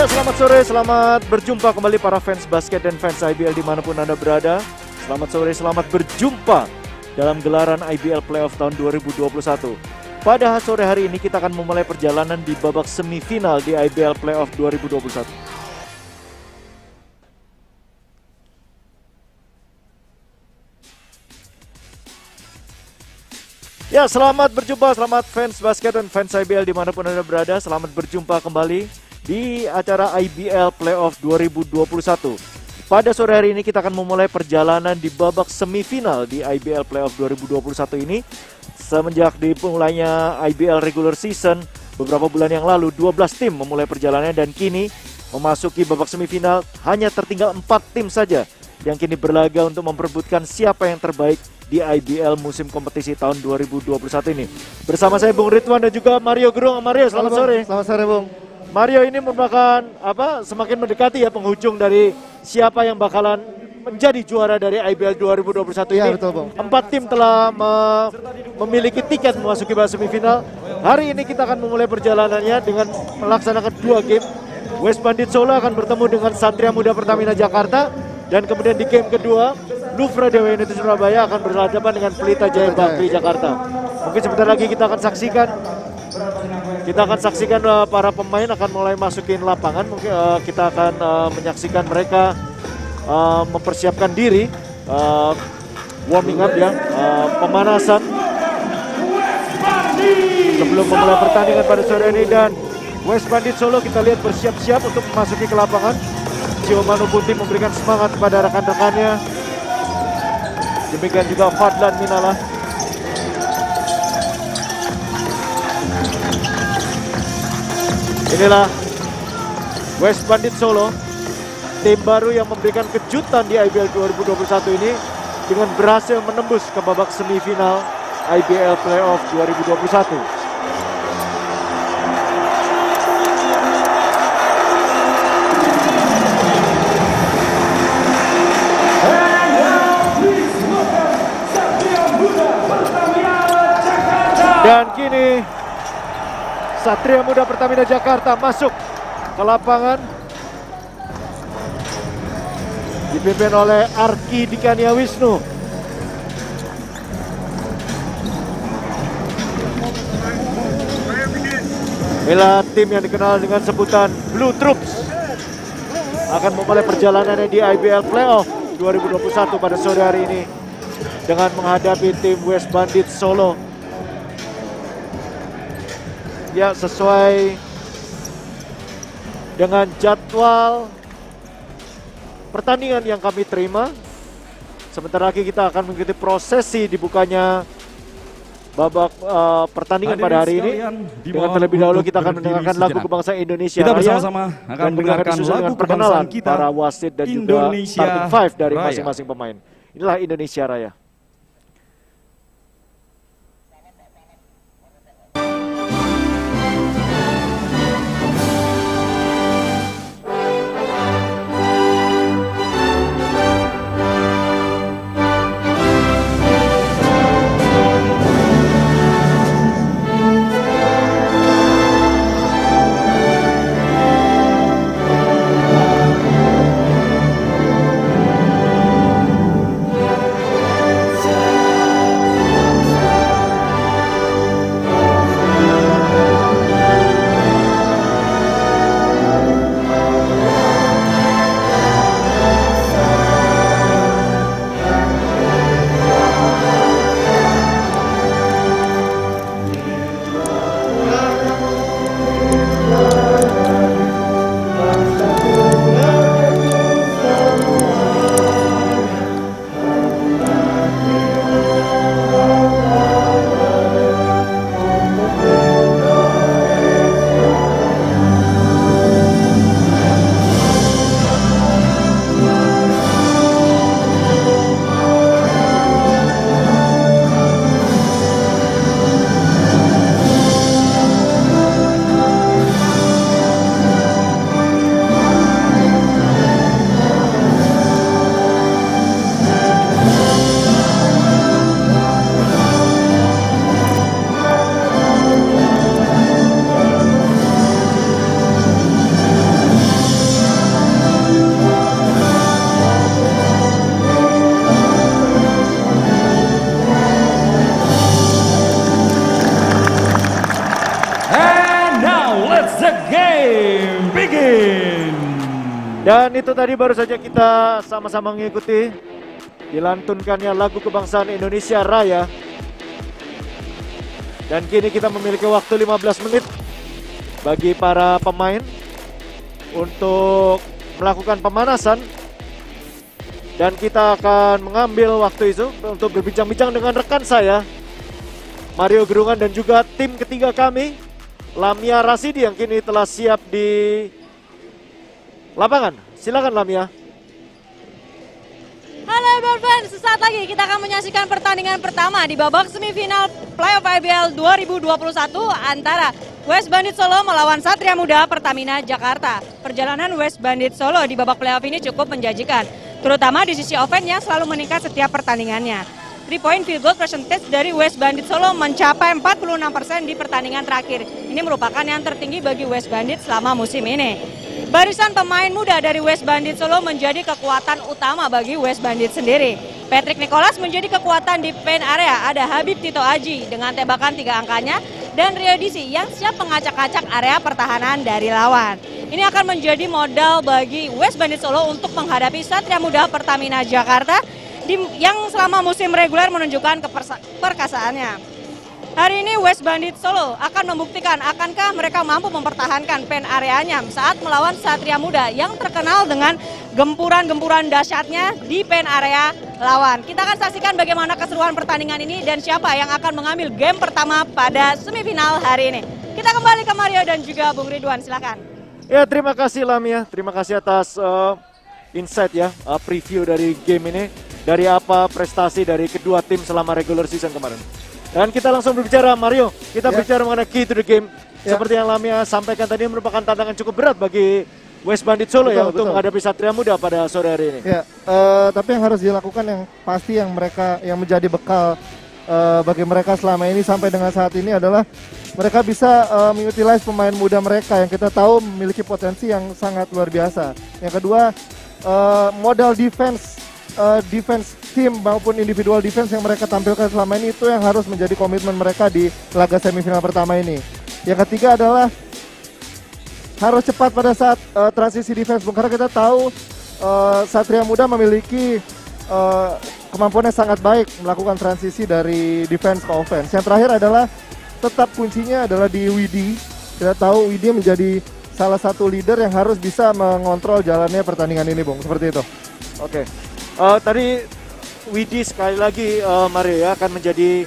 Ya selamat sore, selamat berjumpa kembali para fans basket dan fans IBL di mana pun Anda berada. Selamat sore, selamat berjumpa dalam gelaran IBL Playoff tahun 2021 Pada sore hari ini kita akan memulai perjalanan di babak semifinal di IBL Playoff 2021 Ya selamat berjumpa, selamat fans basket dan fans IBL di mana pun Anda berada. Selamat berjumpa kembali di acara IBL Playoff 2021 Pada sore hari ini kita akan memulai perjalanan di babak semifinal di IBL Playoff 2021 ini Semenjak dimulainya IBL regular season beberapa bulan yang lalu 12 tim memulai perjalanannya dan kini memasuki babak semifinal hanya tertinggal 4 tim saja yang kini berlaga untuk memperebutkan siapa yang terbaik di IBL musim kompetisi tahun 2021 ini. Bersama saya Bung Ridwan dan juga Mario Gerung. Mario, selamat Halo, sore. Selamat sore, Bung. Mario ini merupakan apa? Semakin mendekati ya penghujung dari siapa yang bakalan menjadi juara dari IBL 2021 Iya, ini. betul, Bung. Empat tim telah me- memiliki tiket memasuki babak semifinal. Hari ini kita akan memulai perjalanannya dengan melaksanakan dua game. West Bandit Solo akan bertemu dengan Satria Muda Pertamina Jakarta dan kemudian di game kedua Lufra Dewa United Surabaya akan berhadapan dengan Pelita Jaya Bakri Jakarta. Mungkin sebentar lagi kita akan saksikan kita akan saksikan uh, para pemain akan mulai masukin lapangan. Mungkin uh, kita akan uh, menyaksikan mereka uh, mempersiapkan diri uh, warming up ya, uh, pemanasan sebelum memulai pertandingan pada sore ini dan West Bandit Solo kita lihat bersiap-siap untuk memasuki ke lapangan. Cio Manu Putih memberikan semangat kepada rekan-rekannya. Demikian juga Fadlan Minala. Inilah West Bandit Solo, tim baru yang memberikan kejutan di IBL 2021 ini dengan berhasil menembus ke babak semifinal IBL Playoff 2021. Dan kini Satria Muda Pertamina Jakarta masuk ke lapangan dipimpin oleh Arki Dikania Wisnu. Inilah tim yang dikenal dengan sebutan Blue Troops akan memulai perjalanannya di IBL Playoff 2021 pada sore hari ini dengan menghadapi tim West Bandit Solo. Ya, sesuai dengan jadwal pertandingan yang kami terima. Sebentar lagi kita akan mengikuti prosesi dibukanya babak uh, pertandingan Hadirin pada hari ini. Dengan terlebih dahulu kita akan mendengarkan lagu kebangsaan Indonesia Kita bersama-sama akan dan mendengarkan lagu perkenalan kita, para wasit dan juga Indonesia starting five dari masing-masing pemain. Inilah Indonesia Raya. Itu tadi baru saja kita sama-sama mengikuti dilantunkannya lagu kebangsaan Indonesia Raya. Dan kini kita memiliki waktu 15 menit bagi para pemain untuk melakukan pemanasan dan kita akan mengambil waktu itu untuk berbincang-bincang dengan rekan saya Mario Gerungan dan juga tim ketiga kami Lamia Rasidi yang kini telah siap di lapangan. Silakan Lamia. Halo fans, sesaat lagi kita akan menyaksikan pertandingan pertama di babak semifinal Playoff IBL 2021 antara West Bandit Solo melawan Satria Muda Pertamina Jakarta. Perjalanan West Bandit Solo di babak playoff ini cukup menjanjikan, terutama di sisi offense-nya selalu meningkat setiap pertandingannya. 3 point field goal percentage dari West Bandit Solo mencapai 46% di pertandingan terakhir. Ini merupakan yang tertinggi bagi West Bandit selama musim ini. Barisan pemain muda dari West Bandit Solo menjadi kekuatan utama bagi West Bandit sendiri. Patrick Nicholas menjadi kekuatan di paint area. Ada Habib Tito Aji dengan tembakan tiga angkanya dan Rio Disi yang siap mengacak-acak area pertahanan dari lawan. Ini akan menjadi modal bagi West Bandit Solo untuk menghadapi Satria Muda Pertamina Jakarta yang selama musim reguler menunjukkan keperkasaannya. Hari ini West Bandit Solo akan membuktikan akankah mereka mampu mempertahankan pen areanya saat melawan Satria Muda yang terkenal dengan gempuran-gempuran dahsyatnya di pen area lawan. Kita akan saksikan bagaimana keseruan pertandingan ini dan siapa yang akan mengambil game pertama pada semifinal hari ini. Kita kembali ke Mario dan juga Bung Ridwan, silakan. Ya, terima kasih Lamia. Terima kasih atas uh, insight ya, uh, preview dari game ini. Dari apa prestasi dari kedua tim selama regular season kemarin. Dan kita langsung berbicara Mario, kita yeah. berbicara mengenai key to the game. Yeah. Seperti yang Lamia sampaikan tadi merupakan tantangan cukup berat bagi West Bandit Solo ya betul, ya betul. untuk menghadapi Satria Muda pada sore hari ini. Ya, uh, tapi yang harus dilakukan yang pasti yang mereka yang menjadi bekal uh, bagi mereka selama ini sampai dengan saat ini adalah mereka bisa uh, mengutilize pemain muda mereka yang kita tahu memiliki potensi yang sangat luar biasa. Yang kedua, uh, modal defense uh, defense tim maupun individual defense yang mereka tampilkan selama ini itu yang harus menjadi komitmen mereka di laga semifinal pertama ini. Yang ketiga adalah harus cepat pada saat uh, transisi defense, Bung. Karena kita tahu uh, Satria Muda memiliki uh, kemampuan yang sangat baik melakukan transisi dari defense ke offense. Yang terakhir adalah tetap kuncinya adalah di Widi. Kita tahu Widi menjadi salah satu leader yang harus bisa mengontrol jalannya pertandingan ini, Bung. Seperti itu. Oke. Okay. Uh, tadi Widi sekali lagi uh, Mario ya akan menjadi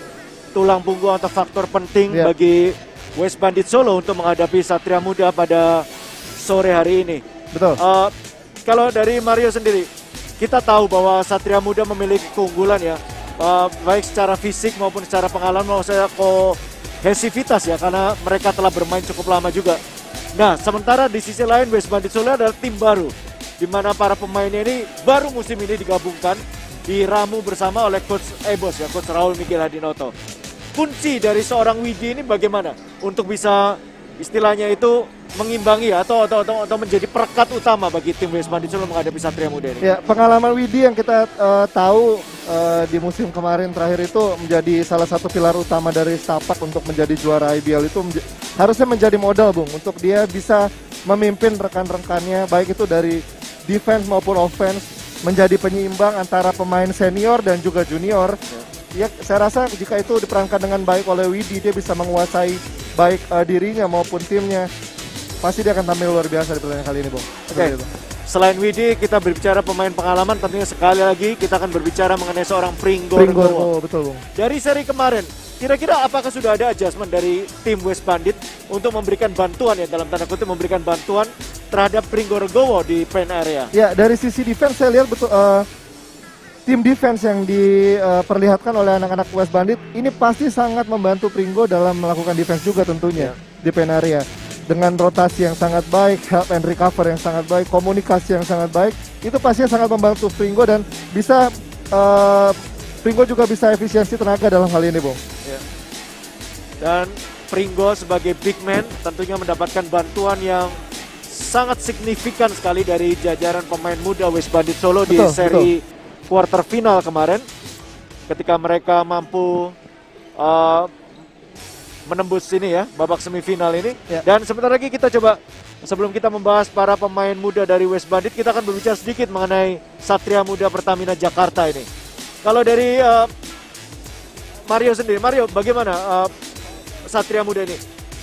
tulang punggung atau faktor penting yeah. bagi West Bandit Solo untuk menghadapi Satria Muda pada sore hari ini. Betul. Uh, kalau dari Mario sendiri, kita tahu bahwa Satria Muda memiliki keunggulan ya, uh, baik secara fisik maupun secara pengalaman maupun saya kohesivitas ya, karena mereka telah bermain cukup lama juga. Nah, sementara di sisi lain West Bandit Solo adalah tim baru, di mana para pemainnya ini baru musim ini digabungkan diramu bersama oleh coach Ebos ya, coach Raul Miguel Hadinoto. Kunci dari seorang Widi ini bagaimana untuk bisa istilahnya itu mengimbangi atau atau atau, atau menjadi perekat utama bagi tim West Bandit menghadapi Satria Muda ini. Ya, pengalaman Widi yang kita uh, tahu uh, di musim kemarin terakhir itu menjadi salah satu pilar utama dari Stapak untuk menjadi juara IBL itu menja harusnya menjadi modal, Bung, untuk dia bisa memimpin rekan-rekannya baik itu dari defense maupun offense menjadi penyeimbang antara pemain senior dan juga junior. Ya, saya rasa jika itu diperankan dengan baik oleh Widi, dia bisa menguasai baik uh, dirinya maupun timnya. Pasti dia akan tampil luar biasa di pertandingan kali ini, Bung. Oke. Okay. Selain Widi, kita berbicara pemain pengalaman, tentunya sekali lagi kita akan berbicara mengenai seorang Pringgo. Pringgo, oh, betul, Bung. Dari seri kemarin, kira-kira apakah sudah ada adjustment dari tim West Bandit untuk memberikan bantuan ya dalam tanda kutip memberikan bantuan terhadap Pringgo Regowo di pen area. Ya, dari sisi defense saya lihat betul uh, tim defense yang diperlihatkan oleh anak-anak West Bandit ini pasti sangat membantu Pringgo dalam melakukan defense juga tentunya ya. di pen area. Dengan rotasi yang sangat baik, help and recover yang sangat baik, komunikasi yang sangat baik, itu pasti sangat membantu Pringgo dan bisa uh, Pringgo juga bisa efisiensi tenaga dalam hal ini, Bung. Ya. Dan Pringgo sebagai big man tentunya mendapatkan bantuan yang sangat signifikan sekali dari jajaran pemain muda West Bandit Solo betul, di seri betul. quarter final kemarin ketika mereka mampu uh, menembus ini ya babak semifinal ini ya. dan sebentar lagi kita coba sebelum kita membahas para pemain muda dari West Bandit, kita akan berbicara sedikit mengenai Satria Muda Pertamina Jakarta ini. Kalau dari uh, Mario sendiri, Mario bagaimana uh, Satria Muda ini?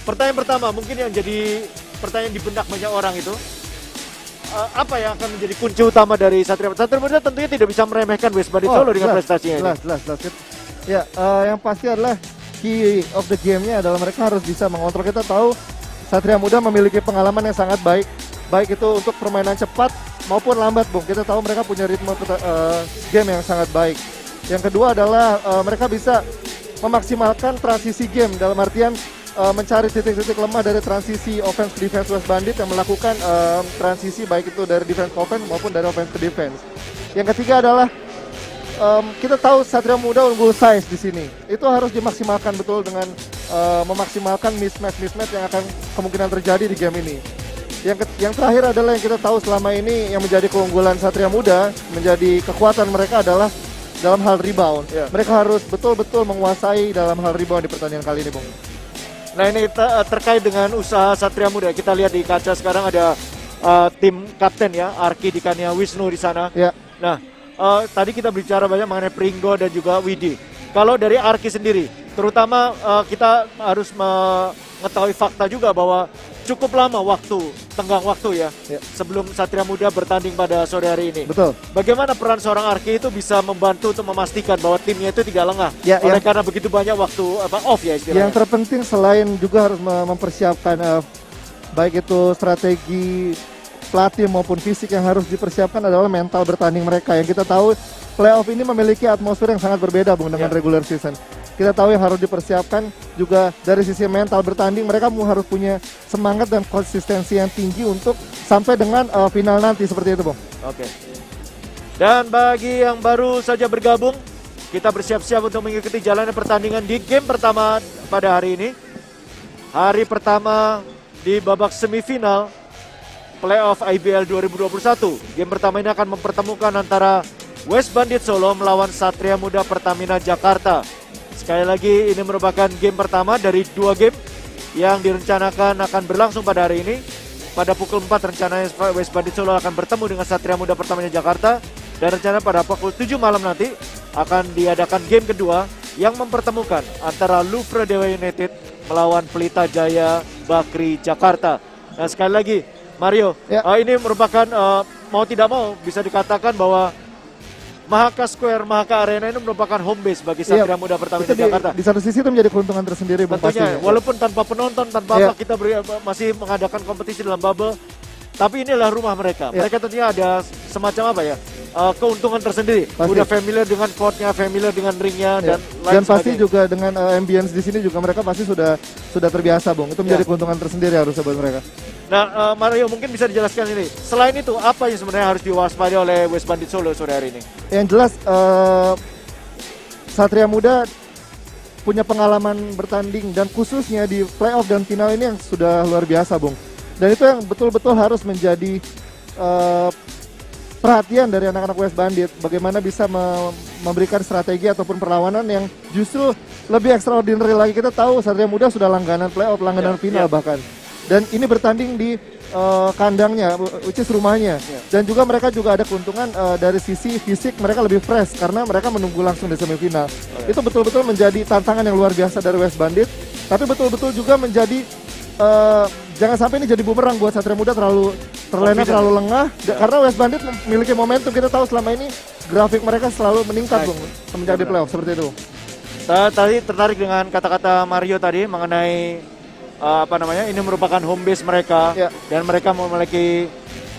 Pertanyaan pertama mungkin yang jadi pertanyaan di benak banyak orang itu uh, apa yang akan menjadi kunci utama dari Satria Muda? Satria Muda tentunya tidak bisa meremehkan West Bandit Oh, Solo dengan jelas, prestasinya jelas, ini. jelas, jelas. Ya, eh, yang pasti adalah key of the game-nya adalah mereka harus bisa mengontrol. Kita tahu Satria Muda memiliki pengalaman yang sangat baik, baik itu untuk permainan cepat maupun lambat, Bung. Kita tahu mereka punya ritme eh, game yang sangat baik. Yang kedua adalah eh, mereka bisa memaksimalkan transisi game dalam artian eh, mencari titik-titik lemah dari transisi offense ke defense West Bandit yang melakukan eh, transisi baik itu dari defense ke offense maupun dari offense ke defense. Yang ketiga adalah em, kita tahu Satria Muda unggul size di sini. Itu harus dimaksimalkan betul dengan eh, memaksimalkan mismatch mismatch yang akan kemungkinan terjadi di game ini. Yang ke- yang terakhir adalah yang kita tahu selama ini yang menjadi keunggulan Satria Muda, menjadi kekuatan mereka adalah dalam hal rebound. Ya. Mereka harus betul-betul menguasai dalam hal rebound di pertandingan kali ini, Bung. Nah ini eh, terkait dengan usaha Satria Muda. Kita lihat di kaca sekarang ada eh, tim kapten ya, Arki Dikania Wisnu di sana. Ya. Nah eh, tadi kita bicara banyak mengenai Pringgo dan juga Widi. Kalau dari Arki sendiri, terutama eh, kita harus mengetahui fakta juga bahwa cukup lama waktu, tenggang waktu ya, Ya. sebelum Satria Muda bertanding pada sore hari ini. Betul. Bagaimana peran seorang Arki itu bisa membantu untuk memastikan bahwa timnya itu tidak lengah Ya, oleh yang- karena begitu banyak waktu apa off ya istilahnya. Yang terpenting selain juga harus me- mempersiapkan eh, baik itu strategi pelatih maupun fisik yang harus dipersiapkan adalah mental bertanding mereka. Yang kita tahu playoff ini memiliki atmosfer yang sangat berbeda Bung dengan Ya. regular season. Kita tahu yang harus dipersiapkan juga dari sisi mental bertanding mereka harus punya semangat dan konsistensi yang tinggi untuk sampai dengan eh, final nanti seperti itu, Bung. Oke. Dan bagi yang baru saja bergabung, kita bersiap-siap untuk mengikuti jalannya pertandingan di game pertama pada hari ini. Hari pertama di babak semifinal playoff IBL 2021. Game pertama ini akan mempertemukan antara West Bandit Solo melawan Satria Muda Pertamina Jakarta. Sekali lagi ini merupakan game pertama dari dua game yang direncanakan akan berlangsung pada hari ini. Pada pukul 4 rencananya West Bandit Solo akan bertemu dengan Satria Muda Pertamina Jakarta dan rencana pada pukul 7 malam nanti akan diadakan game kedua yang mempertemukan antara Louvre Dewa United melawan Pelita Jaya Bakri Jakarta. Nah sekali lagi Mario, Ya. eh, ini merupakan eh, mau tidak mau bisa dikatakan bahwa Mahaka Square, Mahaka Arena ini merupakan home base bagi Iya, Satria Muda Pertamina di, Jakarta. di satu sisi itu menjadi keuntungan tersendiri Bung Tentunya, pastinya. walaupun tanpa penonton, tanpa Iya. apa kita beri- masih mengadakan kompetisi dalam bubble, tapi inilah rumah mereka. Iya. Mereka tentunya ada semacam apa ya, uh, keuntungan tersendiri. Pasti. Udah familiar dengan courtnya, familiar dengan ringnya Ya. dan lain Dan pasti sebagainya. juga dengan uh, ambience di sini juga mereka pasti sudah sudah terbiasa, Bung. Itu menjadi Ya. keuntungan tersendiri harusnya buat mereka. Nah, uh, Mario mungkin bisa dijelaskan ini. Selain itu, apa yang sebenarnya harus diwaspadai oleh West Bandit Solo sore hari ini? Yang jelas uh, Satria Muda punya pengalaman bertanding dan khususnya di playoff dan final ini yang sudah luar biasa, Bung. Dan itu yang betul-betul harus menjadi uh, perhatian dari anak-anak West Bandit bagaimana bisa me- memberikan strategi ataupun perlawanan yang justru lebih extraordinary lagi. Kita tahu Satria Muda sudah langganan playoff, langganan Ya, final ya. bahkan. Dan ini bertanding di uh, kandangnya, which is rumahnya. Ya. Dan juga mereka juga ada keuntungan uh, dari sisi fisik mereka lebih fresh karena mereka menunggu langsung di semifinal. ya. Itu betul-betul menjadi tantangan yang luar biasa dari West Bandit. Tapi betul-betul juga menjadi uh, jangan sampai ini jadi bumerang buat Satria Muda terlalu terlena terlalu lengah Ya. karena West Bandit memiliki momentum kita tahu selama ini grafik mereka selalu meningkat Naik. Bung semenjak di playoff seperti itu. Ta- Tadi tertarik dengan kata-kata Mario tadi mengenai uh, apa namanya? Ini merupakan home base mereka Ya. dan mereka memiliki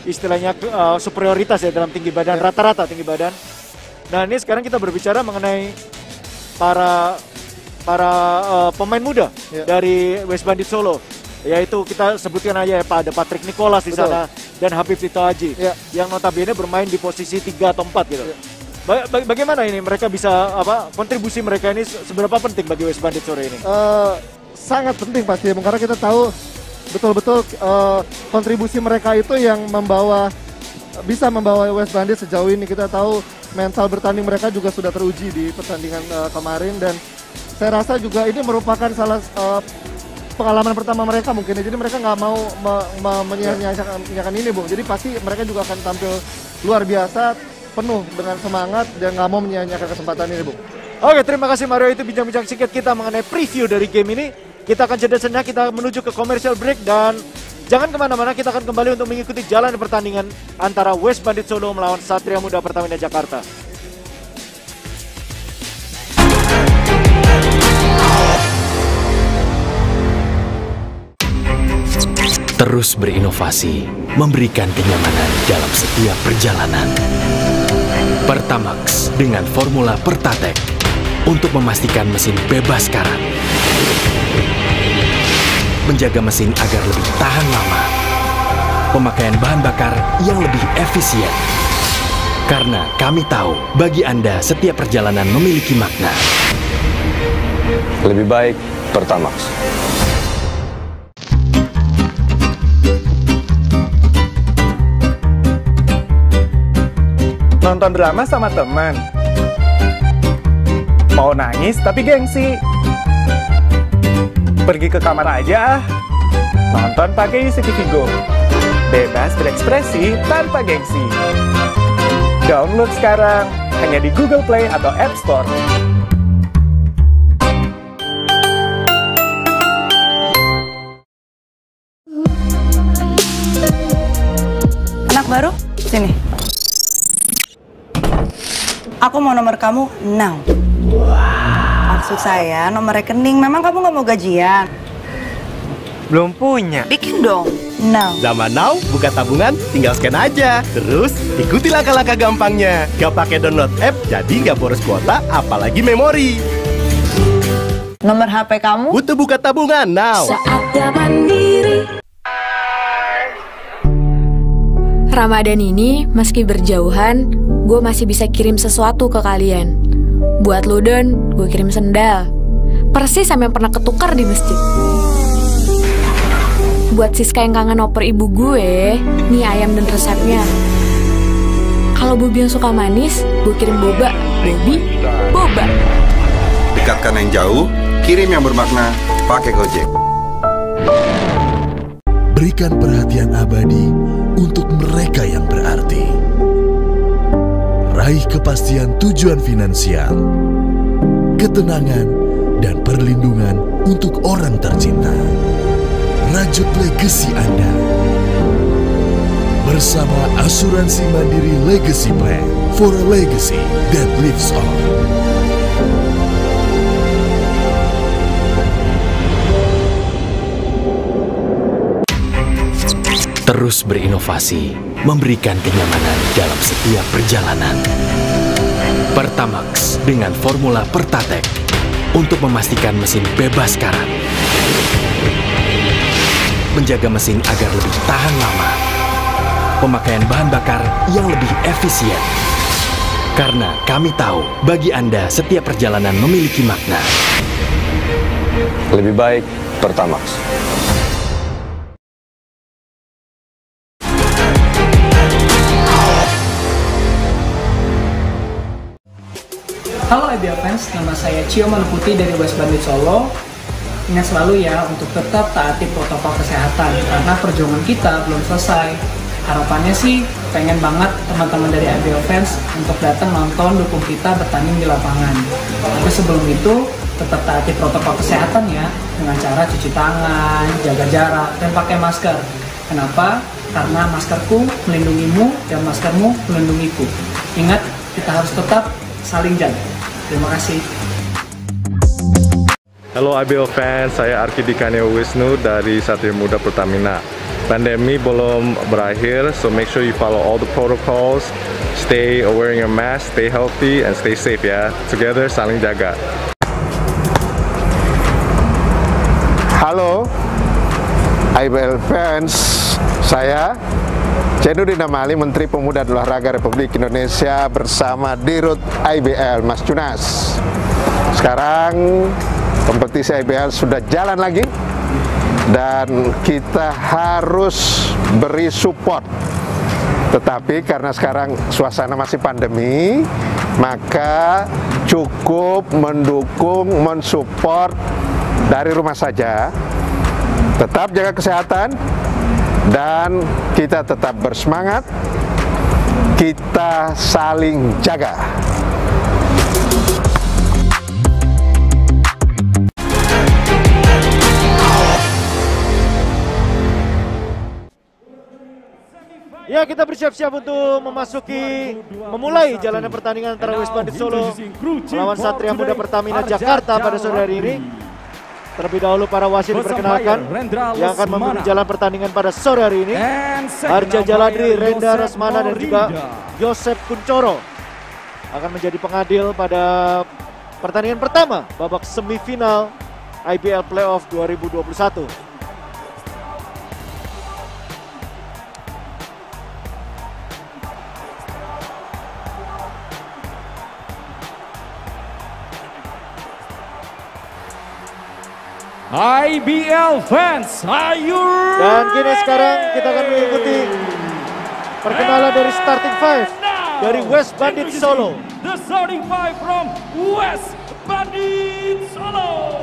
istilahnya uh, superioritas ya dalam tinggi badan Ya. rata-rata tinggi badan. Nah ini sekarang kita berbicara mengenai para para uh, pemain muda Ya. dari West Bandit Solo yaitu kita sebutkan aja ya Pak ada Patrick Nicholas di Betul. sana dan Habib Tito Haji Ya. yang notabene bermain di posisi 3 atau 4 gitu. Ba- bagaimana ini mereka bisa apa kontribusi mereka ini se- seberapa penting bagi West Bandit sore ini? Eh, sangat penting pasti karena kita tahu betul-betul eh, kontribusi mereka itu yang membawa bisa membawa West Bandit sejauh ini kita tahu mental bertanding mereka juga sudah teruji di pertandingan eh, kemarin dan saya rasa juga ini merupakan salah eh, pengalaman pertama mereka mungkin ya. Jadi mereka nggak mau me, me, menyia-nyiakan ini, Bu. Jadi pasti mereka juga akan tampil luar biasa, penuh dengan semangat dan nggak mau menyia-nyiakan kesempatan ini, Bu. Oke, terima kasih Mario itu bincang-bincang singkat kita mengenai preview dari game ini. Kita akan jeda sejenak, kita menuju ke commercial break dan jangan ke mana-mana, kita akan kembali untuk mengikuti jalan pertandingan antara West Bandit Solo melawan Satria Muda Pertamina Jakarta. Terus berinovasi, memberikan kenyamanan dalam setiap perjalanan. Pertamax dengan formula Pertatek untuk memastikan mesin bebas karat. Menjaga mesin agar lebih tahan lama. Pemakaian bahan bakar yang lebih efisien. Karena kami tahu, bagi Anda setiap perjalanan memiliki makna. Lebih baik Pertamax. Nonton drama sama teman. Mau nangis tapi gengsi. Pergi ke kamar aja. Nonton pakai CCTV Go. Bebas berekspresi tanpa gengsi. Download sekarang hanya di Google Play atau App Store. Anak baru, sini. Aku mau nomor kamu now. Maksud saya nomor rekening. Memang kamu nggak mau gajian? Belum punya. Bikin dong now. Zaman now, buka tabungan, tinggal scan aja. Terus, ikuti langkah-langkah gampangnya. Gak pakai download app, jadi gak boros kuota, apalagi memori. Nomor HP kamu? Butuh buka tabungan now. Ramadan ini, meski berjauhan, gue masih bisa kirim sesuatu ke kalian. Buat lu Don, gue kirim sendal. Persis sama yang pernah ketukar di masjid. Buat Siska yang kangen oper ibu gue, nih ayam dan resepnya. Kalau Bobi yang suka manis, gue kirim boba. Bobi, boba. Dekatkan yang jauh, kirim yang bermakna, pakai Gojek. Berikan perhatian abadi untuk mereka yang berarti. Raih kepastian tujuan finansial, ketenangan, dan perlindungan untuk orang tercinta. Rajut legasi Anda. Bersama Asuransi Mandiri Legacy Plan for a legacy that lives on. Terus berinovasi, memberikan kenyamanan dalam setiap perjalanan. Pertamax dengan formula Pertatek untuk memastikan mesin bebas karat. Menjaga mesin agar lebih tahan lama. Pemakaian bahan bakar yang lebih efisien. Karena kami tahu, bagi Anda setiap perjalanan memiliki makna. Lebih baik Pertamax. Halo IBL fans, nama saya Cio Maluputi dari West Bandit Solo. Ingat selalu ya untuk tetap taati protokol kesehatan karena perjuangan kita belum selesai. Harapannya sih pengen banget teman-teman dari IBL fans untuk datang nonton dukung kita bertanding di lapangan. Tapi sebelum itu tetap taati protokol kesehatan ya dengan cara cuci tangan, jaga jarak, dan pakai masker. Kenapa? Karena maskerku melindungimu dan maskermu melindungiku. Ingat, kita harus tetap saling jaga. Terima kasih. Halo IBL fans, saya Arkidikanyo Wisnu dari Satria Muda Pertamina. Pandemi belum berakhir, so make sure you follow all the protocols, stay wearing your mask, stay healthy, and stay safe ya. Together, saling jaga. Halo, IBL fans, saya Cenudin Amali, Menteri Pemuda dan Olahraga Republik Indonesia bersama Dirut IBL, Mas Junas. Sekarang kompetisi IBL sudah jalan lagi dan kita harus beri support. Tetapi karena sekarang suasana masih pandemi, maka cukup mendukung, mensupport dari rumah saja Tetap jaga kesehatan dan kita tetap bersemangat. Kita saling jaga. Ya kita bersiap-siap untuk memasuki memulai jalannya pertandingan antara West Bandit Solo melawan Satria Muda Pertamina Jakarta pada sore hari ini. Terlebih dahulu para wasit diperkenalkan yang akan memimpin jalan pertandingan pada sore hari ini. Harja Jaladri, Renda Rasmana dan juga Yosep Kuncoro akan menjadi pengadil pada pertandingan pertama babak semifinal IBL Playoff 2021. IBL fans, are you Dan kini sekarang kita akan mengikuti perkenalan dari starting five dari West Bandit Solo. The starting five from West Bandit Solo.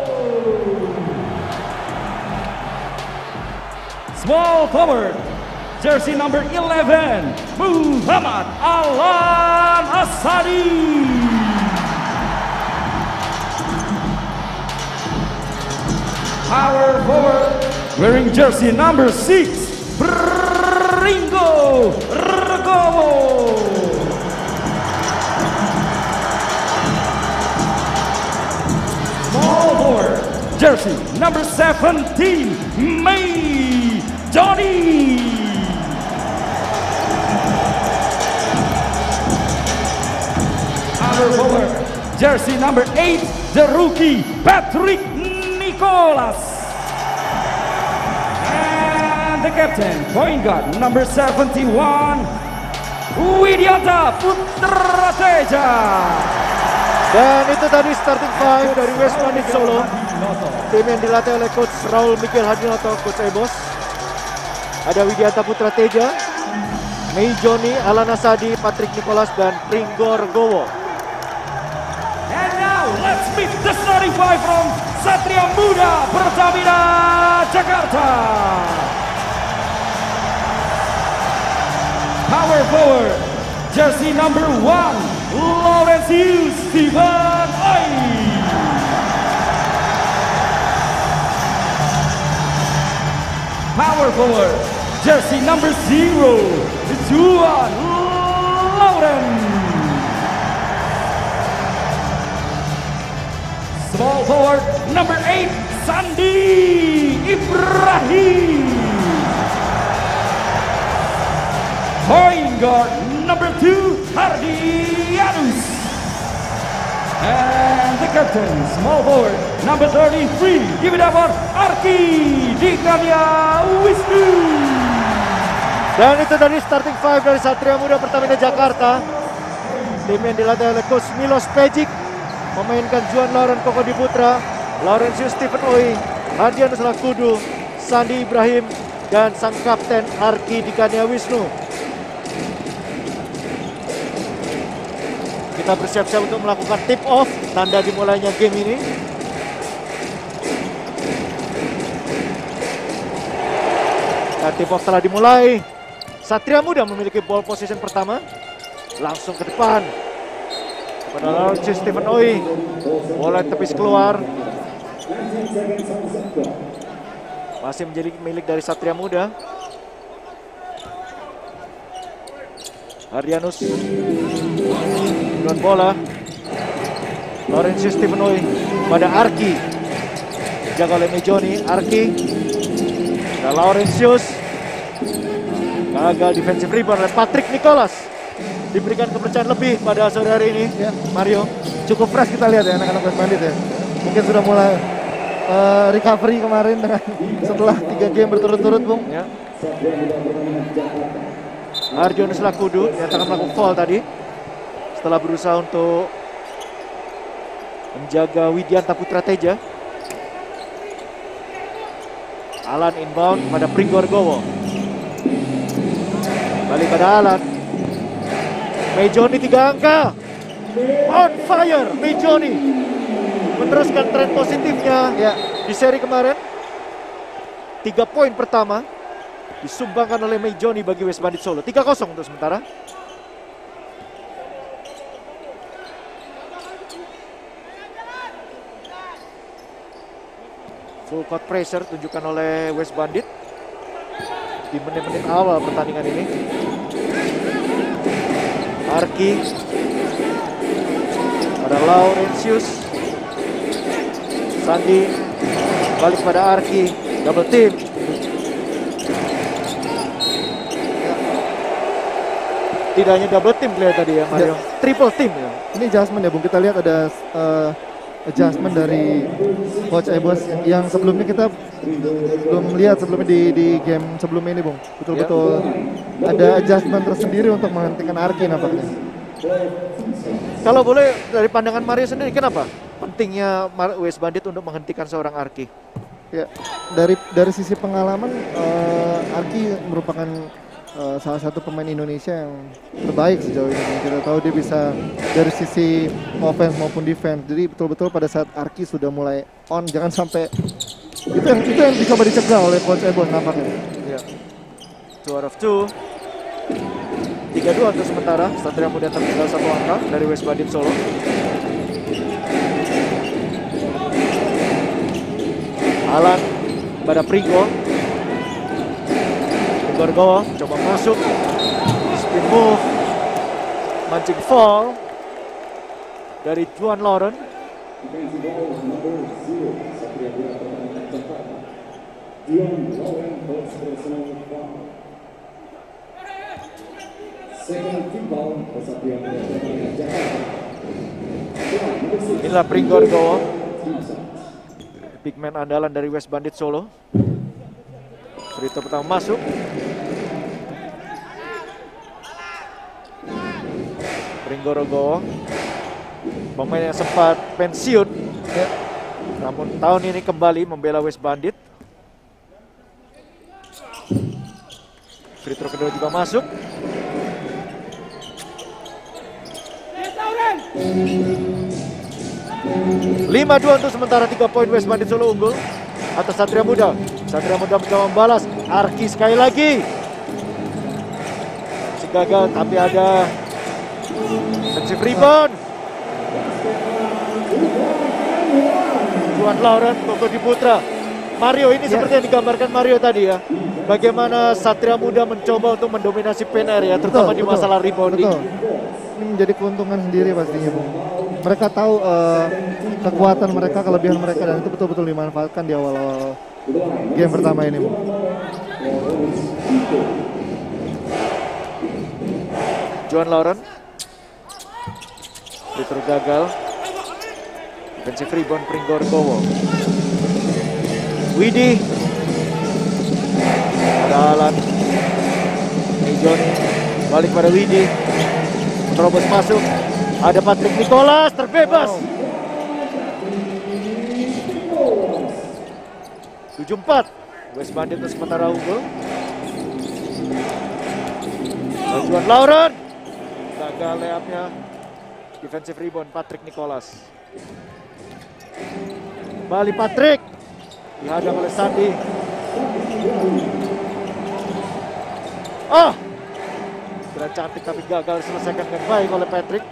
Small forward, jersey number 11, Muhammad Alan Asadi. Power forward, wearing jersey number 6, Ringo Regowo. Small forward, jersey number 17, May Johnny. Power forward, jersey number 8, the rookie, Patrick Nicholas. And the captain, point guard, number 71, Widianta Putra Teja. Dan itu tadi starting five dari West Bandit Solo. Tim yang dilatih oleh Coach Raul Miguel Hadinoto, Coach Ebos. Ada Widianta Putra Teja, Mei Joni, Alana Sadi, Patrick Nicholas, dan Pringgor Gowo. And now let's meet the starting five from Satria Muda Pertamina Jakarta. Power forward, jersey number one, Laurentius Steven Oi. Power forward, jersey number zero, Juan Lauren. Small forward number eight, Sandi Ibrahim. Point guard number two, Hardianus. And the captain, small forward number 33, give it up for Arki Dikanya Wisnu. Dan itu tadi starting five dari Satria Muda Pertamina Jakarta. Tim yang dilatih oleh Coach Milos Pejic memainkan Juan Lauren Koko Putra, Laurentius Stephen Oi, Hadianus Lakudu, Sandi Ibrahim, dan sang kapten Arki Dikania Wisnu. Kita bersiap-siap untuk melakukan tip off, tanda dimulainya game ini. Dan tip off telah dimulai. Satria Muda memiliki ball position pertama. Langsung ke depan. Laurentius Stephen Oi. Bola tepis keluar. Masih menjadi milik dari Satria Muda. Arianus dengan bola. Laurentius Stephen Oi pada Arki. Dijaga oleh Mejoni. Arki. Dan Laurentius. Gagal defensive rebound oleh Patrick Nicholas. Diberikan kepercayaan lebih pada sore hari ini. Ya. Mario. Cukup fresh kita lihat ya anak-anak West Bandit ya. Mungkin sudah mulai uh, recovery kemarin dengan setelah tiga game berturut-turut, Bung. Ya. Arjonus Lakudu nyatakan melakukan foul tadi setelah berusaha untuk menjaga Widianta Putra Teja. Alan inbound pada Pringgor Gowo. Balik pada Alan. Mejoni tiga angka. On fire Mejoni. Meneruskan tren positifnya ya. di seri kemarin. Tiga poin pertama disumbangkan oleh Mei Joni bagi West Bandit Solo. 3-0 untuk sementara. Full court pressure tunjukkan oleh West Bandit di menit-menit awal pertandingan ini. Arki. Pada Laurentius Sandi. Balik pada Arki. Double team. Tidak hanya double team kelihatan tadi ya Mario. Triple team ya. Ini adjustment ya Bung. Kita lihat ada eh, adjustment dari coach Ebos yang, sebelumnya kita belum lihat sebelumnya di di game sebelumnya ini Bung. Betul-betul ada adjustment tersendiri untuk menghentikan Arki nampaknya. kalau boleh dari pandangan Mario sendiri kenapa pentingnya Mar- West Bandit untuk menghentikan seorang Arki Ya, dari dari sisi pengalaman eh, Arki merupakan eh, salah satu pemain Indonesia yang terbaik sejauh ini. Kita tahu dia bisa dari sisi offense maupun defense. Jadi betul-betul pada saat Arki sudah mulai on, jangan sampai itu yang itu yang dicoba dicegah oleh coach Ebon nampaknya. Ya. Two out of two. 3-2 untuk sementara. Satria Muda tertinggal satu angka dari West Bandit Solo. Alan pada Pringgo. Gorgo coba masuk. Spin move. Mancing fall. Dari Juan Lauren. Inilah Pringgor Gowo. Big man andalan dari West Bandit Solo. Throw pertama masuk. Pringgor Gowo. Pemain yang sempat pensiun. Ya. Namun tahun ini kembali membela West Bandit. Free throw kedua juga masuk. Lima dua untuk sementara tiga poin West Bandit Solo unggul atas Satria Muda. Satria Muda mencoba membalas. Arki sekali lagi. Gagal tapi ada defensive rebound. Juan Lauren untuk Putra. Mario ini seperti yang digambarkan Mario tadi ya. Bagaimana Satria Muda mencoba untuk mendominasi PNR ya, terutama di masalah rebounding. Betul. Ini menjadi keuntungan sendiri pastinya, Bung. Mereka tahu eh, kekuatan mereka, kelebihan mereka dan itu betul-betul dimanfaatkan di awal-awal game pertama ini, Bung. Juan Lauren. Free throw gagal. Defensive rebound Pringgor Gowo. Widi. Ada Alan. Joni. Balik pada Widi. Terobos masuk. Ada Patrick Nicholas terbebas. 7-4. West Bandit sementara unggul. Dan Juan Lauren. Gagal layupnya. Defensive rebound Patrick Nicholas. Kembali Patrick. Dihadang oleh Sandi. Ah! Kira cantik tapi gagal diselesaikan dengan baik oleh Patrick.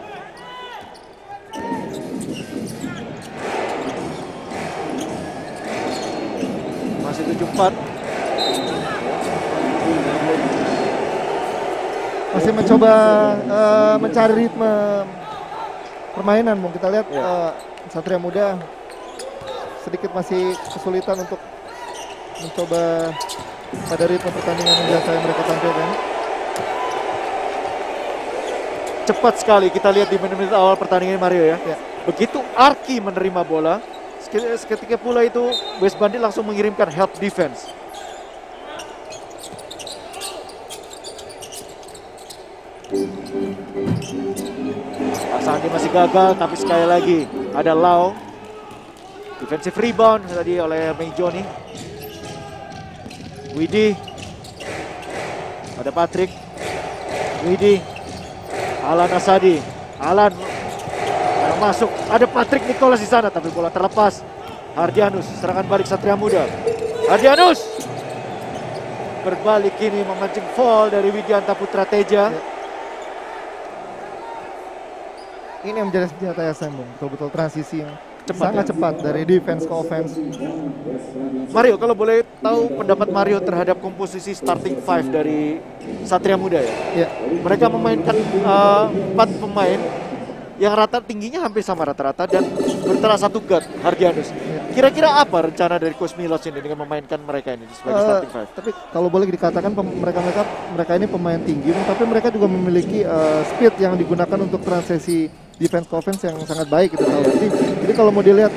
Masih 7-4. Masih mencoba eh, mencari ritme permainan, Bung. Kita lihat eh, Satria Muda sedikit masih kesulitan untuk mencoba pada ritme pertandingan yang biasa yang mereka tampilkan. Cepat sekali kita lihat di menit-menit awal pertandingan Mario ya. Begitu Arki menerima bola, seke- seketika pula itu West Bandit langsung mengirimkan help defense. Sandi masih gagal, tapi sekali lagi ada Lau. Defensive rebound tadi oleh Mei Joni. Widi. Ada Patrick. Widi. Alan Asadi. Alan yang masuk. Ada Patrick Nicholas di sana, tapi bola terlepas. Hardianus, serangan balik Satria Muda. Hardianus Berbalik kini memancing fall dari Widianta Putra Teja. Ini yang menjadi senjata SM, Bung. Betul-betul transisi yang Cepat, sangat ya? cepat dari defense ke offense. Mario, kalau boleh tahu pendapat Mario terhadap komposisi starting five dari Satria Muda ya? Iya. Mereka memainkan eh, empat pemain yang rata tingginya hampir sama rata-rata dan bertera satu guard, Hargianus. Kira-kira apa rencana dari Coach Milos ini dengan memainkan mereka ini sebagai Eh, starting five? tapi kalau boleh dikatakan mereka mereka mereka ini pemain tinggi, tapi mereka juga memiliki eh, speed yang digunakan untuk transisi defense offense yang sangat baik gitu tahu. Jadi, jadi kalau mau dilihat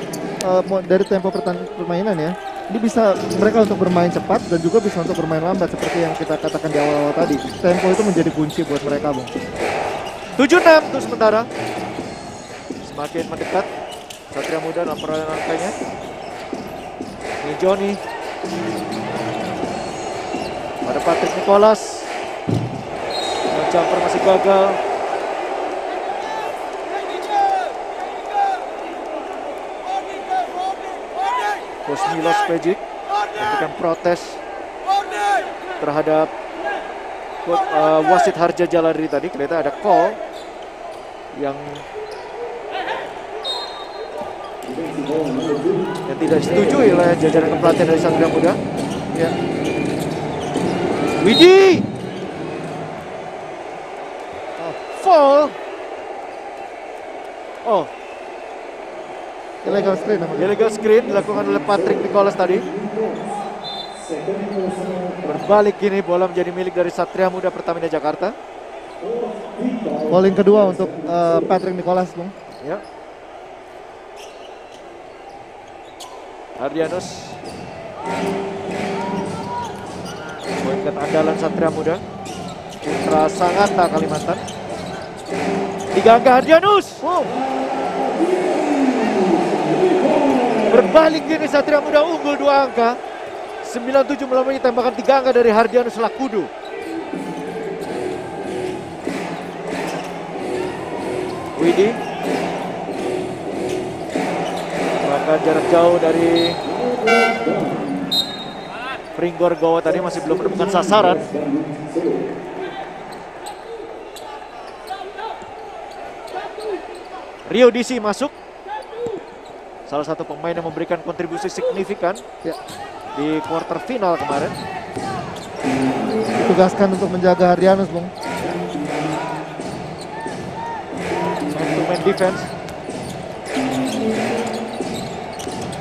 mau- dari tempo permainan ya, ini bisa mereka untuk bermain cepat dan juga bisa untuk bermain lambat seperti yang kita katakan di awal-awal tadi. Tempo itu menjadi kunci buat mereka, Bung. 7-6 untuk sementara. Semakin mendekat Satria Muda dalam perolehan angkanya. Ini Johnny. Pada Patrick Nicholas. Jumper masih gagal. Coach Milos Pejic memberikan protes terhadap uh, wasit Harja Jaladri tadi kelihatan ada call yang yang tidak disetujui oleh jajaran kepelatihan dari Satria Muda. Ya. Widi. Oh, fall. Oh, Illegal screen namanya. illegal screen dilakukan oleh Patrick Nicholas tadi. Berbalik kini bola menjadi milik dari Satria Muda Pertamina Jakarta. Calling kedua untuk eh, Patrick Nicholas, Bung. Ya. Ardianus. Poin andalan Satria Muda. Putra Sangatta Kalimantan. Tiga angka Ardianus. Wow. Berbalik kini Satria Muda unggul dua angka. 97 melalui tembakan tiga angka dari Hardianus Lakudu. Widi Bahkan jarak jauh dari Pringgor Gowa tadi masih belum menemukan sasaran. Rio DC masuk. Salah satu pemain yang memberikan kontribusi signifikan Ya. di quarter final kemarin. Ditugaskan untuk menjaga Hardianus, Bung. Man to man defense.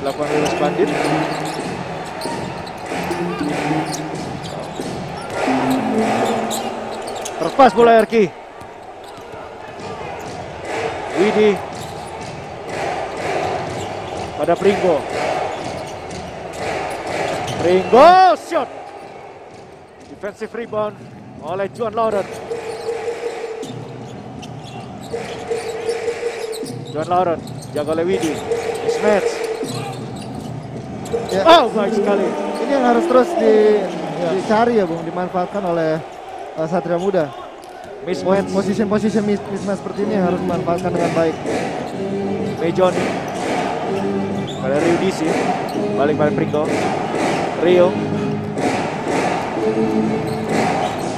Dilakukan oleh Bandit. Terlepas bola Erki. Widi. Pada Pringgo. Pringgo shot. Defensive rebound oleh Juan Lauren. Juan Lauren jaga oleh Widi. Mismatch. Ya. Oh, baik sekali. Ini yang harus terus di, dicari ya, Bung, dimanfaatkan oleh uh, Satria Muda. Mismatch. Position-position mis mismatch seperti ini harus dimanfaatkan dengan baik. Mejon pada Rio DC balik pada Pringgo Rio.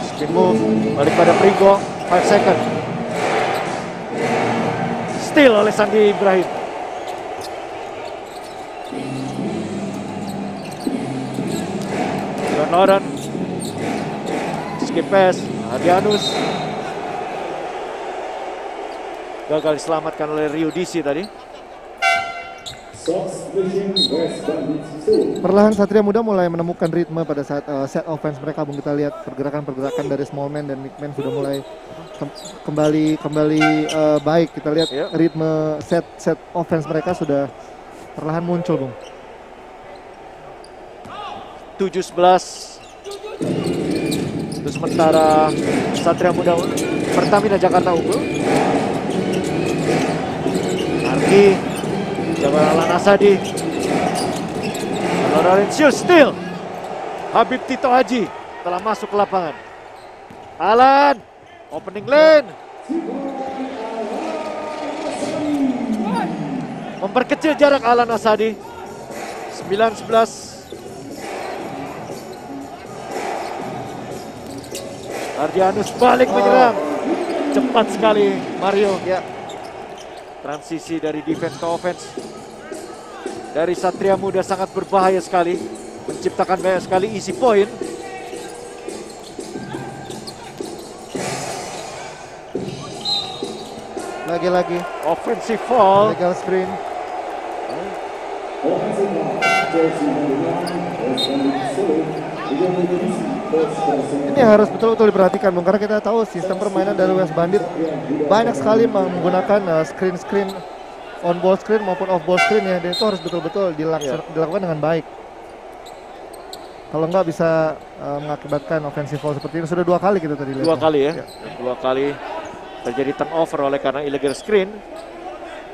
Spin move. Balik pada Pringgo 5 second steal oleh Sandi Ibrahim. John Lauren skip pass. Adianus gagal diselamatkan oleh Rio DC tadi Perlahan Satria Muda mulai menemukan ritme pada saat uh, set offense mereka. Bung kita lihat pergerakan-pergerakan dari small man dan big man sudah mulai kem- kembali kembali uh, baik. Kita lihat ritme set set offense mereka sudah perlahan muncul, Bung. 7-11 Itu sementara Satria Muda Pertamina Jakarta unggul Arki Jabal Alan Asadi Lorenzius still Habib Tito Haji telah masuk ke lapangan Alan opening lane memperkecil jarak Alan Asadi 9-11 Ardianus balik menyerang. Cepat sekali Mario. Ya. Transisi dari defense ke offense. Dari Satria Muda sangat berbahaya sekali. Menciptakan banyak sekali easy point. Lagi-lagi. Offensive foul. Legal screen. Ini harus betul-betul diperhatikan Bung karena kita tahu sistem permainan dari West Bandit banyak sekali menggunakan uh, screen-screen on ball screen maupun off ball screen ya dan itu harus betul-betul dilaks- Iya. dilakukan dengan baik. Kalau nggak bisa uh, mengakibatkan offensive foul seperti ini sudah dua kali kita tadi lihat. Dua kali ya. Dua kali terjadi turnover oleh karena illegal screen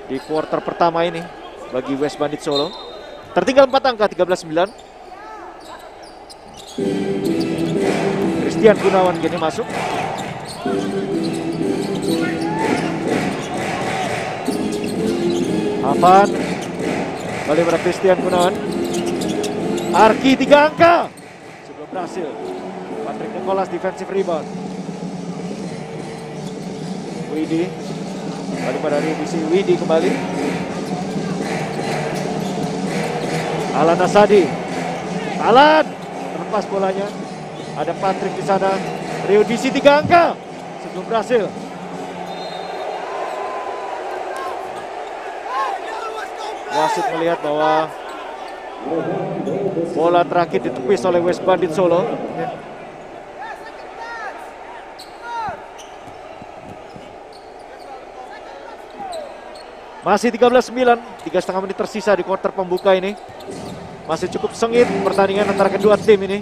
di quarter pertama ini bagi West Bandit Solo. Tertinggal 4 angka 13-9. Christian Gunawan kini masuk. Afan Balik pada Christian Gunawan. Arki tiga angka. Sebelum berhasil. Patrick Nicholas defensive rebound. Widi. Balik pada divisi Widi kembali. Alan Asadi. Alan terlepas bolanya. Ada Patrick di sana. Rio Disi tiga angka. Sebelum berhasil. Wasit melihat bahwa bola terakhir ditepis oleh West Bandit Solo. Masih 13-9, tiga setengah menit tersisa di quarter pembuka ini. Masih cukup sengit pertandingan antara kedua tim ini.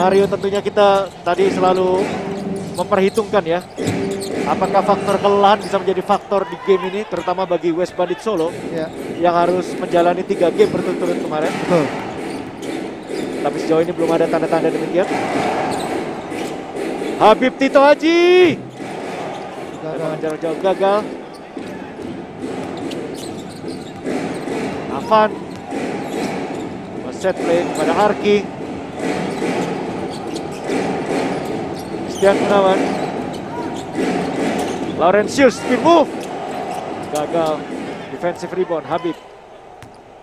Mario tentunya kita tadi selalu memperhitungkan ya. Apakah faktor kelelahan bisa menjadi faktor di game ini, terutama bagi West Bandit Solo Ya. yang harus menjalani tiga game berturut-turut kemarin. Betul. Tapi sejauh ini belum ada tanda-tanda demikian. Habib Tito Haji. Gagal. jarak jauh gagal. Afan. Set play kepada Arki. Christian Gunawan. Laurentius speed move. Gagal. Defensive rebound Habib.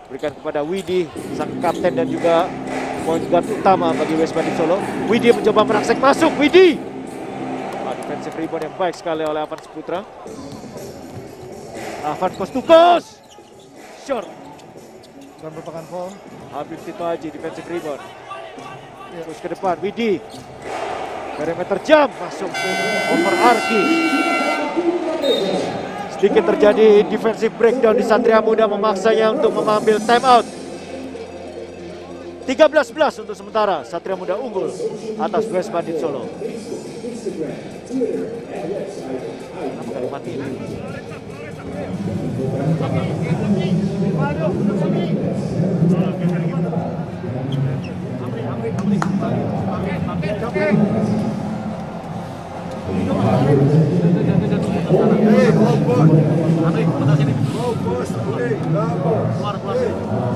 Berikan kepada Widi, sang kapten dan juga point guard utama bagi West Bandit Solo. Widi mencoba merangsek masuk. Widi. Ah, defensive rebound yang baik sekali oleh Avan Sputra. Avan coast. Short. Bukan merupakan foul. Habib Tito Haji defensive rebound. Ya. Terus ke depan Widi. Perimeter jam masuk over Arki. Sedikit terjadi defensive breakdown di Satria Muda memaksanya untuk mengambil time out. 13-11 untuk sementara Satria Muda unggul atas West Bandit Solo. Kenapa kali mati ini? Hey,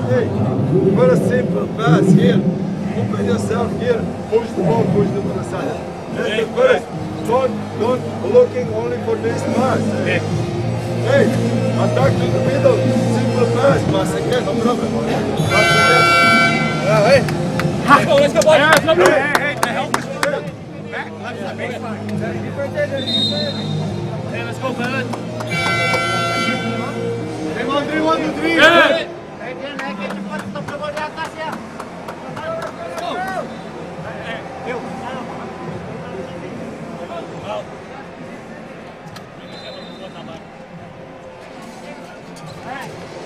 hey, very simple pass here. Push the ball, push the aside. That's the first. Don't, don't looking only for this pass. Hey, attack to the middle. Simple pass. Pass again, no problem. Pass again. Yeah, hey. Let's let's go, boys. Hey, hey. Hey.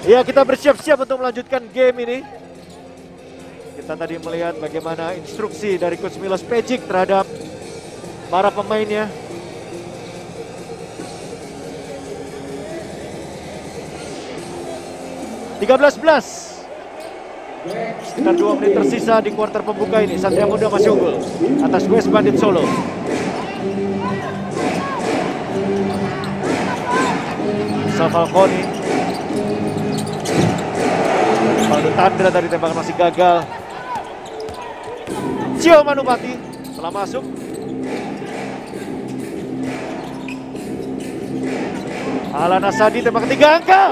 Ya kita bersiap-siap untuk melanjutkan game ini. Kita tadi melihat bagaimana instruksi dari Coach Milos Pejic terhadap para pemainnya. Tiga belas belas. Sekitar dua menit tersisa di kuarter pembuka ini. Satria Muda masih unggul atas West Bandit Solo. Safalconi Faldo Tandra tadi tembakan masih gagal. Cio Manupati telah masuk. Alan Asadi tembak ketiga angka.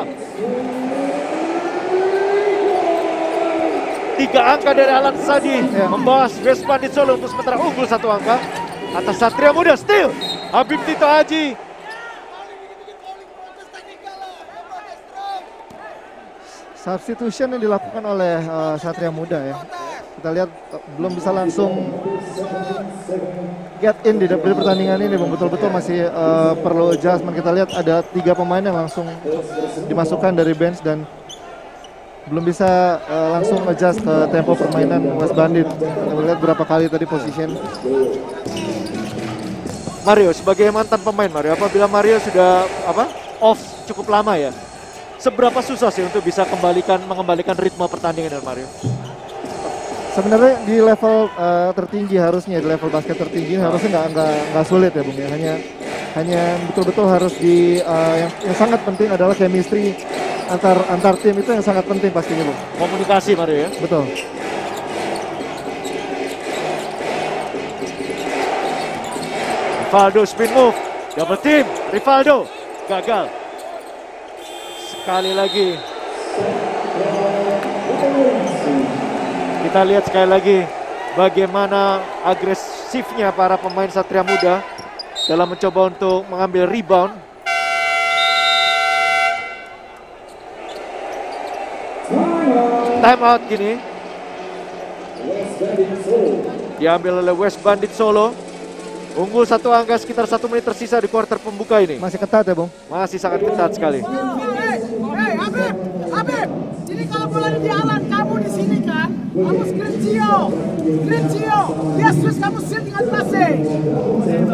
Tiga angka dari Alan Asadi ya. membawa Westpandit Solo untuk sementara unggul satu angka atas Satria Muda still Habib Tito Haji substitution yang dilakukan oleh uh, Satria Muda ya kita lihat belum bisa langsung get in di, di pertandingan ini, Bang. Betul-betul masih uh, perlu adjustment. Kita lihat ada tiga pemain yang langsung dimasukkan dari bench dan belum bisa uh, langsung adjust ke tempo permainan West Bandit. Kita lihat berapa kali tadi position. Mario sebagai mantan pemain Mario, apabila Mario sudah apa off cukup lama ya, seberapa susah sih untuk bisa kembalikan mengembalikan ritme pertandingan dari Mario? Sebenarnya di level uh, tertinggi harusnya di level basket tertinggi harusnya nggak nggak nggak sulit ya bung ya hanya hanya betul-betul harus di uh, yang, yang sangat penting adalah chemistry antar antar tim itu yang sangat penting pastinya bung. Komunikasi Mario ya. Betul. Rivaldo spin move, double team, Rivaldo gagal. Sekali lagi. Kita lihat sekali lagi bagaimana agresifnya para pemain Satria Muda dalam mencoba untuk mengambil rebound. Time out gini. Diambil oleh West Bandit Solo. Unggul satu angka sekitar satu menit tersisa di kuarter pembuka ini. Masih ketat ya, Bung? Masih sangat ketat sekali. Habib. Ini kalau bola di Alan, kamu di sini kan? Kamu screen Cio, screen Cio. Dia switch kamu seal dengan passing.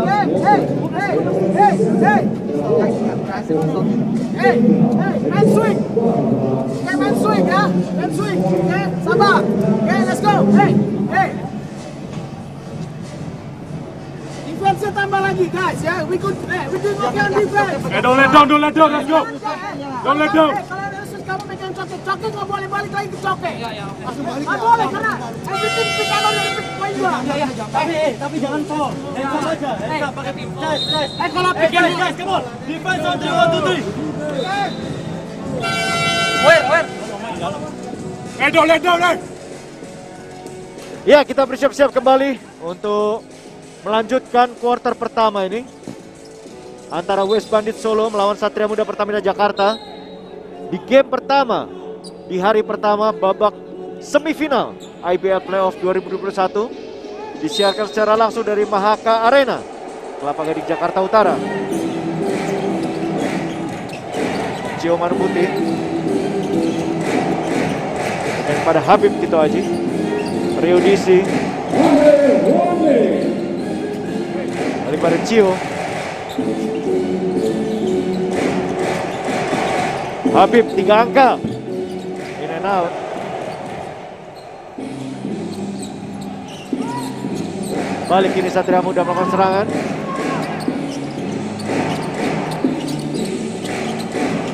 Hei, hei, hei, hei, hei. Hei, hei, main swing. Oke, main swing ya, main swing. Oke, sabar. Oke, let's go. Hei, hei. Defense tambah lagi guys ya. We could, eh, we doing okay on defense. Eh, don't let down, don't let down, let's go. Don't let down. Eh, kamu megang coke, coke nggak boleh balik lagi ke coke. Langsung balik. Nggak boleh karena everything up dari pick point gua. Tapi, eh, tapi jangan fall. Eh, come aja. Eh, pakai tim. Guys, guys. Eh, kalau Eh, pick guys, guys, come on. Defense on three, one, two, three. Where, where? Eh, let down, eh. Ya, kita bersiap-siap kembali untuk melanjutkan kuarter pertama ini antara West Bandit Solo melawan Satria Muda Pertamina Jakarta di game pertama di hari pertama babak semifinal IBL Playoff 2021 disiarkan secara langsung dari Mahaka Arena Kelapa Gading Jakarta Utara. Cio Manu Putih. Dan pada Habib Tito Aji Rio daripada Cio Habib tiga angka. In and out. Balik ini Satria Muda melakukan serangan.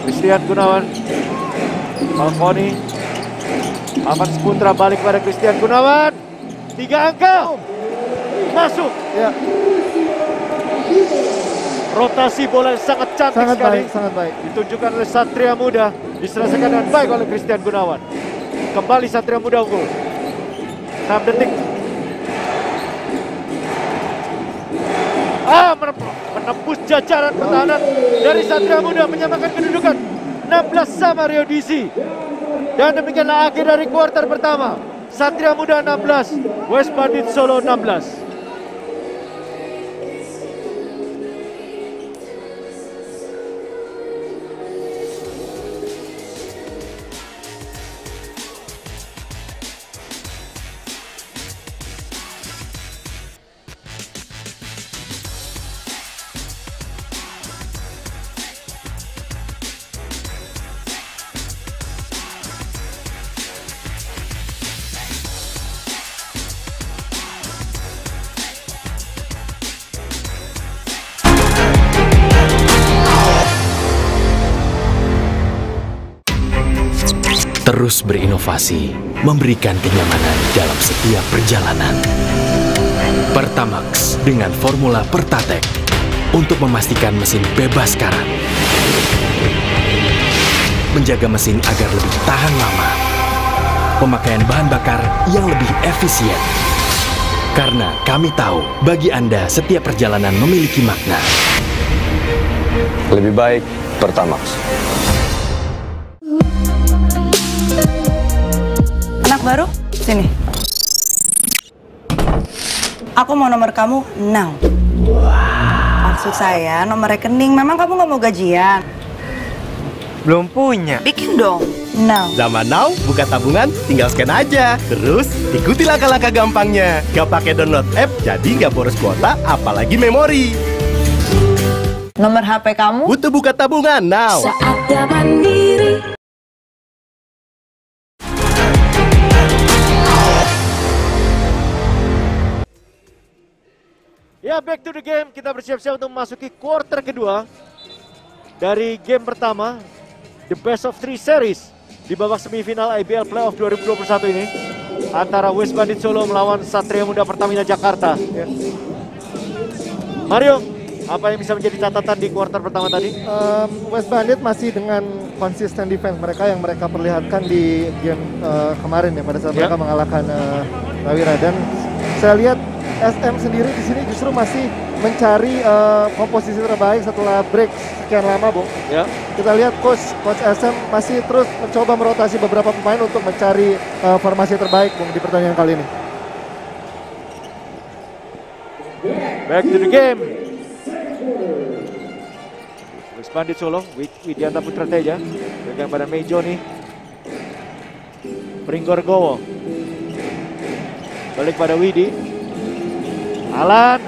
Christian Gunawan Malkoni Avan Putra balik pada Christian Gunawan. Tiga angka. Masuk. Ya rotasi bola yang sangat cantik Sangat sekali. baik, sangat baik. ditunjukkan oleh Satria Muda. Diselesaikan dengan baik oleh Christian Gunawan. Kembali Satria Muda unggul. 6 detik. Ah menembus jajaran pertahanan dari Satria Muda menyamakan kedudukan. 16 sama Rio Disi dan demikianlah akhir dari kuarter pertama. Satria Muda 16 West Bandit Solo 16 Terus berinovasi, memberikan kenyamanan dalam setiap perjalanan. Pertamax dengan formula Pertatek untuk memastikan mesin bebas karat. menjaga mesin agar lebih tahan lama. Pemakaian bahan bakar yang lebih efisien. Karena kami tahu, bagi Anda setiap perjalanan memiliki makna. Lebih baik Pertamax. Sini. Aku mau nomor kamu now. Maksud saya nomor rekening. Memang kamu nggak mau gajian? Belum punya. Bikin dong. Now. Zaman now, buka tabungan, tinggal scan aja. Terus, ikuti langkah-langkah gampangnya. Gak pakai download app, jadi gak boros kuota, apalagi memori. Nomor HP kamu? Butuh buka tabungan now. Saatnya mandiri. Ya, back to the game. Kita bersiap-siap untuk memasuki quarter kedua dari game pertama, the best of three series di babak semifinal IBL Playoff 2021 ini antara West Bandit Solo melawan Satria Muda Pertamina Jakarta. Mario, apa yang bisa menjadi catatan di quarter pertama tadi? Um, West Bandit masih dengan konsisten defense mereka yang mereka perlihatkan di game uh, kemarin ya pada saat Ya. mereka mengalahkan uh, Prawira dan saya lihat SM sendiri di sini justru masih mencari uh, komposisi terbaik setelah break sekian lama, Bu. Ya. Kita lihat coach coach SM masih terus mencoba merotasi beberapa pemain untuk mencari uh, formasi terbaik, Bung, di pertandingan kali ini. Back to the game. Bandit Solo, Wid- Widianta Putra Teja, pegang pada Mejo nih. Pringgor Gowo. Balik pada Widi. Alan.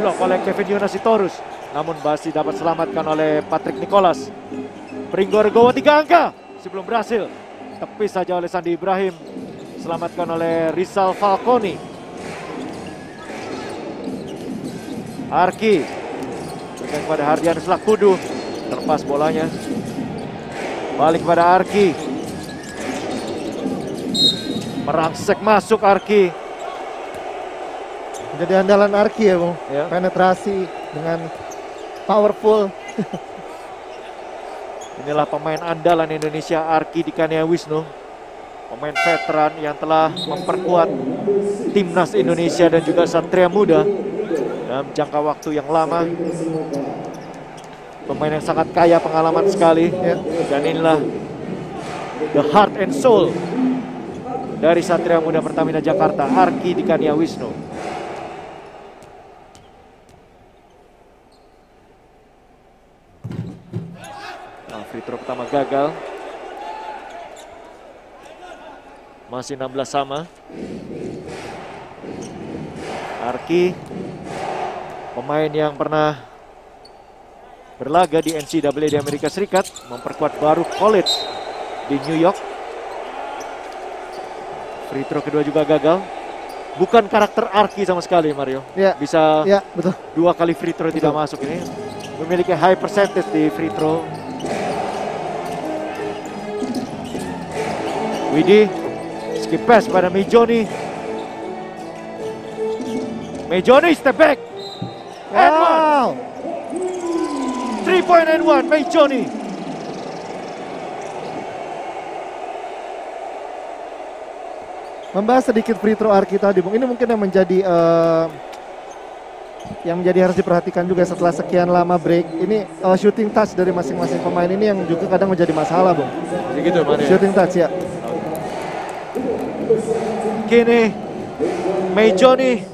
Blok oleh Kevin Yunasitorus. Namun masih dapat selamatkan oleh Patrick Nicholas. Pringgor Gowo tiga angka. Sebelum berhasil. Tepis saja oleh Sandi Ibrahim. Selamatkan oleh Rizal Falconi. Arki berikan kepada Hardianus Lakudu terlepas bolanya balik kepada Arki merangsek masuk Arki Menjadi andalan Arki ya, Bung. Ya. Penetrasi dengan powerful. inilah pemain andalan Indonesia Arki Dikania Wisnu pemain veteran yang telah memperkuat timnas Indonesia dan juga Satria Muda dalam jangka waktu yang lama pemain yang sangat kaya pengalaman sekali dan inilah the heart and soul dari Satria Muda Pertamina Jakarta Arki Dikania Wisnu. Nah, free throw pertama gagal. Masih 16 sama. Arki pemain yang pernah berlaga di NCAA di Amerika Serikat, memperkuat baru college di New York. Free throw kedua juga gagal. Bukan karakter Arki sama sekali Mario. Ya. Bisa Ya, betul. dua kali free throw tidak masuk ini. Memiliki high percentage di free throw. Widi skip pass pada Mejoni. Mejoni step back. And one. Three point and one, Mejoni. Membahas sedikit free throw Arki tadi, Bung. Ini mungkin yang menjadi eh, yang menjadi harus diperhatikan juga setelah sekian lama break. Ini eh, shooting touch dari masing-masing pemain ini yang juga kadang menjadi masalah, Bung. Gitu. Shooting touch ya. Kini Mejoni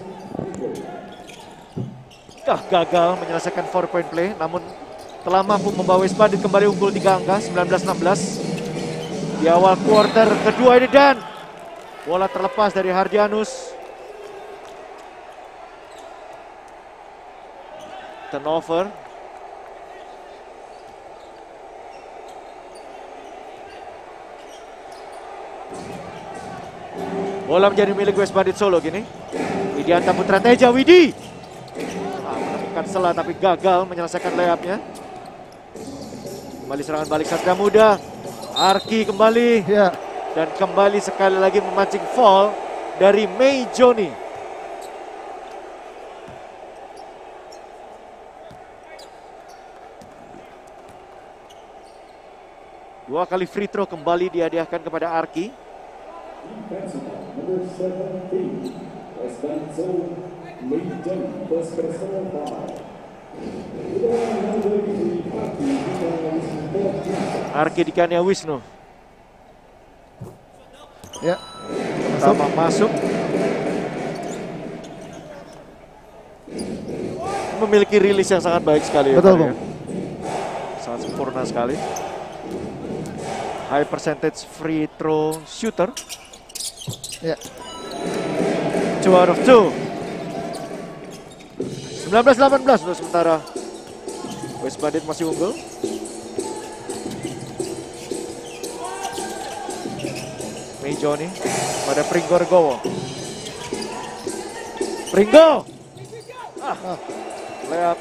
ah, gagal menyelesaikan 4 point play namun telah mampu membawa Bandit kembali unggul 3 angka 19-16 di awal quarter kedua ini dan bola terlepas dari Hardianus turnover Bola menjadi milik West Bandit Solo gini. Widianta Putra Teja Widi. Ah, menemukan celah tapi gagal menyelesaikan layupnya. Kembali serangan balik Satria Muda. Arki kembali. Ya. Dan kembali sekali lagi memancing fall dari Mei Joni. Dua kali free throw kembali dihadiahkan kepada Arki. Arki Dikania Wisnu. Ya. Pertama masuk. Memiliki rilis yang sangat baik sekali. ya, Betul, Pak, ya. Bung. Sangat sempurna sekali. High percentage free throw shooter. Ya. Two out of two. 19-18 untuk sementara. West Bandit masih unggul. Joni pada Pringgo Regowo. Pringgo! Ah, layup.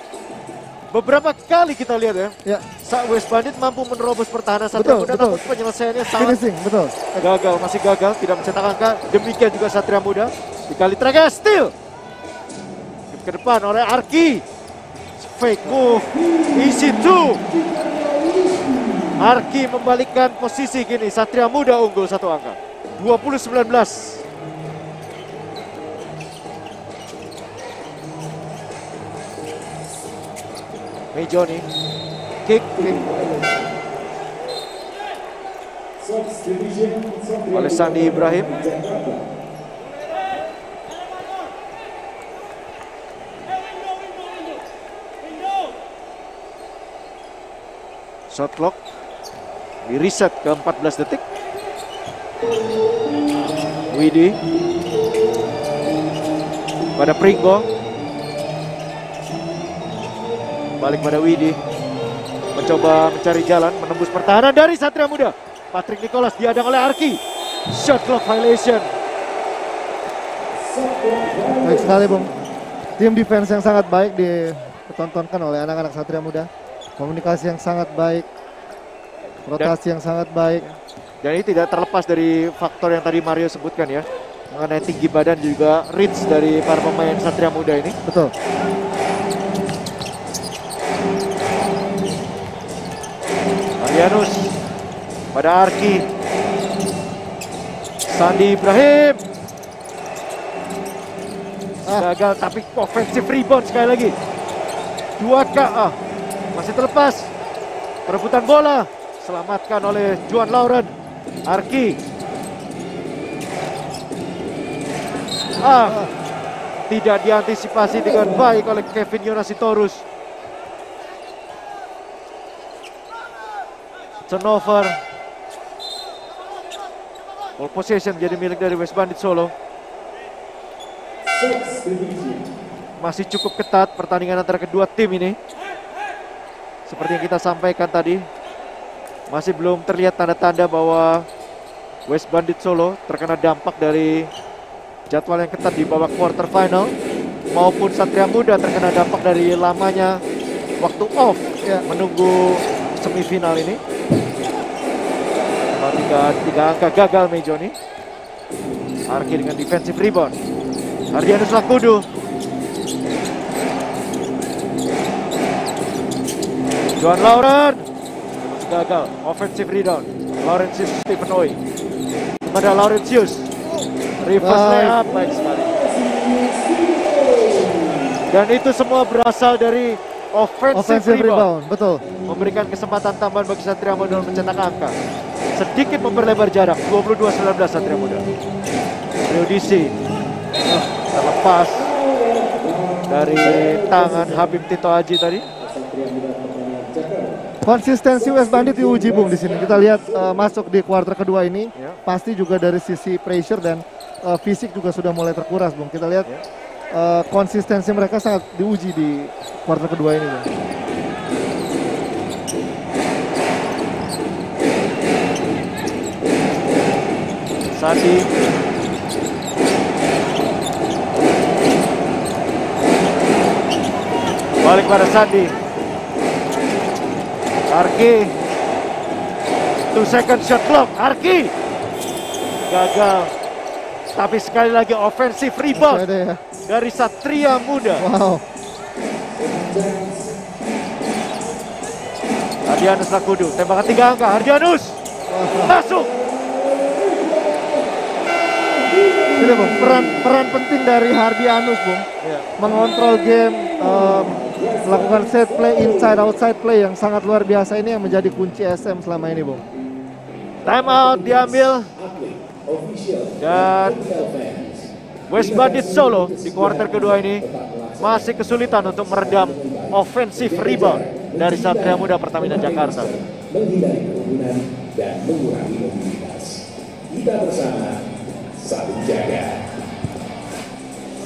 Beberapa kali kita lihat ya, Ya. saat West Bandit mampu menerobos pertahanan Satria Betul, Muda, betul. namun penyelesaiannya sangat Finishing, betul. gagal, masih gagal, tidak mencetak angka. Demikian juga Satria Muda. Dikali terakhir, steal. Ke depan oleh Arki. Fake move, easy two. Arki membalikkan posisi gini, Satria Muda unggul satu angka. 20-19. Mejoni, kick, kick. oleh Sandi Ibrahim. Shot clock di reset ke 14 detik. Widi pada Pringgo. Balik pada Widi. Mencoba mencari jalan, menembus pertahanan dari Satria Muda. Patrick Nicholas diadang oleh Arki. Shot clock violation. Baik sekali, Bung. Tim defense yang sangat baik ditontonkan oleh anak-anak Satria Muda. Komunikasi yang sangat baik. Rotasi yang sangat baik. Dan ini tidak terlepas dari faktor yang tadi Mario sebutkan ya. Mengenai tinggi badan juga reach dari para pemain Satria Muda ini. Betul. Marianus pada Arki. Sandi Ibrahim. Gagal tapi offensive rebound sekali lagi. Dua K. Ah, masih terlepas. Perebutan bola. Selamatkan oleh Juan Lauren. Arki. Ah, tidak diantisipasi dengan baik oleh Kevin Yonasitorus. Turnover. Ball possession jadi milik dari West Bandit Solo. Masih cukup ketat pertandingan antara kedua tim ini. Seperti yang kita sampaikan tadi, masih belum terlihat tanda-tanda bahwa West Bandit Solo terkena dampak dari jadwal yang ketat di babak quarter final maupun Satria Muda terkena dampak dari lamanya waktu off ya, menunggu semifinal ini. Cuma tiga, tiga angka gagal Mejoni. Arki dengan defensive rebound. Ardianus Lakudu. Juan Lauren. Gagal. Offensive rebound. Laurentius Stephen Oi. Kepada Laurentius. Reverse layup. Baik sekali. Dan itu semua berasal dari offensive, Offensive rebound, betul. Memberikan kesempatan tambahan bagi Satria Muda untuk mencetak angka. Sedikit memperlebar jarak. 22-19 Satria Muda. Riodisi. Oh, terlepas dari tangan Habib Tito Haji tadi. Konsistensi West Bandit diuji Bung di sini. Kita lihat eh, masuk di kuarter kedua ini Ya. pasti juga dari sisi pressure dan eh, fisik juga sudah mulai terkuras Bung. Kita lihat eh, konsistensi mereka sangat diuji di kuarter kedua ini Bung. Sandi. Balik pada Sandi. Arki. Two second shot clock. Arki. Gagal. Tapi sekali lagi offensive rebound ya. dari Satria Muda. Wow. Hardianus Lakudu, tembakan tiga angka. Hardianus Masuk. Ini bung, peran peran penting dari Hardy Anus bung, mengontrol game, em, melakukan set play, inside outside play yang sangat luar biasa ini yang menjadi kunci SM selama ini bung. Time out diambil dan West Bandit Solo di kuarter kedua ini masih kesulitan untuk meredam offensive rebound dari Satria Muda Pertamina Jakarta. menghindari kerumunan dan mengurangi mobilitas. Kita bersama saling jaga.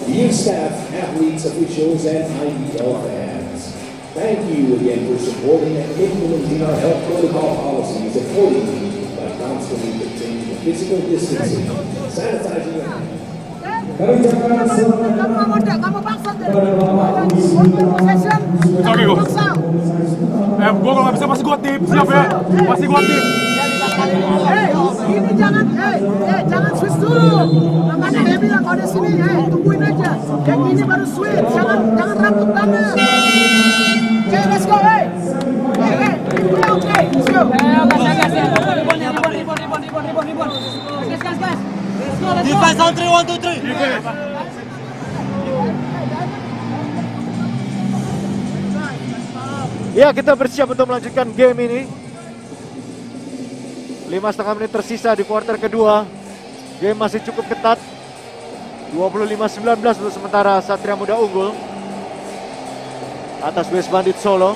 Dear staff, athletes, officials, and IBL fans, thank you again for supporting and implementing our health protocol policies accordingly by constantly maintaining physical distancing, sanitizing your hands. Kami ucapkan selamat kepada go. Siap ya? Pasti ini jangan, hei, hei, jangan switch dulu. Makanya dia bilang kalau di sini, hei, tungguin aja. Yang ini baru switch, jangan, jangan rambut banget. Oke, let's go, hei. Hei, hei, oke, oke, let's go. Defense on 3, 1, 2, 3. Ya kita bersiap untuk melanjutkan game ini. Lima setengah menit tersisa di kuarter kedua. Game masih cukup ketat. 25-19 untuk sementara Satria Muda unggul. Atas West Bandit Solo.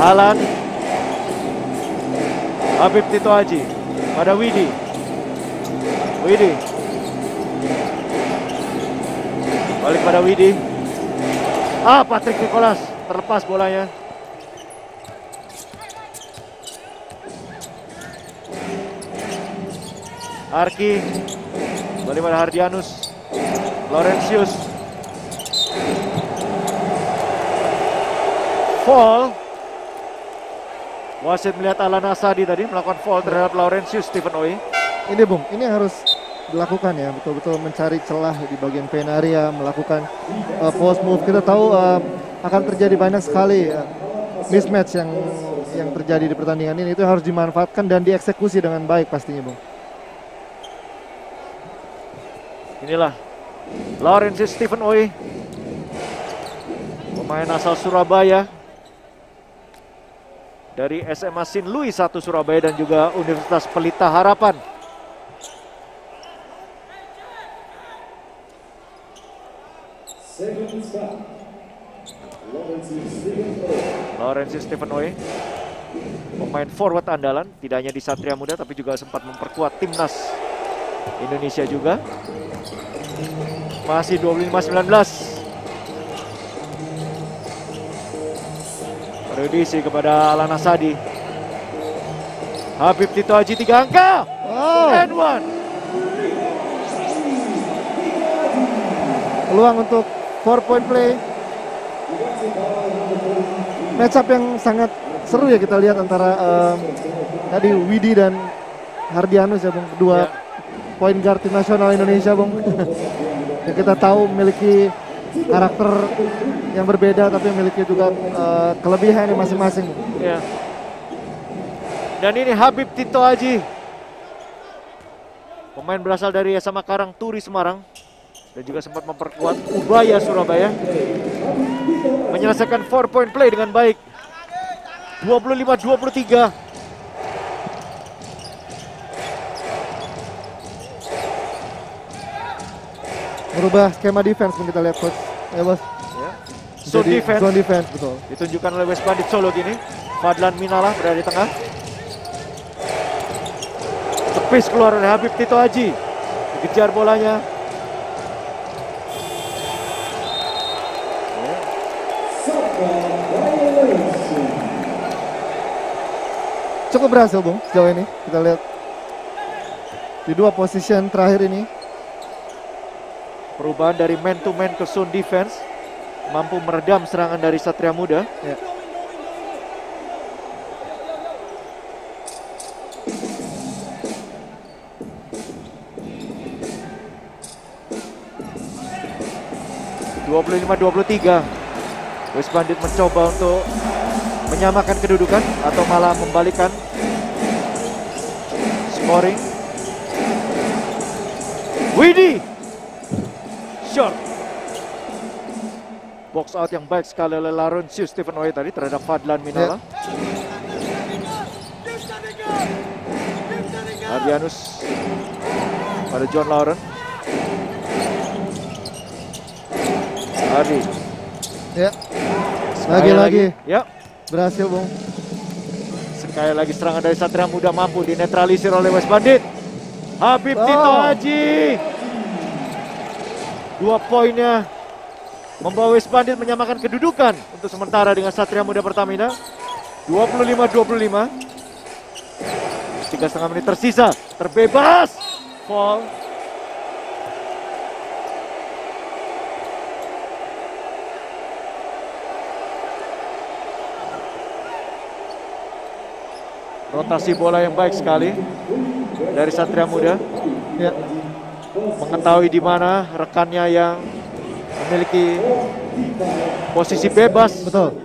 Alan. Habib Tito Haji. Pada Widi. Widi. Balik pada Widi. Ah, Patrick Nicholas terlepas bolanya. Arki. Balik pada Hardianus. Laurentius. Fall. Wasit melihat Alana Sadi tadi melakukan foul terhadap Laurentius Stephen Oi. Ini bung, ini harus dilakukan ya, betul-betul mencari celah di bagian paint area, melakukan uh, post move. Kita tahu uh, akan terjadi banyak sekali uh, mismatch yang yang terjadi di pertandingan ini itu harus dimanfaatkan dan dieksekusi dengan baik pastinya bung. Inilah Laurentius Stephen Oi. Pemain asal Surabaya. Dari SMA Sin Louis 1 Surabaya dan juga Universitas Pelita Harapan. Second spot. Lawrence Stephen Oi. Pemain forward andalan, tidak hanya di Satria Muda tapi juga sempat memperkuat timnas Indonesia juga. Masih 25-19. Redisi kepada Alana Sadi. Habib Tito Haji tiga angka. And one. Peluang untuk four point play. Match up yang sangat seru ya kita lihat antara em, tadi Widi dan Hardianus ya bung, kedua point guard tim nasional Indonesia bung. yang kita tahu memiliki karakter yang berbeda tapi memiliki juga eh, kelebihan yang masing-masing. Ya. Dan ini Habib Tito Haji. Pemain berasal dari SMA Karang Turi Semarang dan juga sempat memperkuat Ubaya Surabaya. Menyelesaikan 4 point play dengan baik. 25-23. Merubah skema defense kita lihat coach. Ya bos. Zone Jadi, defense. Zone defense betul. Ditunjukkan oleh West Bandit Solo gini. Fadlan Minala berada di tengah. Tepis keluar oleh Habib Tito Haji. Dikejar bolanya. cukup berhasil Bung sejauh ini. Kita lihat di dua position terakhir ini. Perubahan dari man to man ke zone defense mampu meredam serangan dari Satria Muda. Ya. Dua puluh lima, dua puluh tiga. Mencoba untuk menyamakan kedudukan atau malah membalikan scoring. Widi shot box out yang baik sekali oleh Laurentius Stephen Oye tadi terhadap Fadlan Minala. Ardianus pada John Lauren. Ardi. Ya. Lagi-lagi. Ya. Berhasil, Bung. Sekali lagi serangan dari Satria Muda mampu dinetralisir oleh West Bandit. Habib Oh. Tito Haji. Dua poinnya membawa West Bandit menyamakan kedudukan untuk sementara dengan Satria Muda Pertamina. 25-25. Tiga setengah menit tersisa. Terbebas. Fall. Rotasi bola yang baik sekali dari Satria Muda. Ya. Mengetahui di mana rekannya yang memiliki posisi bebas. Betul.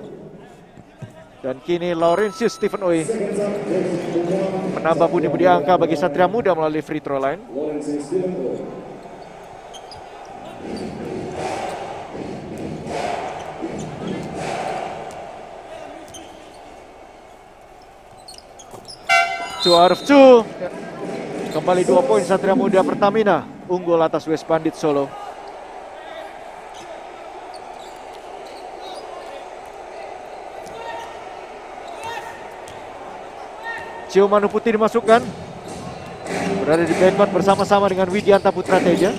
Dan kini Laurentius Stephen Oi menambah budi-budi angka bagi Satria Muda melalui free throw line. Two out of. Kembali dua poin Satria Muda Pertamina unggul atas West Bandit Solo. Cio Manu Putih dimasukkan. Berada di backcourt bersama-sama dengan Widianta Putra Teja.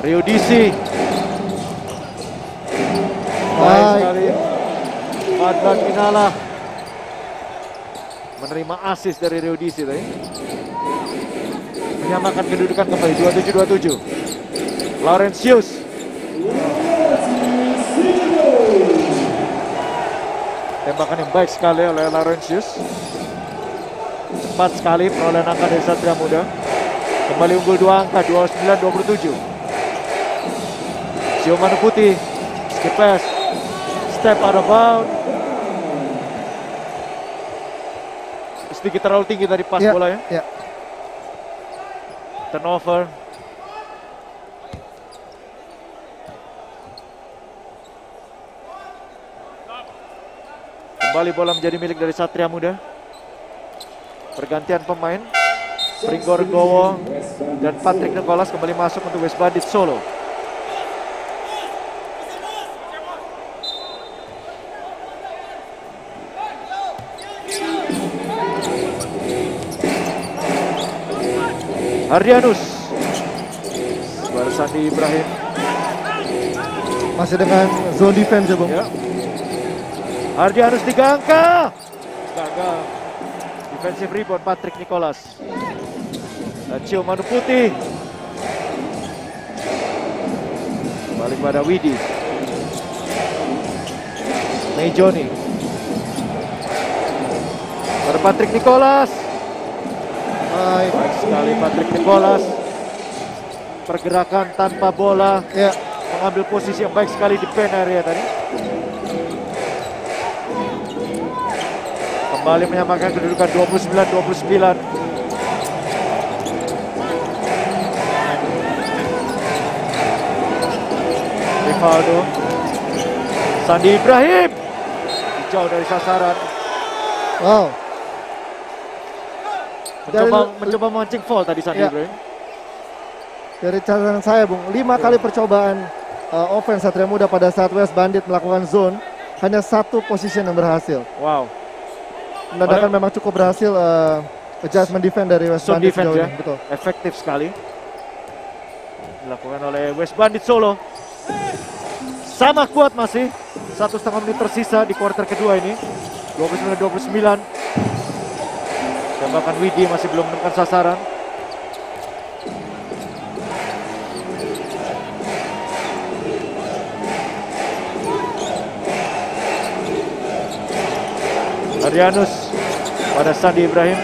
Rio Disi. Baik sekali. Fadlan Minala. Menerima asis dari Rio Disi tadi. Menyamakan kedudukan kembali 27-27. Laurentius Tembakan yang baik sekali oleh Laurentius. Cepat sekali perolehan angka dari Satria Muda. Kembali unggul dua angka, 29-27. Sio Manu Putih, skip pass, step out of bound. Sedikit terlalu tinggi tadi pas Ya, bola ya. ya. Turnover. Kembali bola menjadi milik dari Satria Muda. Pergantian pemain. Pringgo Renggowo dan Patrick Nicholas kembali masuk untuk West Bandit Solo. Ardianus. Baru Sandi Ibrahim. Masih dengan zone defense ya, Bung. Ya. Ardianus tiga angka. Gagal. Defensive rebound Patrick Nicholas. Cio Manu Putih. Balik pada Widi. Mejoni. Pada Patrick Nicholas. Baik. Baik sekali Patrick Nicholas. Pergerakan tanpa bola. Ya. Mengambil posisi yang baik sekali di pen area tadi. Kembali menyamakan kedudukan 29-29. Rivaldo. Sandi Ibrahim. Jauh dari sasaran. Wow. Mencoba, Dari- mencoba memancing foul tadi Sandi Ya. Ibrahim. Dari catatan saya, Bung, lima kali percobaan uh, offense Satria Muda pada saat West Bandit melakukan zone, hanya satu position yang berhasil. Wow. Menandakan Padahal- memang cukup berhasil uh, adjustment defense dari West Zone Bandit defense ya. ini. Betul. Efektif sekali. Dilakukan oleh West Bandit Solo. Sama kuat masih. Satu setengah menit tersisa di kuarter kedua ini. 29-29. Tembakan Widi masih belum menemukan sasaran. Adrianus pada Sandi Ibrahim.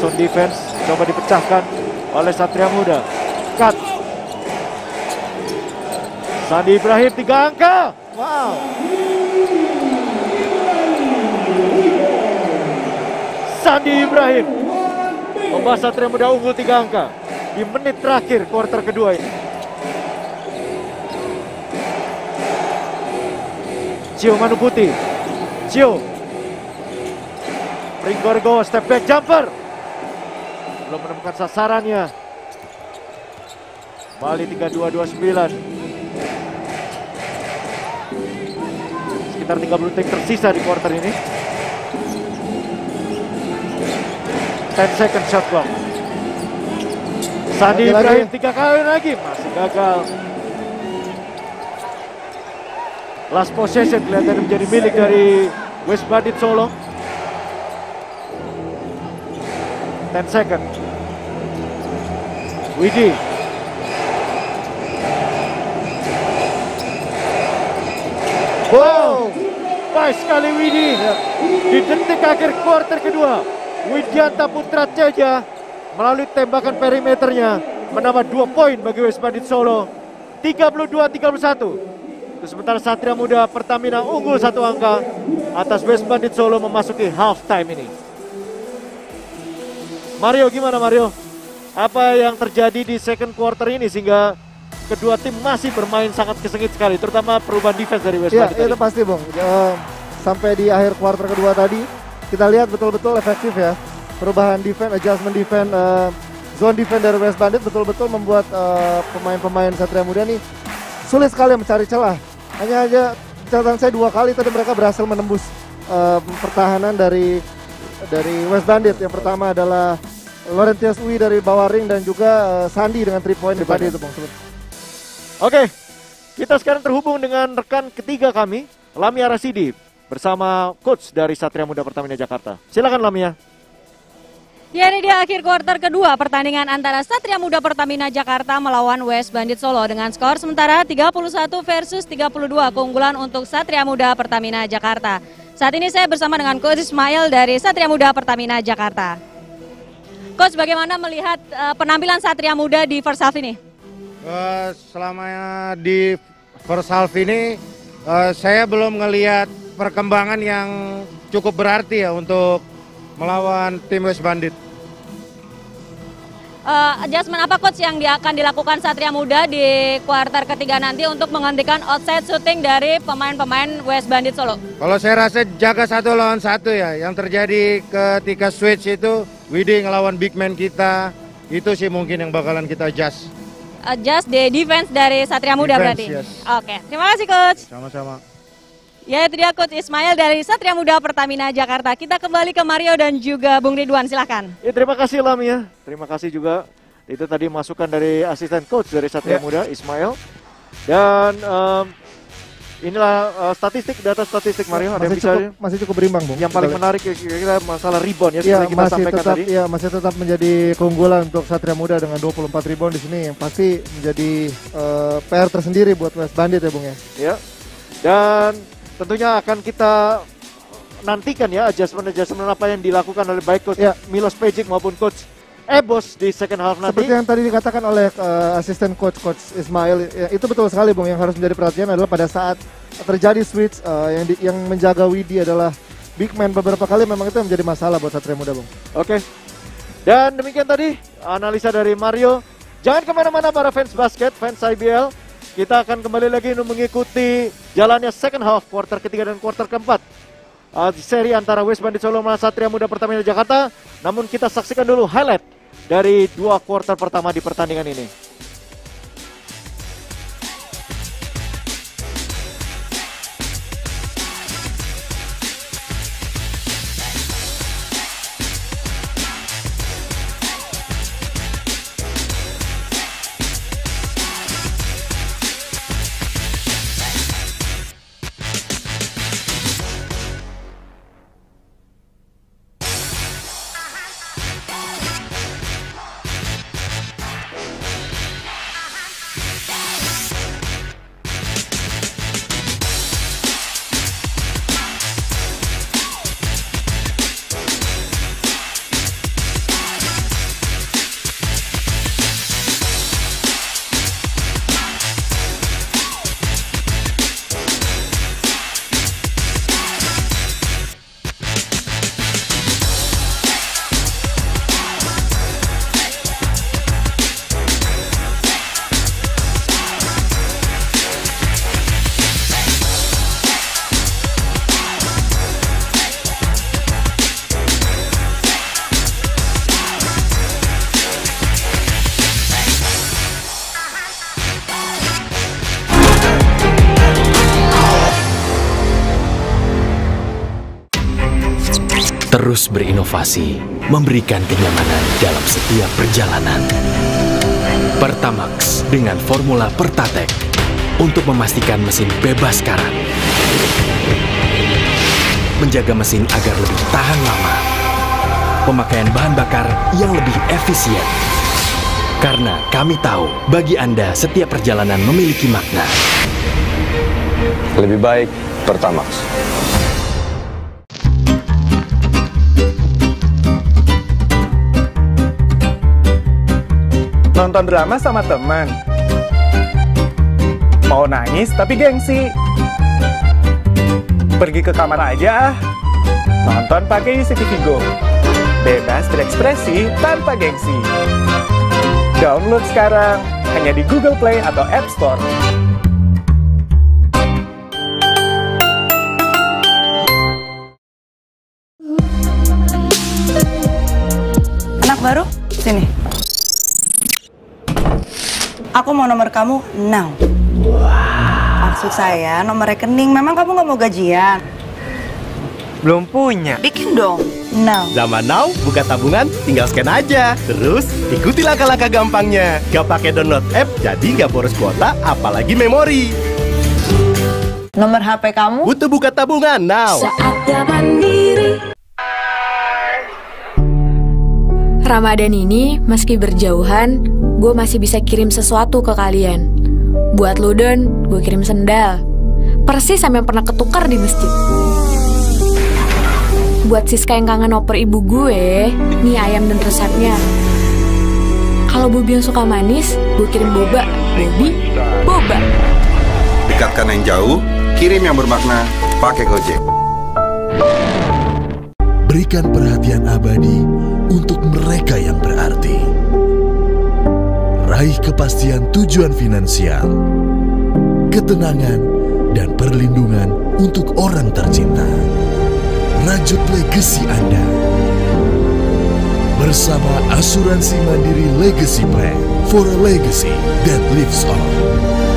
Zone defense Coba dipecahkan oleh Satria Muda. Cut. Sandi Ibrahim tiga angka. Wow. Sandi Ibrahim membawa Satria Muda unggul tiga angka di menit terakhir kuarter kedua ini. Cio Manuputi. Cio. Ringgorgo step back jumper. Belum menemukan sasarannya. Bali 3229. Sekitar 30 detik tersisa di quarter ini. 10 second shot clock. Sandi. Ibrahim tiga kali lagi masih gagal. Last possession kelihatan menjadi milik dari West Bandit Solo. 10 second. Widi. Wow, baik sekali Widi. Di detik akhir kuarter kedua, Widianta Putra Teja melalui tembakan perimeternya menambah dua poin bagi West Bandit Solo. 32-31. Itu sementara Satria Muda Pertamina unggul satu angka atas West Bandit Solo memasuki half time ini. Mario gimana Mario? Apa yang terjadi di second quarter ini sehingga kedua tim masih bermain sangat kesengit sekali, terutama perubahan defense dari West Ya, Bandit itu tadi. pasti, Bung. Eh, sampai di akhir kuarter kedua tadi, kita lihat betul-betul efektif ya. Perubahan defense, adjustment defense, eh, zone defense dari West Bandit betul-betul membuat eh, pemain-pemain Satria Muda nih sulit sekali mencari celah. Hanya aja catatan saya dua kali tadi mereka berhasil menembus eh, pertahanan dari dari West Bandit. Yang pertama adalah Laurentius Ui dari bawah ring dan juga eh, Sandi dengan 3 point tadi itu, Bung. Oke, kita sekarang terhubung dengan rekan ketiga kami, Lamia Rasidi, bersama coach dari Satria Muda Pertamina Jakarta. Silakan Lamia. Ya ini dia akhir kuarter kedua pertandingan antara Satria Muda Pertamina Jakarta melawan West Bandit Solo dengan skor sementara 31 versus 32 keunggulan untuk Satria Muda Pertamina Jakarta. Saat ini saya bersama dengan Coach Ismail dari Satria Muda Pertamina Jakarta. Coach bagaimana melihat eh, penampilan Satria Muda di first half ini? Eh, selama di first half ini eh, saya belum ngelihat perkembangan yang cukup berarti ya untuk melawan tim West Bandit. Eh, adjustment apa coach yang akan dilakukan Satria Muda di kuarter ketiga nanti untuk menghentikan outside shooting dari pemain-pemain West Bandit Solo? Kalau saya rasa jaga satu lawan satu ya. Yang terjadi ketika switch itu Widi ngelawan big man kita itu sih mungkin yang bakalan kita adjust. Adjust di defense dari Satria Muda Defense, berarti. yes. Oke, terima kasih coach. Sama-sama. Ya itu dia coach Ismail dari Satria Muda Pertamina Jakarta. Kita kembali ke Mario dan juga Bung Ridwan, silahkan. Ya, terima kasih Lamia. Terima kasih juga itu tadi masukan dari asisten coach dari Satria Ya. Muda, Ismail. Dan em, inilah eh, statistik, data statistik Mario. Ada yang masih bisa cukup, masih cukup berimbang, Bung. yang paling menarik kira-kira masalah rebound ya, Ya, kita masih sampaikan tetap tadi. ya masih tetap menjadi keunggulan untuk Satria Muda dengan 24 rebound di sini yang pasti menjadi eh, PR tersendiri buat West Bandit ya Bung ya. Ya. Dan tentunya akan kita nantikan ya adjustment-adjustment apa yang dilakukan oleh baik coach Ya. Milos Pejic maupun coach Ebos di second half nanti. Seperti yang tadi dikatakan oleh eh, asisten coach coach Ismail ya, itu betul sekali Bung yang harus menjadi perhatian adalah pada saat terjadi switch eh, yang di- yang menjaga Widi adalah big man beberapa kali memang itu yang menjadi masalah buat Satria Muda Bung. Oke. Dan demikian tadi analisa dari Mario. Jangan ke mana-mana para fans basket, fans IBL. Kita akan kembali lagi untuk mengikuti jalannya second half, quarter ketiga dan quarter keempat. Uh, seri antara West Bandit Solo melawan Satria Muda Pertamina Jakarta. Namun kita saksikan dulu highlight dari dua quarter pertama di pertandingan ini. Berinovasi, memberikan kenyamanan dalam setiap perjalanan. Pertamax dengan formula Pertatek untuk memastikan mesin bebas karat. Menjaga mesin agar lebih tahan lama. Pemakaian bahan bakar yang lebih efisien. Karena kami tahu, bagi Anda setiap perjalanan memiliki makna. Lebih baik Pertamax. Nonton drama sama teman. Mau nangis tapi gengsi. Pergi ke kamar aja ah. Nonton pakai UCTV Go. Bebas berekspresi tanpa gengsi. Download sekarang hanya di Google Play atau App Store. Anak baru, sini. Aku mau nomor kamu now. Maksud saya nomor rekening. Memang kamu nggak mau gajian? Belum punya. Bikin dong. Now. Zaman now, buka tabungan, tinggal scan aja. Terus, ikuti langkah-langkah gampangnya. Gak pakai download app, jadi gak boros kuota, apalagi memori. Nomor HP kamu? Butuh buka tabungan now. Saatnya mandiri. Ramadan ini, meski berjauhan, gue masih bisa kirim sesuatu ke kalian. Buat lu Don, gue kirim sendal. Persis sama yang pernah ketukar di masjid. Buat Siska yang kangen oper ibu gue, nih ayam dan resepnya. Kalau Bobi yang suka manis, gue kirim boba. Bobi, boba. Dekatkan yang jauh, kirim yang bermakna, pakai Gojek. Berikan perhatian abadi untuk mereka yang berarti. Raih kepastian tujuan finansial, ketenangan, dan perlindungan untuk orang tercinta. Rajut legasi Anda. Bersama Asuransi Mandiri Legacy Plan for a legacy that lives on.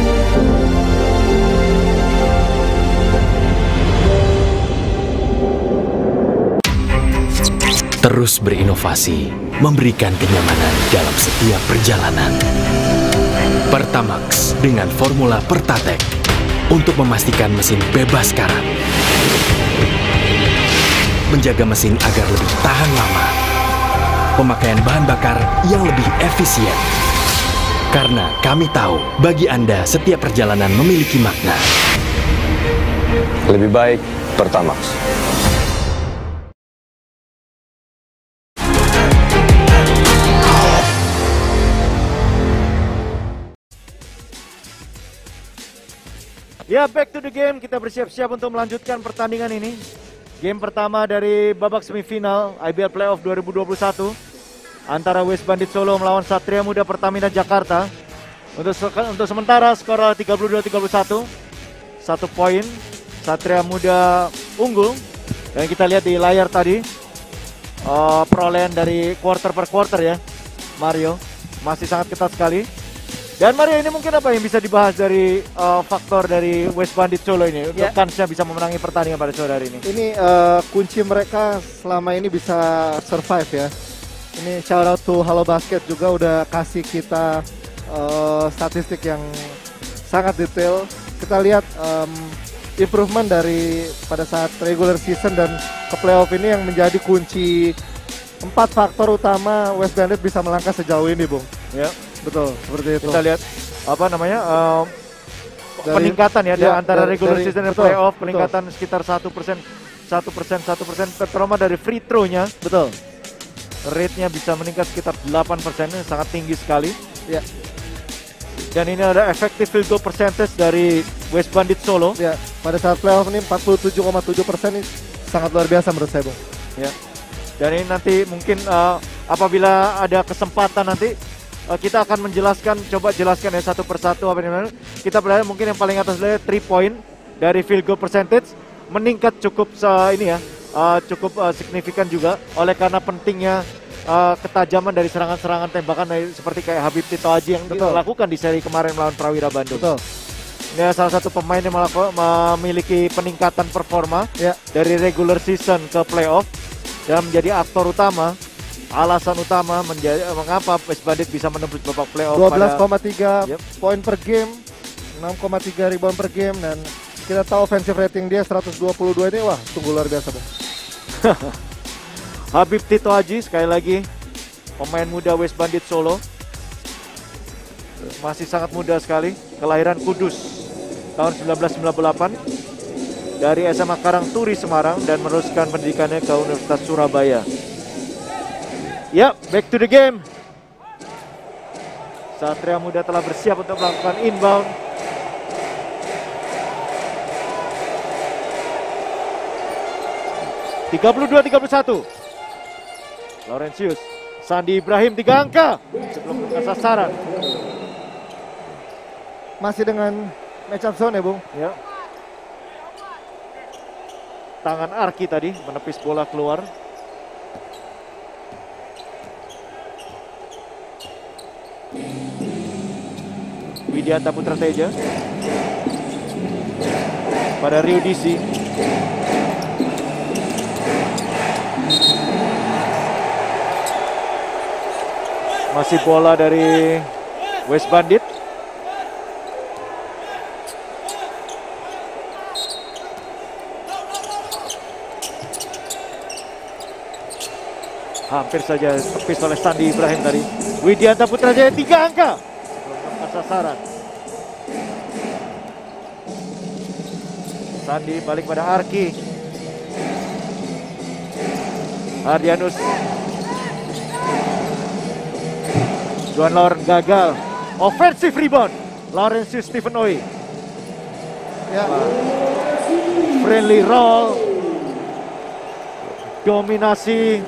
Terus berinovasi, memberikan kenyamanan dalam setiap perjalanan. Pertamax dengan formula Pertatek untuk memastikan mesin bebas karat. Menjaga mesin agar lebih tahan lama. Pemakaian bahan bakar yang lebih efisien. Karena kami tahu, bagi Anda setiap perjalanan memiliki makna. Lebih baik Pertamax. Ya, back to the game. Kita bersiap-siap untuk melanjutkan pertandingan ini. Game pertama dari babak semifinal IBL Playoff 2021 antara West Bandit Solo melawan Satria Muda Pertamina Jakarta. Untuk untuk sementara skor 32-31. Satu poin. Satria Muda unggul. Dan kita lihat di layar tadi eh, perolehan dari quarter per quarter ya. Mario masih sangat ketat sekali. Dan Mario ini mungkin apa yang bisa dibahas dari uh, faktor dari West Bandit Solo ini untuk Ya. kansnya bisa memenangi pertandingan pada sore hari ini? Ini eh, kunci mereka selama ini bisa survive ya. Ini shout out to Halo Basket juga udah kasih kita eh, statistik yang sangat detail. Kita lihat em, improvement dari pada saat regular season dan ke playoff ini yang menjadi kunci empat faktor utama West Bandit bisa melangkah sejauh ini, Bung. Ya, betul seperti itu. Kita lihat apa namanya um, Dari- peningkatan ya, ya, antara dari- regular dari- season dan betul, playoff betul. peningkatan sekitar satu persen satu persen satu persen terutama dari free throw-nya betul rate-nya bisa meningkat sekitar 8 persen sangat tinggi sekali ya dan ini ada effective field goal percentage dari West Bandit Solo ya pada saat playoff ini 47,7 persen ini sangat luar biasa menurut saya, Bung. ya dan ini nanti mungkin uh, apabila ada kesempatan nanti uh, kita akan menjelaskan coba jelaskan ya satu persatu apa namanya kita berada mungkin yang paling atas adalah 3 point dari field goal percentage meningkat cukup se- ini ya uh, cukup uh, signifikan juga oleh karena pentingnya uh, ketajaman dari serangan-serangan tembakan dari, seperti kayak Habib Tito Aji yang Betul. dilakukan di seri kemarin melawan Prawira Bandung. Betul. Ini salah satu pemain yang memiliki peningkatan performa Ya. dari regular season ke playoff dan menjadi aktor utama, alasan utama menjadi mengapa West Bandit bisa menembus babak playoff pada 12,3 Yep. poin per game, 6,3 rebound per game dan kita tahu offensive rating dia 122 ini wah tunggu luar biasa bang. Habib Tito Haji sekali lagi pemain muda West Bandit Solo masih sangat muda sekali kelahiran Kudus tahun 1998 dari SMA Karangturi Semarang dan meneruskan pendidikannya ke Universitas Surabaya. Ya, back to the game. Satria Muda telah bersiap untuk melakukan inbound. Tiga puluh dua, tiga puluh satu. Laurentius, Sandi Ibrahim tiga angka sebelum ke sasaran. Masih dengan match up zone ya bung. Ya. Tangan Arki tadi menepis bola keluar. Widianta Putra Teja pada Rio Disi. Masih bola dari West Bandit. Hampir saja tepis oleh Sandi Ibrahim tadi. Widianta Putra Jaya tiga angka. Belum sasaran. Sandi balik pada Arki. Ardianus. Juan Lauren gagal. Offensive rebound. Laurentius Stephen Oi. Ya. Friendly roll. Dominasi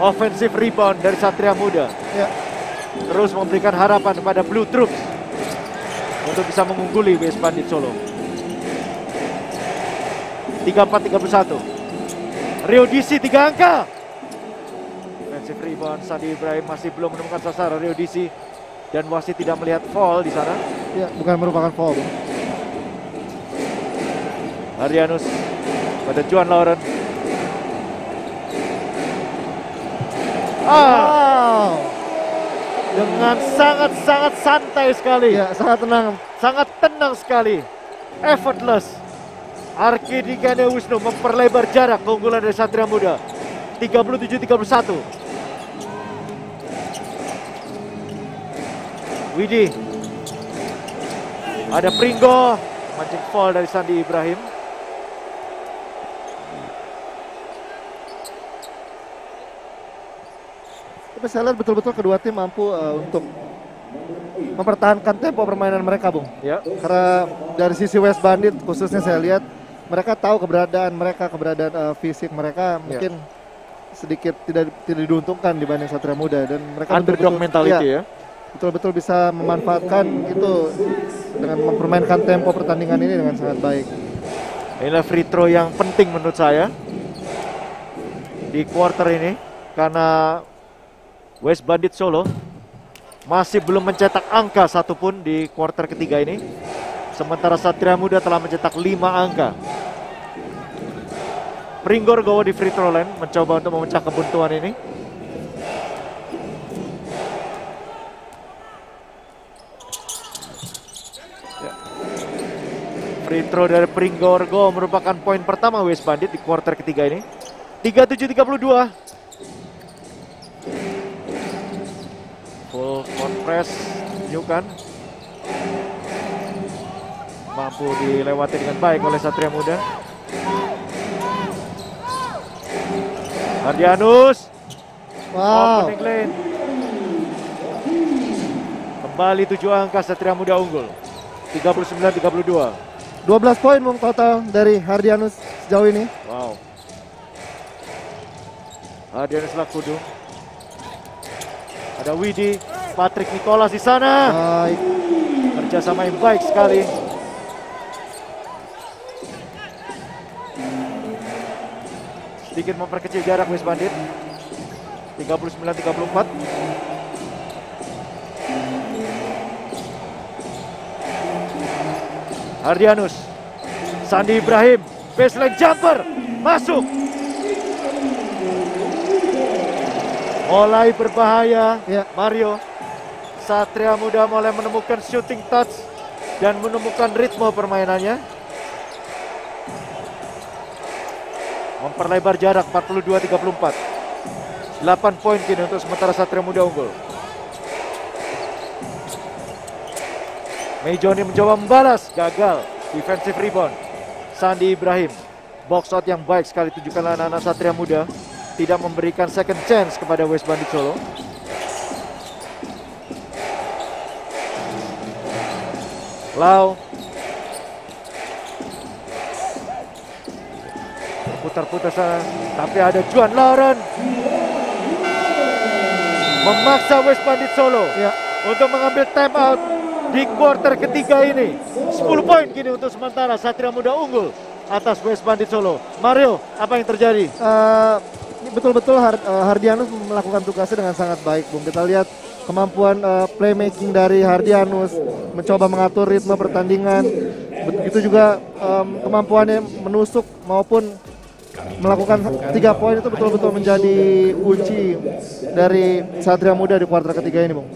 offensive rebound dari Satria Muda. Ya. Terus memberikan harapan kepada Blue Troops untuk bisa mengungguli West Bandit Solo. 34-31. Rio Disi 3 angka. Offensive rebound Sandi Ibrahim masih belum menemukan sasaran Rio Disi dan wasit tidak melihat foul di sana. Ya, bukan merupakan foul. Arianus pada Juan Lauren. Ah, dengan sangat-sangat santai sekali. Ya, sangat tenang. Sangat tenang sekali. Effortless. Arki Dikane Wisnu memperlebar jarak keunggulan dari Satria Muda. 37-31. Widi. Ada Pringgo. Mancing foul dari Sandi Ibrahim. Tapi saya lihat betul-betul kedua tim mampu eh, untuk mempertahankan tempo permainan mereka, Bung. Ya. Karena dari sisi West Bandit khususnya saya lihat mereka tahu keberadaan mereka, keberadaan eh, fisik mereka Ya. mungkin sedikit tidak tidak diuntungkan dibanding Satria Muda dan mereka Underdog betul-betul- mentality iya, ya. Betul-betul bisa memanfaatkan itu dengan mempermainkan tempo pertandingan ini dengan sangat baik. Inilah free throw yang penting menurut saya di quarter ini karena West Bandit Solo masih belum mencetak angka satupun di quarter ketiga ini. Sementara Satria Muda telah mencetak 5 angka. Pringgor Gowo di free throw line mencoba untuk memecah kebuntuan ini. Ya. Free throw dari Pringgorgo merupakan poin pertama West Bandit di quarter ketiga ini. 37-32. Full court press tunjukkan. Mampu dilewati dengan baik oleh Satria Muda. Ardianus. Wow. Opening lane. Kembali tujuh angka Satria Muda unggul. 39-32. 12 poin Bung total dari Hardianus sejauh ini. Wow. Ardianus Lakudu. Ada Widi, Patrick Nicholas di sana. Baik. Kerjasama yang baik sekali. Sedikit memperkecil jarak West Bandit. 39-34. Ardianus. Sandi Ibrahim. Baseline jumper. Masuk. Mulai berbahaya. Mario, Satria Muda mulai menemukan shooting touch dan menemukan ritme permainannya. Memperlebar jarak 42-34. 8 poin kini untuk sementara Satria Muda unggul. Mei Joni mencoba membalas, gagal. Defensive rebound. Sandi Ibrahim. Box out yang baik sekali tunjukkan anak-anak Satria Muda. Tidak memberikan second chance kepada West Bandit Solo. Lau. Putar-putar sana. Tapi ada Juan Lauren. Memaksa West Bandit Solo. Untuk mengambil time out di quarter ketiga ini. 10 poin kini untuk sementara Satria Muda unggul atas West Bandit Solo. Mario, apa yang terjadi? Ini betul-betul Har- eh, Hardianus melakukan tugasnya dengan sangat baik, Bung. Kita lihat kemampuan eh, playmaking dari Hardianus, mencoba mengatur ritme pertandingan. Begitu juga em, kemampuannya menusuk maupun melakukan tiga poin itu betul-betul menjadi kunci dari Satria Muda di kuarter ketiga ini, Bung.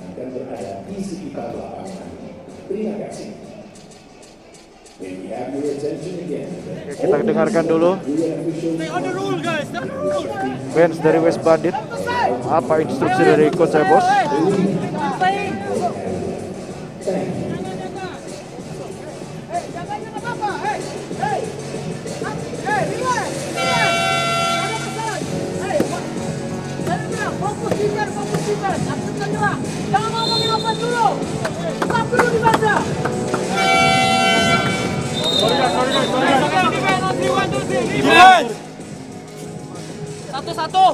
Kita dengarkan dulu bench dari West Bandit. Apa instruksi dari coach saya, Bos? Jangan ngomongin offense dulu. Stop dulu di banda. Satu-satu.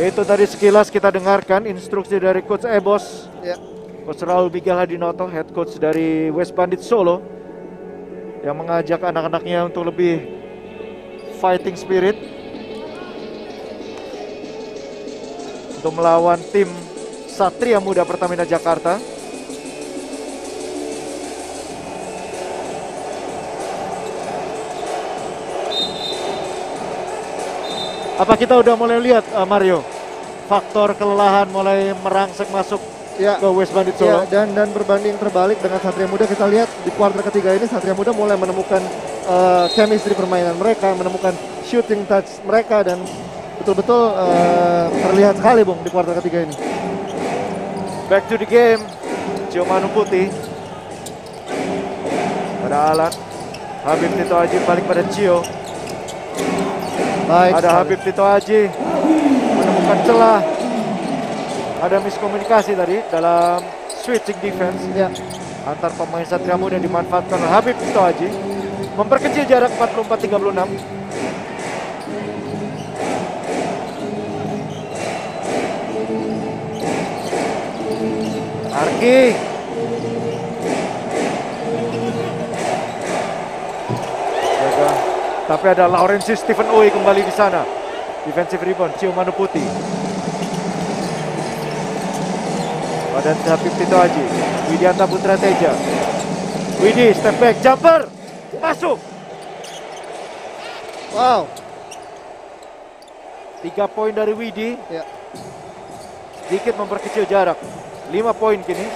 Itu tadi sekilas kita dengarkan instruksi dari coach Ebos. Ya. Coach Raul Miguel Hadinoto, head coach dari West Bandit Solo yang mengajak anak-anaknya untuk lebih fighting spirit untuk melawan tim Satria Muda Pertamina Jakarta. Apa kita udah mulai lihat uh, Mario faktor kelelahan mulai merangsek masuk Ya. ke West Bandit Ya, Solo? dan dan berbanding terbalik dengan Satria Muda kita lihat di kuarter ketiga ini Satria Muda mulai menemukan eh, chemistry permainan mereka, menemukan shooting touch mereka dan betul-betul eh, terlihat sekali Bung di kuarter ketiga ini. Back to the game. Cio Manu Putih. Pada Alan. Habib Tito Aji balik pada Cio. Baik Ada sekali. Habib Tito Aji. Menemukan celah. Ada miskomunikasi tadi dalam switching defense. Antar pemain Satria Muda dimanfaatkan oleh Habib Tito Aji. Memperkecil jarak 44-36. Arki. Tapi ada Lawrence Stephen Oi kembali di sana. Defensive rebound, Cio Manu Putih. Pada Habib Tito Haji. Widianta Putra Teja. Widi, step back, jumper. Masuk. Wow. Tiga poin dari Widi. Ya. Sedikit memperkecil jarak. Lima poin kini.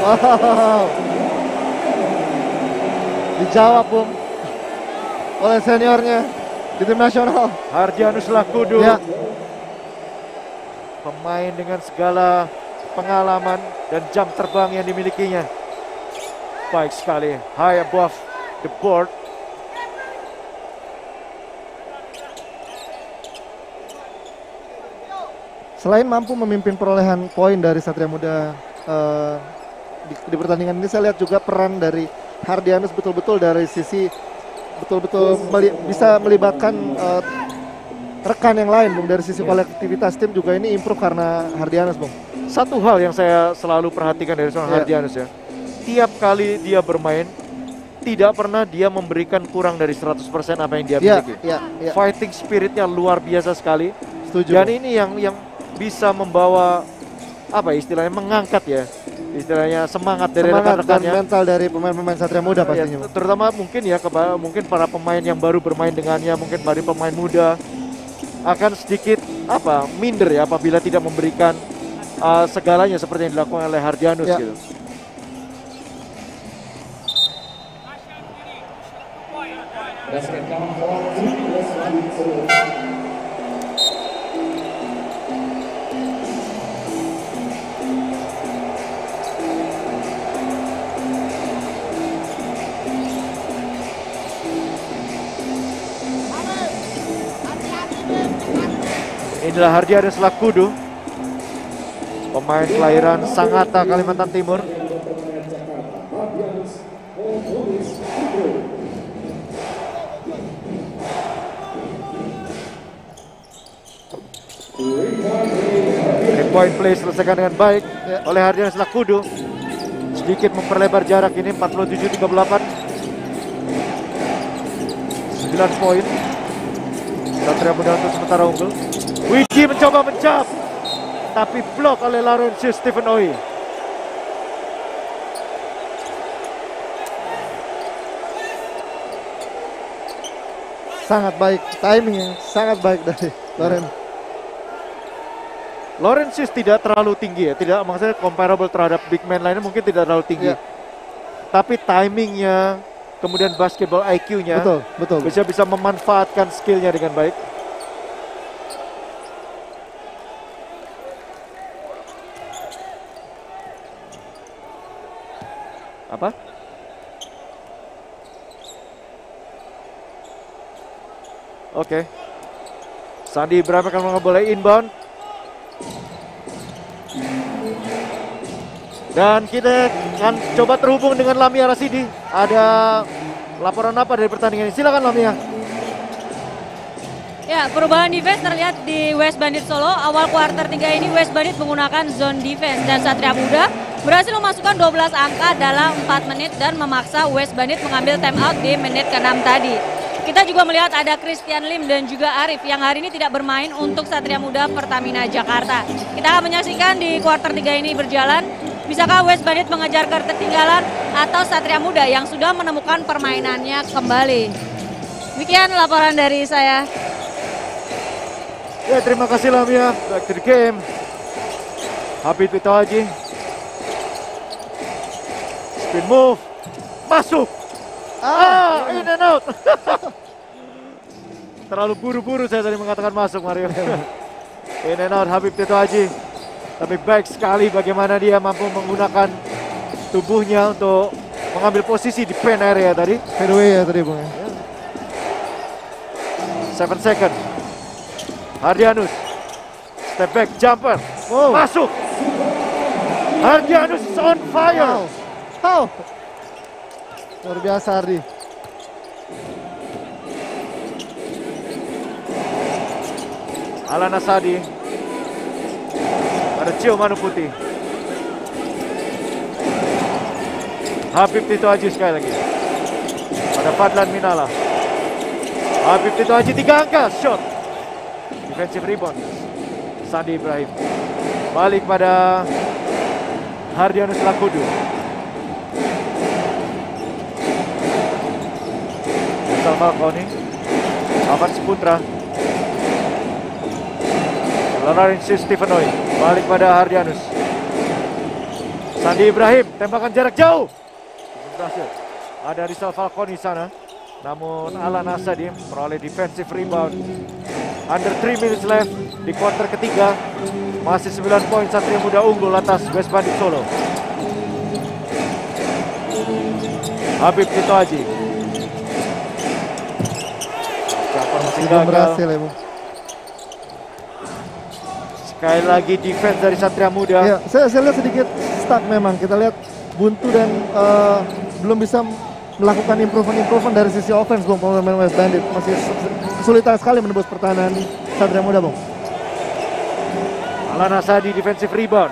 Wow. Dijawab Bung oleh seniornya di tim nasional. Hardianus Lakudu. Ya. Pemain dengan segala pengalaman dan jam terbang yang dimilikinya. Baik sekali. High above the board. Selain mampu memimpin perolehan poin dari Satria Muda eh, di, di pertandingan ini, saya lihat juga peran dari Hardianus betul-betul dari sisi betul-betul meli- bisa melibatkan eh, rekan yang lain, Bung. Dari sisi kolektivitas tim juga ini improve karena Hardianus, Bung. Satu hal yang saya selalu perhatikan dari seorang Ya. Hardianus ya. Tiap kali dia bermain, tidak pernah dia memberikan kurang dari 100% apa yang dia miliki. ya, ya. Fighting spiritnya luar biasa sekali. Setuju, Dan ini yang yang bisa membawa apa ya, istilahnya mengangkat ya istilahnya semangat dari Semangat dan rekan-rekannya. mental dari pemain-pemain Satria Muda Ya, pastinya. Bang. terutama mungkin ya keba- mungkin para pemain yang baru bermain dengannya, mungkin dari pemain muda akan sedikit apa minder ya apabila tidak memberikan uh, segalanya seperti yang dilakukan oleh Hardianus Ya. gitu. Berdasarkan Inilah Hardianus Lakudu, pemain kelahiran Sangatta, Kalimantan Timur. Point play selesaikan dengan baik oleh Hardianus Lakudu. Sedikit memperlebar jarak ini 47-38. 9 poin. Satria Muda untuk sementara unggul. Wiji mencoba mencap. Tapi blok oleh Laurentius Stephen Oi. Sangat baik timing yang sangat baik dari Loren. Laurentius tidak terlalu tinggi ya, tidak maksudnya comparable terhadap big man lainnya mungkin tidak terlalu tinggi. Iya. Tapi timingnya, kemudian basketball IQ-nya, Betul, betul. bisa bisa memanfaatkan skillnya dengan baik. Apa? Oke. Sandi Ibrahim akan memboleh inbound. Dan kita akan coba terhubung dengan Lamia Rasidi. Ada laporan apa dari pertandingan ini? Silakan Lamia. Ya, perubahan defense terlihat di West Bandit Solo. Awal kuarter 3 ini West Bandit menggunakan zone defense dan Satria Muda berhasil memasukkan 12 angka dalam 4 menit dan memaksa West Bandit mengambil time out di menit ke-6 tadi. Kita juga melihat ada Christian Lim dan juga Arif yang hari ini tidak bermain untuk Satria Muda Pertamina Jakarta. Kita akan menyaksikan di kuarter 3 ini berjalan. Bisakah West Bandit mengejar ketertinggalan atau Satria Muda yang sudah menemukan permainannya kembali? Demikian laporan dari saya. Ya terima kasih Lamia. Back to the game. Habib Vito Haji. Spin move. Masuk. Ah, in and out. Terlalu buru-buru saya tadi mengatakan masuk Mario. in and out Habib Tito Haji. Tapi baik sekali bagaimana dia mampu menggunakan tubuhnya untuk mengambil posisi di pen area tadi. Fadeaway ya tadi Bung ya. 7 second. Hardianus. Step back jumper. Masuk. Hardianus is on fire. How? Luar biasa Ardi. Alan Asadi. Cio Manu Putih. Habib Tito Haji sekali lagi. Pada Fadlan Minala. Habib Tito Haji tiga angka. Shot. Defensive rebound. Sandi Ibrahim. Balik pada Hardianus Lakudu. Salma Koni. Ahmad Saputra. Laurentius Stephen Oi. Balik pada Hardianus. Sandi Ibrahim. Tembakan jarak jauh. Berhasil. Ada Rizal Falconi sana. Namun Alan Asadi peroleh defensive rebound. Under 3 minutes left di quarter ketiga. Masih 9 poin Satria Muda unggul atas West Bandit Solo. Habib Tito Haji. Masih gagal. berhasil ya Bung. Sekali lagi defense dari Satria Muda. Ya, saya, saya lihat sedikit stuck memang. Kita lihat buntu dan eh, belum bisa melakukan improvement-improvement dari sisi offense Bung pemain West Bandit. Masih su- kesulitan sekali menembus pertahanan Satria Muda Bung. Alan Asadi defensive rebound.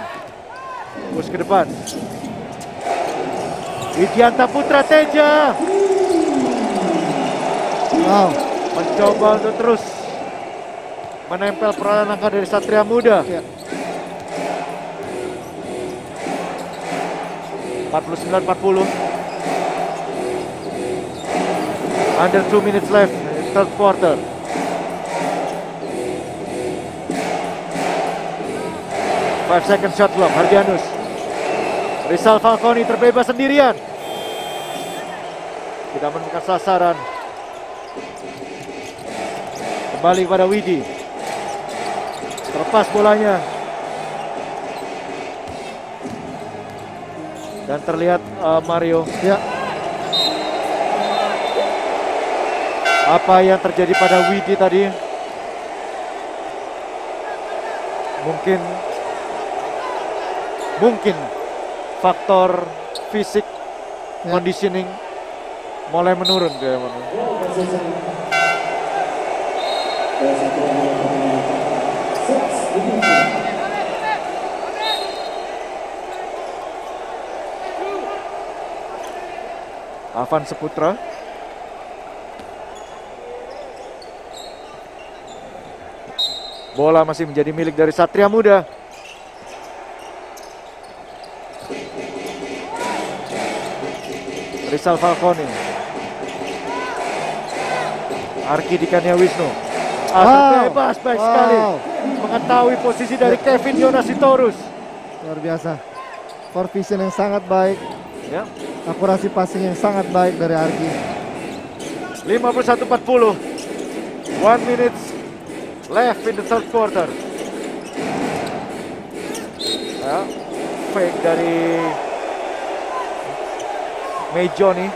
Push ke depan. Widianta Putra Teja. Wow. Mencoba untuk terus menempel peranan angka dari Satria Muda. 49-40. Under 2 minutes left in third quarter. Five second shot clock, Hardianus. Rizal Falconi terbebas sendirian. Tidak menemukan sasaran. Kembali pada Widi. Terlepas bolanya. Dan terlihat uh, Mario. Ya. Apa yang terjadi pada Widi tadi? Mungkin mungkin faktor fisik conditioning mulai menurun kayak Avan Seputra Bola masih menjadi milik dari Satria Muda. Rizal Falconi. Arki Dikania Wisnu. Ah, Wow. bebas baik Wow. sekali. Mengetahui posisi dari Kevin Yonasitorus. Luar biasa. For vision yang sangat baik. Ya. Akurasi passing yang sangat baik dari Arki. 51-40. One minute left in the third quarter. Ya, fake dari May Johnny.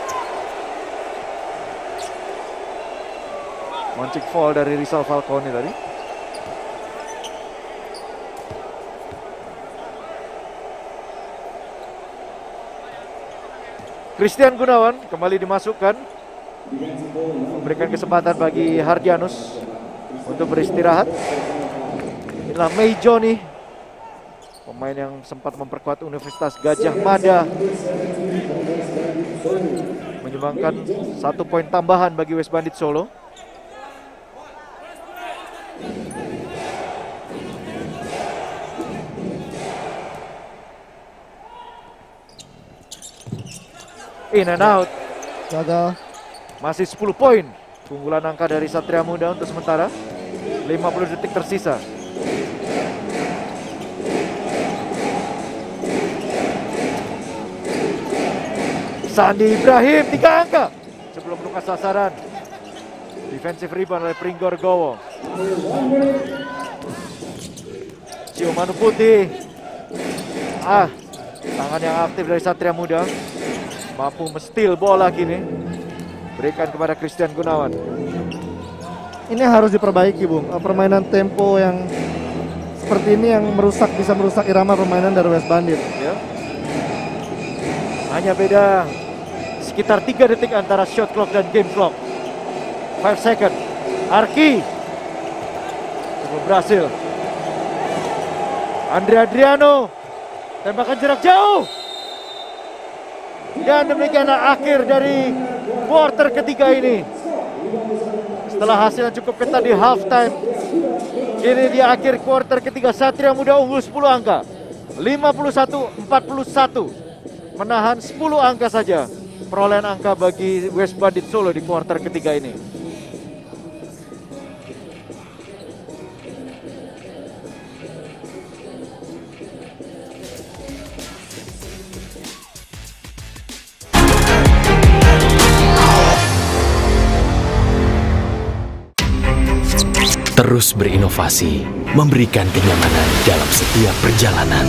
Launching fall dari Rizal Falcone tadi. Christian Gunawan kembali dimasukkan memberikan kesempatan bagi Hardianus untuk beristirahat. Inilah Mei Joni, pemain yang sempat memperkuat Universitas Gajah Mada, menyumbangkan satu poin tambahan bagi West Bandit Solo. In and out. Gagal. Masih 10 poin. Keunggulan angka dari Satria Muda untuk sementara. 50 detik tersisa. Sandi Ibrahim tiga angka sebelum menukas sasaran. Defensive rebound oleh Pringgor Gowo. Ciumanu Putih. Ah, tangan yang aktif dari Satria Muda. Mampu mestil bola kini. Berikan kepada Christian Gunawan. Ini harus diperbaiki, Bung. Eh, Permainan tempo yang seperti ini yang merusak bisa merusak irama permainan dari West Bandit. Ya. Hanya beda sekitar 3 detik antara shot clock dan game clock. 5 second. Arki. Belum berhasil. Andre Adriano. Tembakan jarak jauh. Dan demikian akhir dari quarter ketiga ini. Setelah hasil yang cukup ketat di halftime. Kini di akhir quarter ketiga Satria Muda unggul 10 angka. 51-41. Menahan 10 angka saja. Perolehan angka bagi West Bandit Solo di quarter ketiga ini. Terus berinovasi, memberikan kenyamanan dalam setiap perjalanan.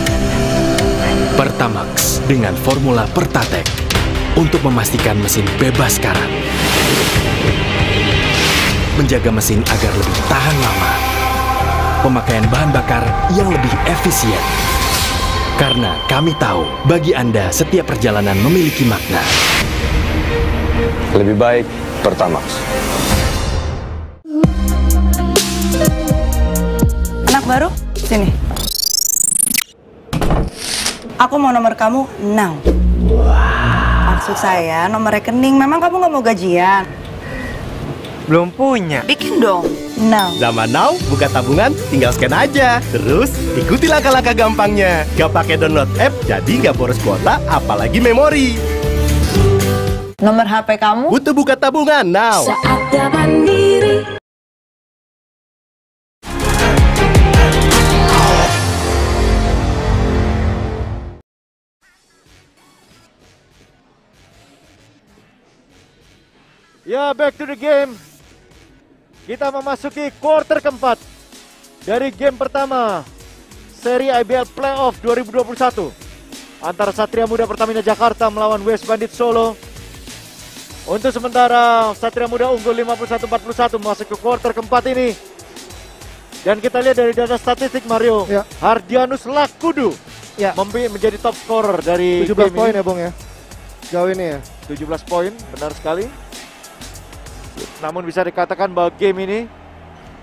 Pertamax dengan formula Pertatek untuk memastikan mesin bebas karat. Menjaga mesin agar lebih tahan lama. Pemakaian bahan bakar yang lebih efisien. Karena kami tahu bagi Anda setiap perjalanan memiliki makna. Lebih baik Pertamax. Anak baru, sini. Aku mau nomor kamu now. Maksud saya nomor rekening. Memang kamu nggak mau gajian. Belum punya. Bikin dong. Now. Zaman now, buka tabungan, tinggal scan aja. Terus, ikuti langkah-langkah gampangnya. Gak pakai download app, jadi gak boros kuota, apalagi memori. Nomor HP kamu? Butuh buka tabungan now. Mandiri. Ya, back to the game. Kita memasuki quarter keempat dari game pertama seri IBL Playoff 2021 antara Satria Muda Pertamina Jakarta melawan West Bandit Solo. Untuk sementara Satria Muda unggul 51-41 masuk ke quarter keempat ini. Dan kita lihat dari data statistik Mario, Ya. Hardianus Lakudu Ya. menjadi top scorer dari 17 game poin ya Bung ya. Jauh ini ya. 17 poin, benar sekali. Namun bisa dikatakan bahwa game ini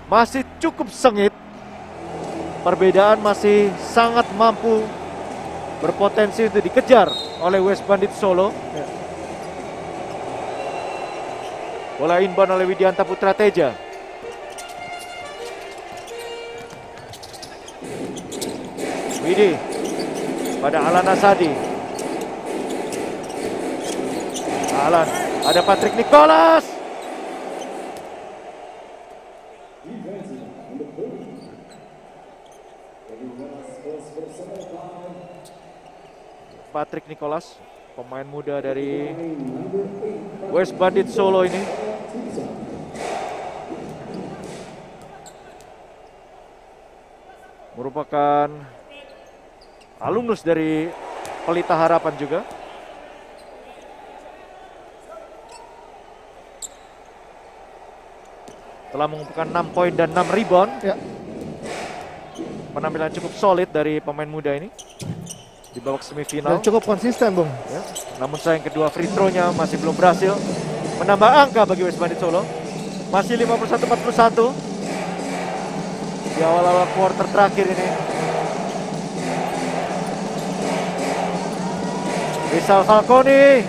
masih cukup sengit. Perbedaan masih sangat mampu berpotensi untuk dikejar oleh West Bandit Solo. Bola inbound oleh Widianta Putra Teja. Widi pada Alan Asadi. Alan, ada Patrick Nicholas. Patrick Nicholas, pemain muda dari West Bandit Solo ini. Merupakan alumnus dari Pelita Harapan juga. Telah mengumpulkan 6 poin dan 6 rebound. Ya. Penampilan cukup solid dari pemain muda ini di babak semifinal. Dan cukup konsisten Bung. Ya. Namun sayang kedua free throw-nya masih belum berhasil menambah angka bagi West Bandit Solo. Masih 51-41 di awal-awal quarter terakhir ini. Rizal Falconi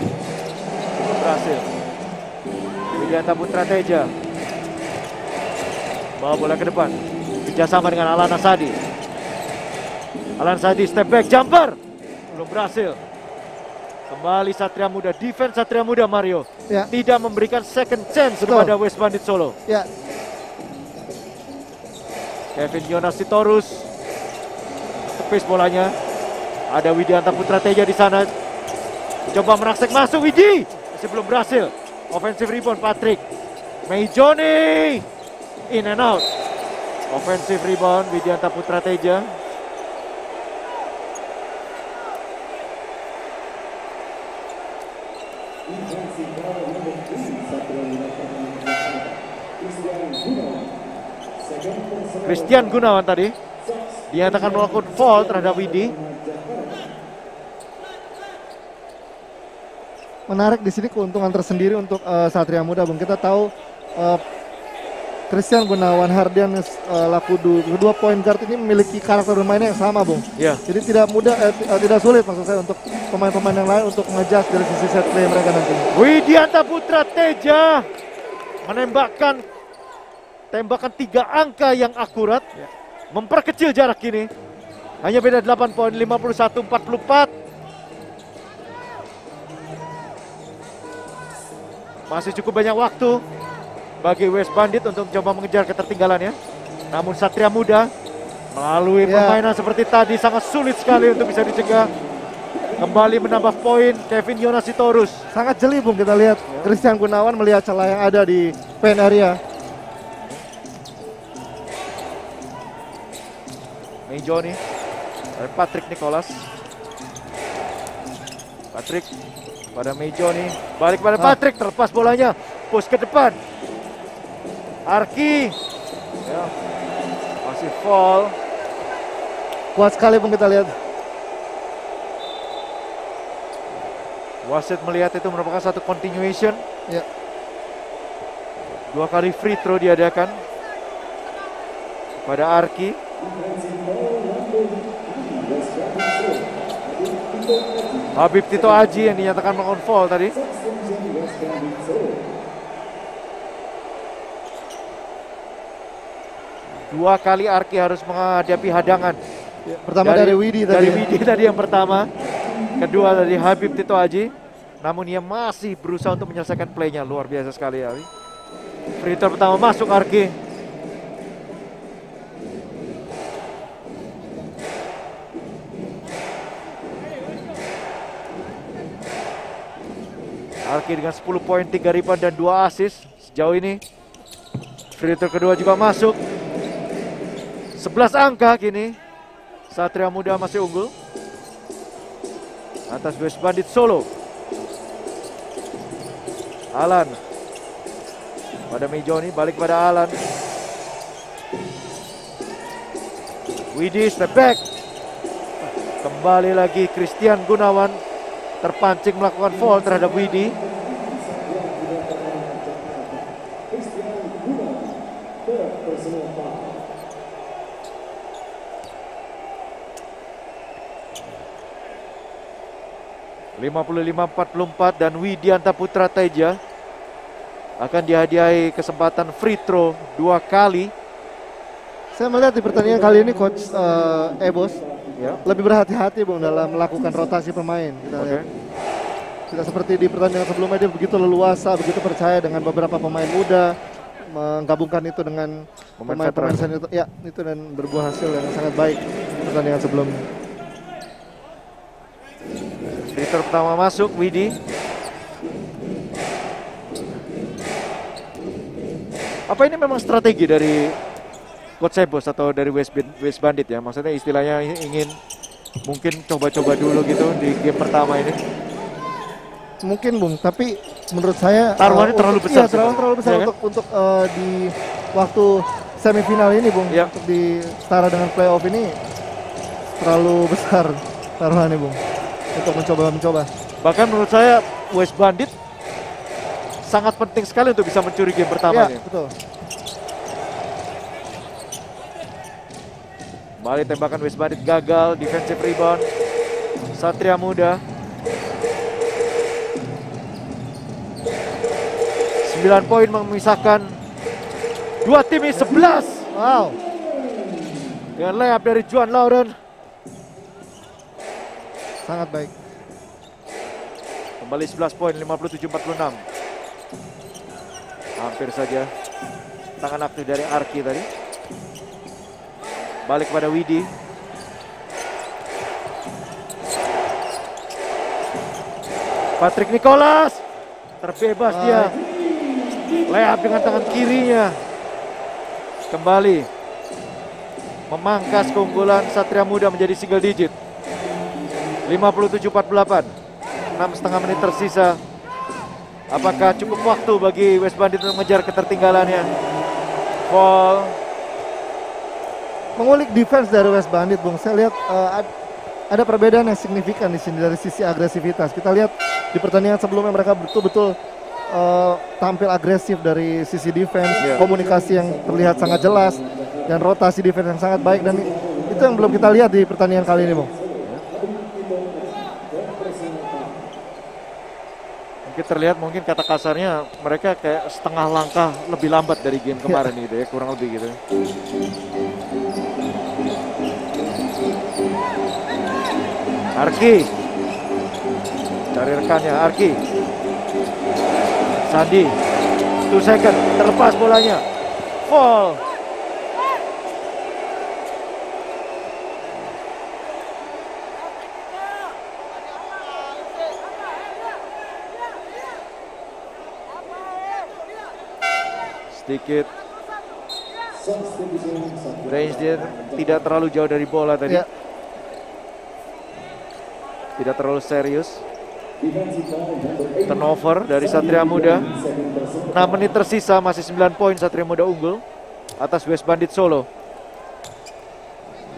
belum berhasil. Widianta Putra Teja bawa bola ke depan. Kerjasama dengan Alana Sadi. Alan Sadi step back jumper belum berhasil. Kembali Satria Muda, defense Satria Muda Mario Ya. tidak memberikan second chance Betul. kepada West Bandit Solo. Ya, Kevin Jonas Sitorus tepis bolanya. Ada Widianta Putra Teja di sana. Coba merangsek masuk Widi. Masih belum berhasil. Offensive rebound Patrick. Mei Joni. In and out. Offensive rebound Widianta Putra Teja. Christian Gunawan tadi dinyatakan melakukan foul terhadap Widi. menarik di sini keuntungan tersendiri untuk eh, Satria Muda, Bung. Kita tahu eh, Christian Gunawan, Hardian eh, Lakudu, kedua point guard ini memiliki karakter bermain yang sama, Bung. Ya. Jadi tidak mudah, eh, eh, tidak sulit maksud saya untuk pemain-pemain yang lain untuk ngejas dari sisi set play mereka nanti. Widianta Putra Teja menembakkan tembakan tiga angka yang akurat. Memperkecil jarak ini. Hanya beda 8 poin 51-44. Masih cukup banyak waktu bagi West Bandit untuk mencoba mengejar ketertinggalannya. Namun Satria Muda melalui Ya. permainan seperti tadi sangat sulit sekali untuk bisa dicegah. Kembali menambah poin Kevin Yonasitorus. Sangat jeli, Bung. Kita lihat Christian Gunawan melihat celah yang ada di pen area. Mei Joni dan Patrick Nicholas. Patrick pada Mei Joni. Balik pada Ah. Patrick. Terlepas bolanya. Push ke depan. Arki. Ya. Masih fall. Kuat sekali, Bung, kita lihat. Wasit melihat itu merupakan satu continuation. Ya. Dua kali free throw diadakan pada Arki. Habib Tito Aji yang dinyatakan foul tadi. Dua kali Arki harus menghadapi hadangan. Ya, pertama dari Widi tadi Dari ya. Widi tadi yang pertama. Kedua dari Habib Tito Aji. Namun ia masih berusaha untuk menyelesaikan playnya. Luar biasa sekali Ari. Free throw pertama masuk Arki. Arki dengan 10 poin, 3 rebound dan 2 assist sejauh ini. Free throw kedua juga masuk. 11 angka kini. Satria Muda masih unggul. Atas West Bandit Solo. Alan. Pada Mejoni, balik pada Alan. Widi step back. Kembali lagi Christian Gunawan terpancing melakukan foul terhadap Widi. lima puluh lima empat puluh empat dan Widianta Putra Teja akan dihadiahi kesempatan free throw dua kali. Saya melihat di pertandingan kali ini coach eh, Ebos Ya. lebih berhati-hati Bung dalam melakukan rotasi pemain. Kita Oke. lihat. Tidak seperti di pertandingan sebelumnya dia begitu leluasa, begitu percaya dengan beberapa pemain muda, menggabungkan itu dengan Pemain pemain-pemain senior. Ya, itu dan berbuah hasil yang sangat baik di pertandingan sebelumnya. Throw pertama masuk Widi. Apa ini memang strategi dari Sebos atau dari West, West Bandit ya? Maksudnya istilahnya ingin mungkin coba-coba dulu gitu di game pertama ini. Mungkin Bung, tapi menurut saya Taruhannya eh, terlalu untuk- besar Iya, terlalu terlalu besar Iya kan? untuk untuk eh, di waktu semifinal ini Bung, Iya. untuk di setara dengan playoff ini terlalu besar taruhannya Bung untuk mencoba-mencoba. Bahkan menurut saya West Bandit sangat penting sekali untuk bisa mencuri game pertama ini. betul. Kembali tembakan West Bandit gagal, defensive rebound. Satria Muda. 9 poin memisahkan dua tim ini 11. Wow. Dengan layup dari Juan Lauren. Sangat baik. Kembali 11 poin 57-46. Hampir saja tangan aktif dari Arki tadi. Balik pada Widi. Patrick Nicholas terbebas dia. Layup dengan tangan kirinya. Kembali memangkas keunggulan Satria Muda menjadi single digit. 57-48. 6 setengah menit tersisa. Apakah cukup waktu bagi West Bandit untuk mengejar ketertinggalannya? Ball Mengulik defense dari West Bandit, Bung. Saya lihat ad- ada perbedaan yang signifikan di sini dari sisi agresivitas. Kita lihat di pertandingan sebelumnya mereka betul-betul eh, tampil agresif dari sisi defense, Iya. komunikasi yang terlihat sangat jelas dan rotasi defense yang sangat baik dan itu yang belum kita lihat di pertandingan kali ini, Bung. mungkin terlihat mungkin kata kasarnya mereka kayak setengah langkah lebih lambat dari game kemarin gitu ya kurang lebih gitu. Arki. Cari rekannya Arki. Sandi. Two second terlepas bolanya. Fall sedikit. Range dia tidak terlalu jauh dari bola tadi. Ya. Tidak terlalu serius. Turnover dari Satria Muda. 6 menit tersisa masih 9 poin Satria Muda unggul atas West Bandit Solo.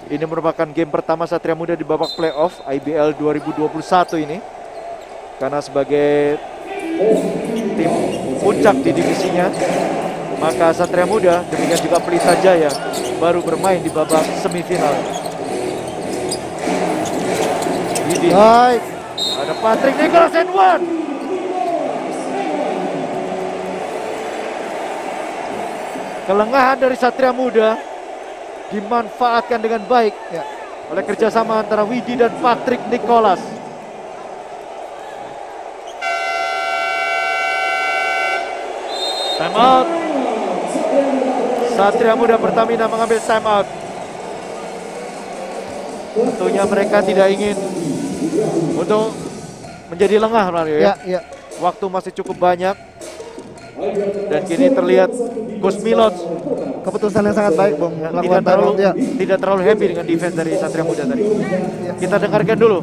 Ini merupakan game pertama Satria Muda di babak playoff IBL 2021 ini. Karena sebagai tim puncak di divisinya maka Satria Muda demikian juga Pelita Jaya baru bermain di babak semifinal. Baik. Ada Patrick Nicholas and one. Kelengahan dari Satria Muda dimanfaatkan dengan baik Ya. oleh kerjasama antara Widi dan Patrick Nicholas. Time out. Satria Muda Pertamina mengambil time out. Tentunya mereka tidak ingin untuk menjadi lengah Mario ya. Ya, ya. Waktu masih cukup banyak. Dan kini terlihat Gus Milots Keputusan yang sangat baik, Bung. tidak Melakukan terlalu ya. tidak terlalu happy dengan defense dari Satria Muda tadi. Kita dengarkan dulu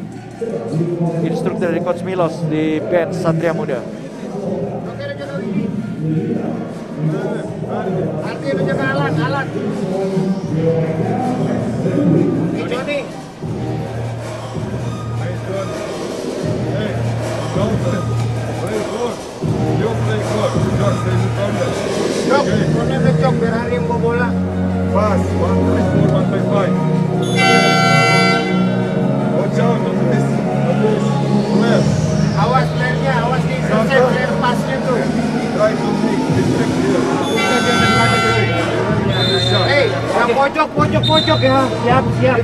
instruktur dari Coach Milos di bench Satria Muda. Arti menjaga alat,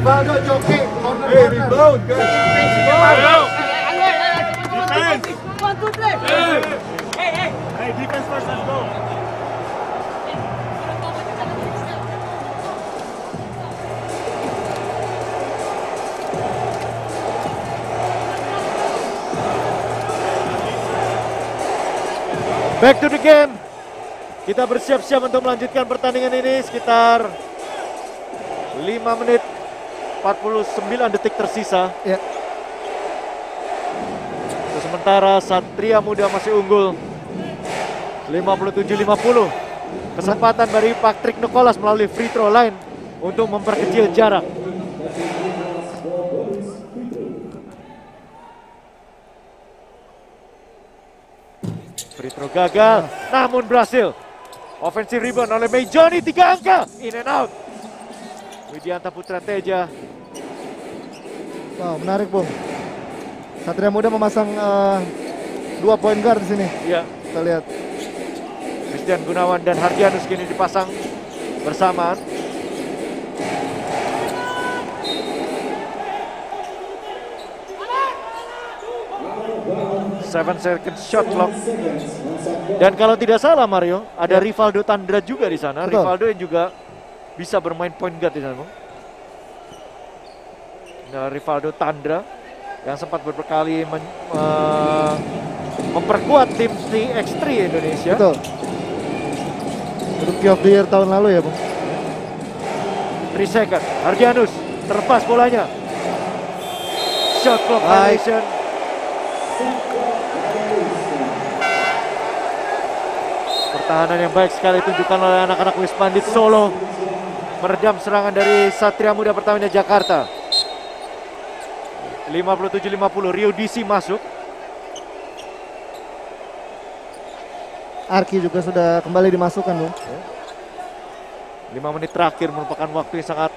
Joki, Hey, rebound, guys. Rebound. Defense. One, two, three. Hey. Hey, hey. Hey, defense first, let's go. Back to the game. Kita bersiap-siap untuk melanjutkan pertandingan ini sekitar 5 menit 49 detik tersisa. Ya. Sementara Satria Muda masih unggul 57-50. Kesempatan dari Patrick Nicholas melalui free throw line untuk memperkecil jarak. Free throw gagal, namun berhasil. Offensive rebound oleh Mejoni, tiga angka, in and out. Widianta Putra Teja Wow, menarik, Bung. Satria Muda memasang eh, dua point guard di sini. Iya. Kita lihat. Christian Gunawan dan Hardianus kini dipasang bersamaan. Seven second shot clock. Dan kalau tidak salah Mario, ada Rivaldo Tandra juga di sana. Betul. Rivaldo yang juga bisa bermain point guard di sana. Adalah Rivaldo Tandra yang sempat beberapa kali men- eh, memperkuat tim X3 Indonesia. Betul. Rookie of the Year tahun lalu ya, Bung. 3 second. Ardianus terlepas bolanya. Shot clock violation. Pertahanan yang baik sekali tunjukkan oleh anak-anak Wis Bandit Solo. Meredam serangan dari Satria Muda Pertamina Jakarta. 57-50 Rio DC masuk. Arki juga sudah kembali dimasukkan, Bung. 5 menit terakhir merupakan waktu yang sangat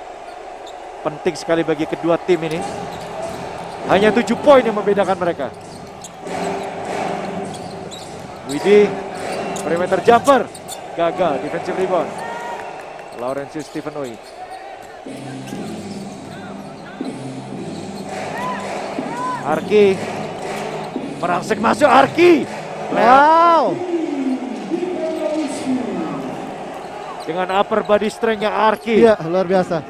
penting sekali bagi kedua tim ini. Hanya 7 poin yang membedakan mereka. Widi, perimeter jumper, gagal, defensive rebound. Lawrence Stephen Oi. Arki, merangsek masuk Arki. Wow. Dengan upper body strength-nya Arki. Iya, luar biasa.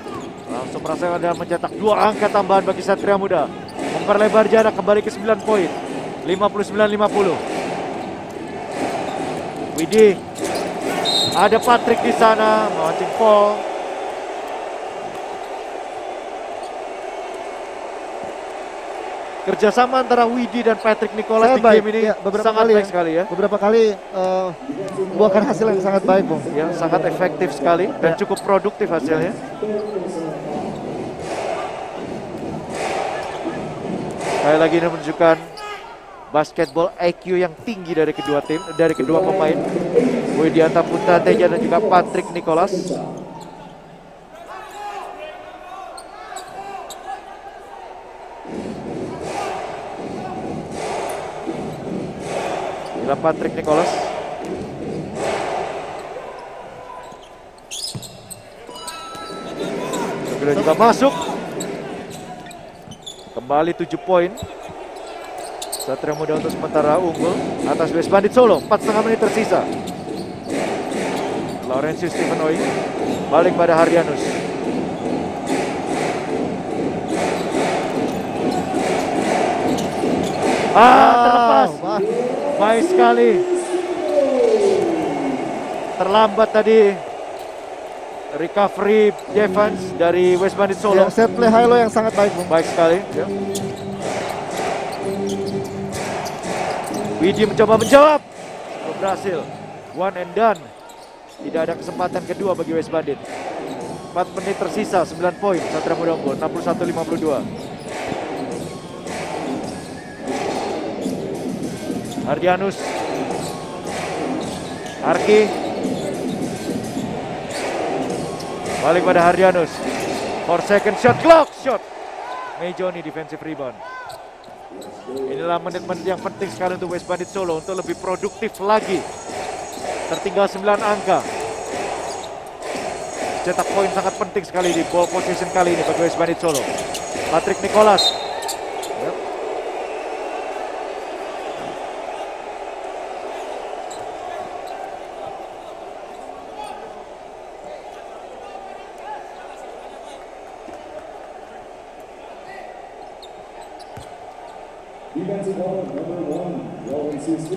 Langsung merasakan dan mencetak dua angka tambahan bagi Satria Muda. Memperlebar jarak kembali ke 9 poin. 59-50. Widih. Ada Patrick di sana, mancing foul. Kerjasama antara Widi dan Patrick Nicholas Sangat di baik. game ini Ya, beberapa sangat kali baik ya. sekali ya. Beberapa kali eh, membuahkan hasil yang sangat baik, Bung. Ya, sangat efektif sekali dan Ya. cukup produktif hasilnya. Sekali lagi ini menunjukkan basketball IQ yang tinggi dari kedua tim, dari kedua pemain. Widianta Putra Teja dan juga Patrick Nicholas. Inilah Patrick Nicholas. Sudah juga masuk. Kembali 7 poin. Satria Muda untuk sementara unggul atas West Bandit Solo. 4,5 menit tersisa. Laurentius Stephen Oi balik pada Hardianus. Ah, terlepas. Baik sekali. Terlambat tadi recovery defense dari West Bandit Solo. Ya, set play high low yang sangat baik, Bung. Baik sekali. Ya. Widi mencoba menjawab. Berhasil. One and done. Tidak ada kesempatan kedua bagi West Bandit. 4 menit tersisa, 9 poin. Satria Muda unggul, 61-52. Ardianus. Arki. Balik pada Hardianus. For second shot, clock shot. Mejoni defensive rebound. Inilah menit-menit yang penting sekali untuk West Bandit Solo untuk lebih produktif lagi. Tertinggal 9 angka. Cetak poin sangat penting sekali di ball position kali ini bagi West Bandit Solo. Patrick Nicholas.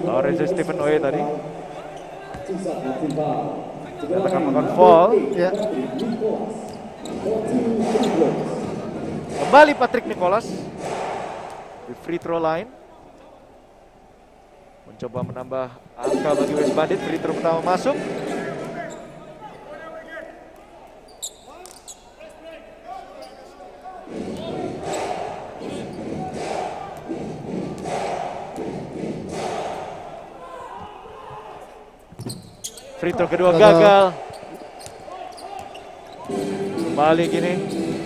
Stephen Lawrence Stephen Oye tadi. Katakan makan fall. Ya. Kembali Patrick Nicholas di free throw line. Mencoba menambah angka bagi West Bandit. Free throw pertama masuk. Free throw kedua gagal. Kembali gini.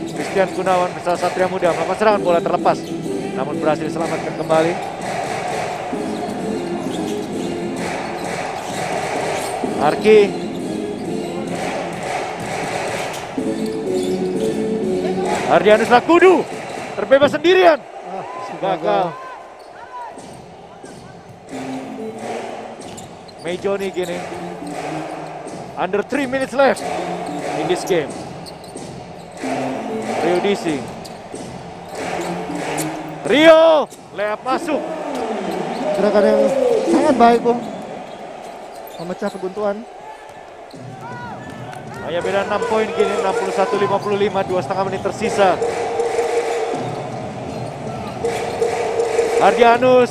Christian Gunawan bersama Satria Muda melakukan serangan bola terlepas. Namun berhasil diselamatkan kembali. Arki. Ardianus Lakudu terbebas sendirian. Gagal. Mejoni gini. Under 3 minutes left in this game. Rio DC. Rio, layup masuk. Gerakan yang sangat baik, Bung. Memecah kebuntuan. Hanya beda 6 poin gini, 61-55, dua setengah menit tersisa. Ardianus,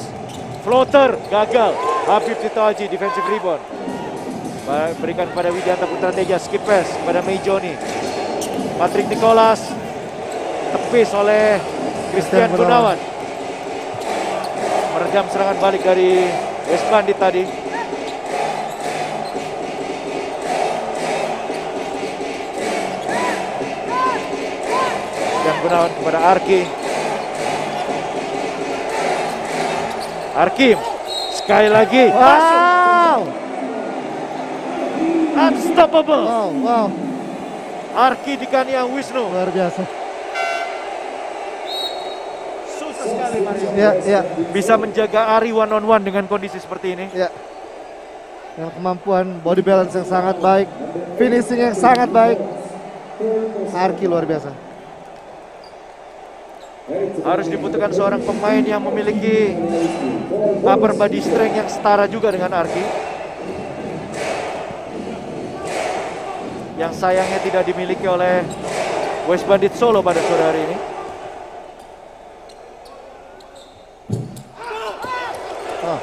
floater, gagal. Habib Tito Haji, defensive rebound. Berikan kepada Widianta Putra Teja, skip pass pada Mejoni. Patrick Nicholas, tepis oleh Christian Christian Gunawan. Meredam serangan balik dari West Bandit tadi. Dan Gunawan kepada Arki. Arki, sekali lagi. Wow. Unstoppable. Wow, wow. Arki Dikania Wisnu. Luar biasa. Susah sekali Mario. Ya, ya. Bisa menjaga Ari one on one dengan kondisi seperti ini. Ya. Dengan kemampuan body balance yang sangat baik, finishing yang sangat baik. Arki luar biasa. Harus dibutuhkan seorang pemain yang memiliki upper body strength yang setara juga dengan Arki. Yang sayangnya tidak dimiliki oleh West Bandit Solo pada sore hari ini. Oh.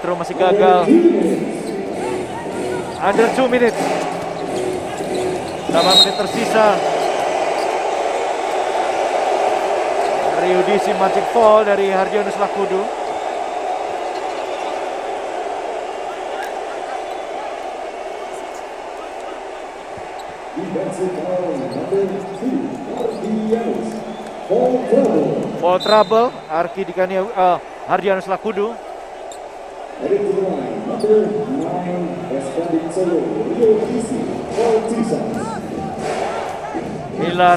Throw masih gagal. Under 2 minutes. 8 menit tersisa. DC magic fall dari Hardianus Lakudu. Foul trouble. Arki Dikania, uh, Hardianus Lakudu. Headed to the line, number nine, West Bandit Solo,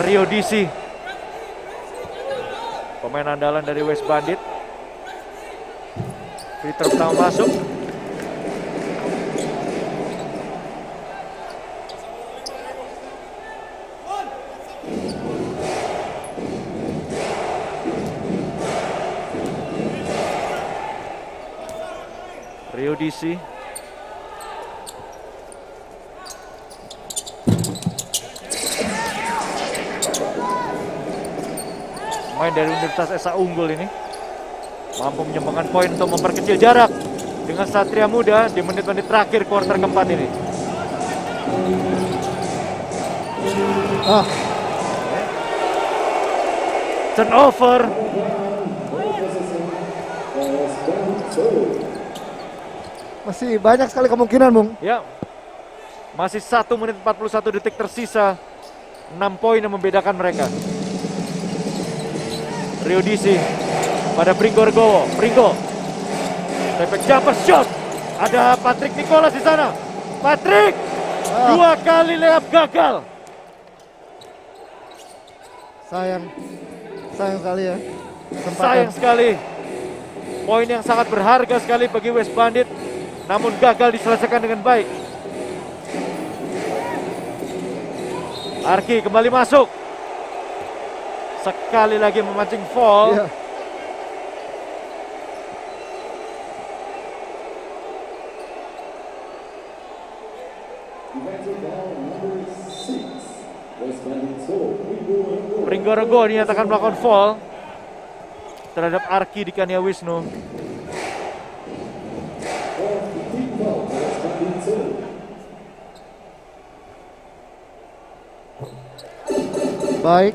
Rio DC. Pemain andalan dari West Bandit. Throw pertama masuk. DC. Main dari Universitas Esa Unggul ini mampu menyumbangkan poin untuk memperkecil jarak dengan Satria Muda di menit-menit terakhir kuarter keempat ini. Ah, Turnover. Masih banyak sekali kemungkinan, Bung. Ya. Masih 1 menit 41 detik tersisa. 6 poin yang membedakan mereka. Rio DC pada Pringgo Regowo. Pringgo. Tepek jumper shot. Ada Patrick Nicholas di sana. Patrick dua kali layup gagal. Sayang. Sayang sekali ya. Kesempatan. Sayang sekali. Poin yang sangat berharga sekali bagi West Bandit. Namun gagal diselesaikan dengan baik. Arki kembali masuk. Sekali lagi memancing fall. Iya. Pringgorego dinyatakan melakukan fall terhadap Arki di Kania Wisnu. Baik.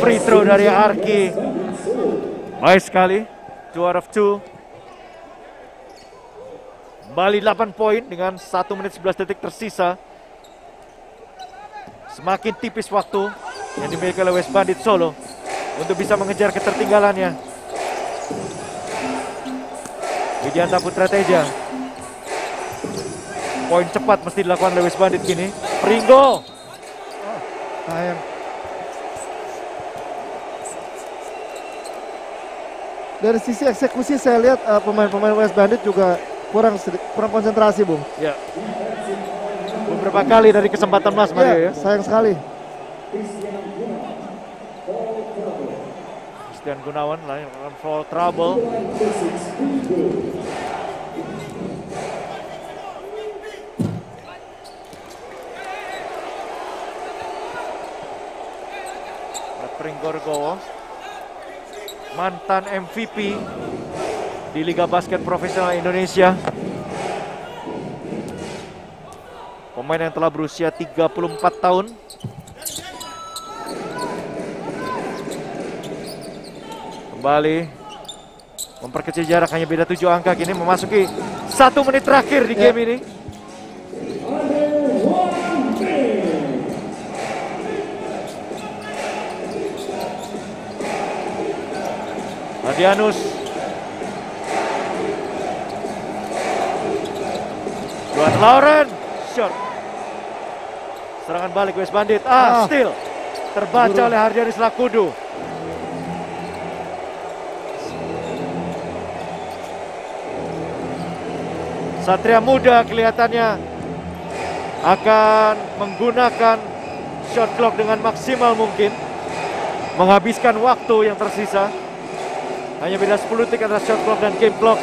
Free throw dari Arki. Baik sekali. Two out of two. Bali 8 poin dengan 1 menit 11 detik tersisa. Semakin tipis waktu yang dimiliki oleh West Bandit Solo untuk bisa mengejar ketertinggalannya. Widianta Putra Teja. Poin cepat mesti dilakukan oleh West Bandit kini. Pringgo. Sayang. Dari sisi eksekusi saya lihat eh, pemain-pemain West Bandit juga kurang kurang konsentrasi, Bung. Ya. Beberapa kali dari kesempatan Mas Mario ya. sayang sekali. Christian Gunawan lah yang akan foul trouble. Pringgorgowo mantan MVP di Liga Basket Profesional Indonesia. Pemain yang telah berusia 34 tahun. Kembali. Memperkecil jarak hanya beda 7 angka. Kini memasuki satu menit terakhir di game ini. Adianus. Juan Lauren. Shot serangan balik West Bandit. Ah, Ah. steal terbaca Buru. oleh Hardianis Lakudu. Satria Muda kelihatannya akan menggunakan shot clock dengan maksimal mungkin menghabiskan waktu yang tersisa. Hanya beda 10 detik antara shot clock dan game clock.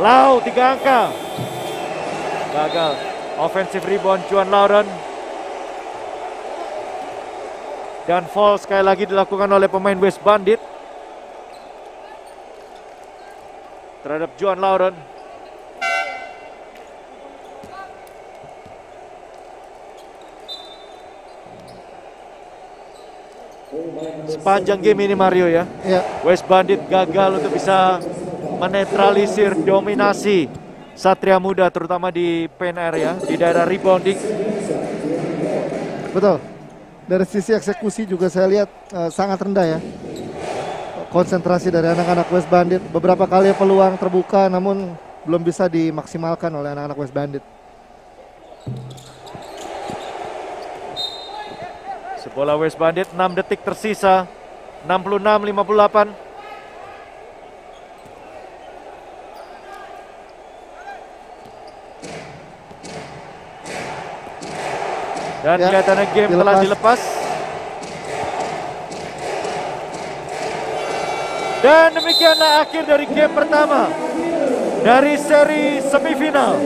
Lau tiga angka. Gagal offensive rebound Juan Lauren dan fall sekali lagi dilakukan oleh pemain West Bandit terhadap Juan Lauren sepanjang game ini Mario ya. Ya. West Bandit gagal untuk bisa menetralisir dominasi Satria Muda terutama di pen area di daerah rebounding. Betul. Dari sisi eksekusi juga saya lihat eh, sangat rendah ya. Konsentrasi dari anak-anak West Bandit. Beberapa kali peluang terbuka namun belum bisa dimaksimalkan oleh anak-anak West Bandit. Sebola West Bandit 6 detik tersisa. 66 58. Dan Ya, kelihatannya game telah dilepas. dilepas. Dan demikianlah akhir dari game pertama dari seri semifinal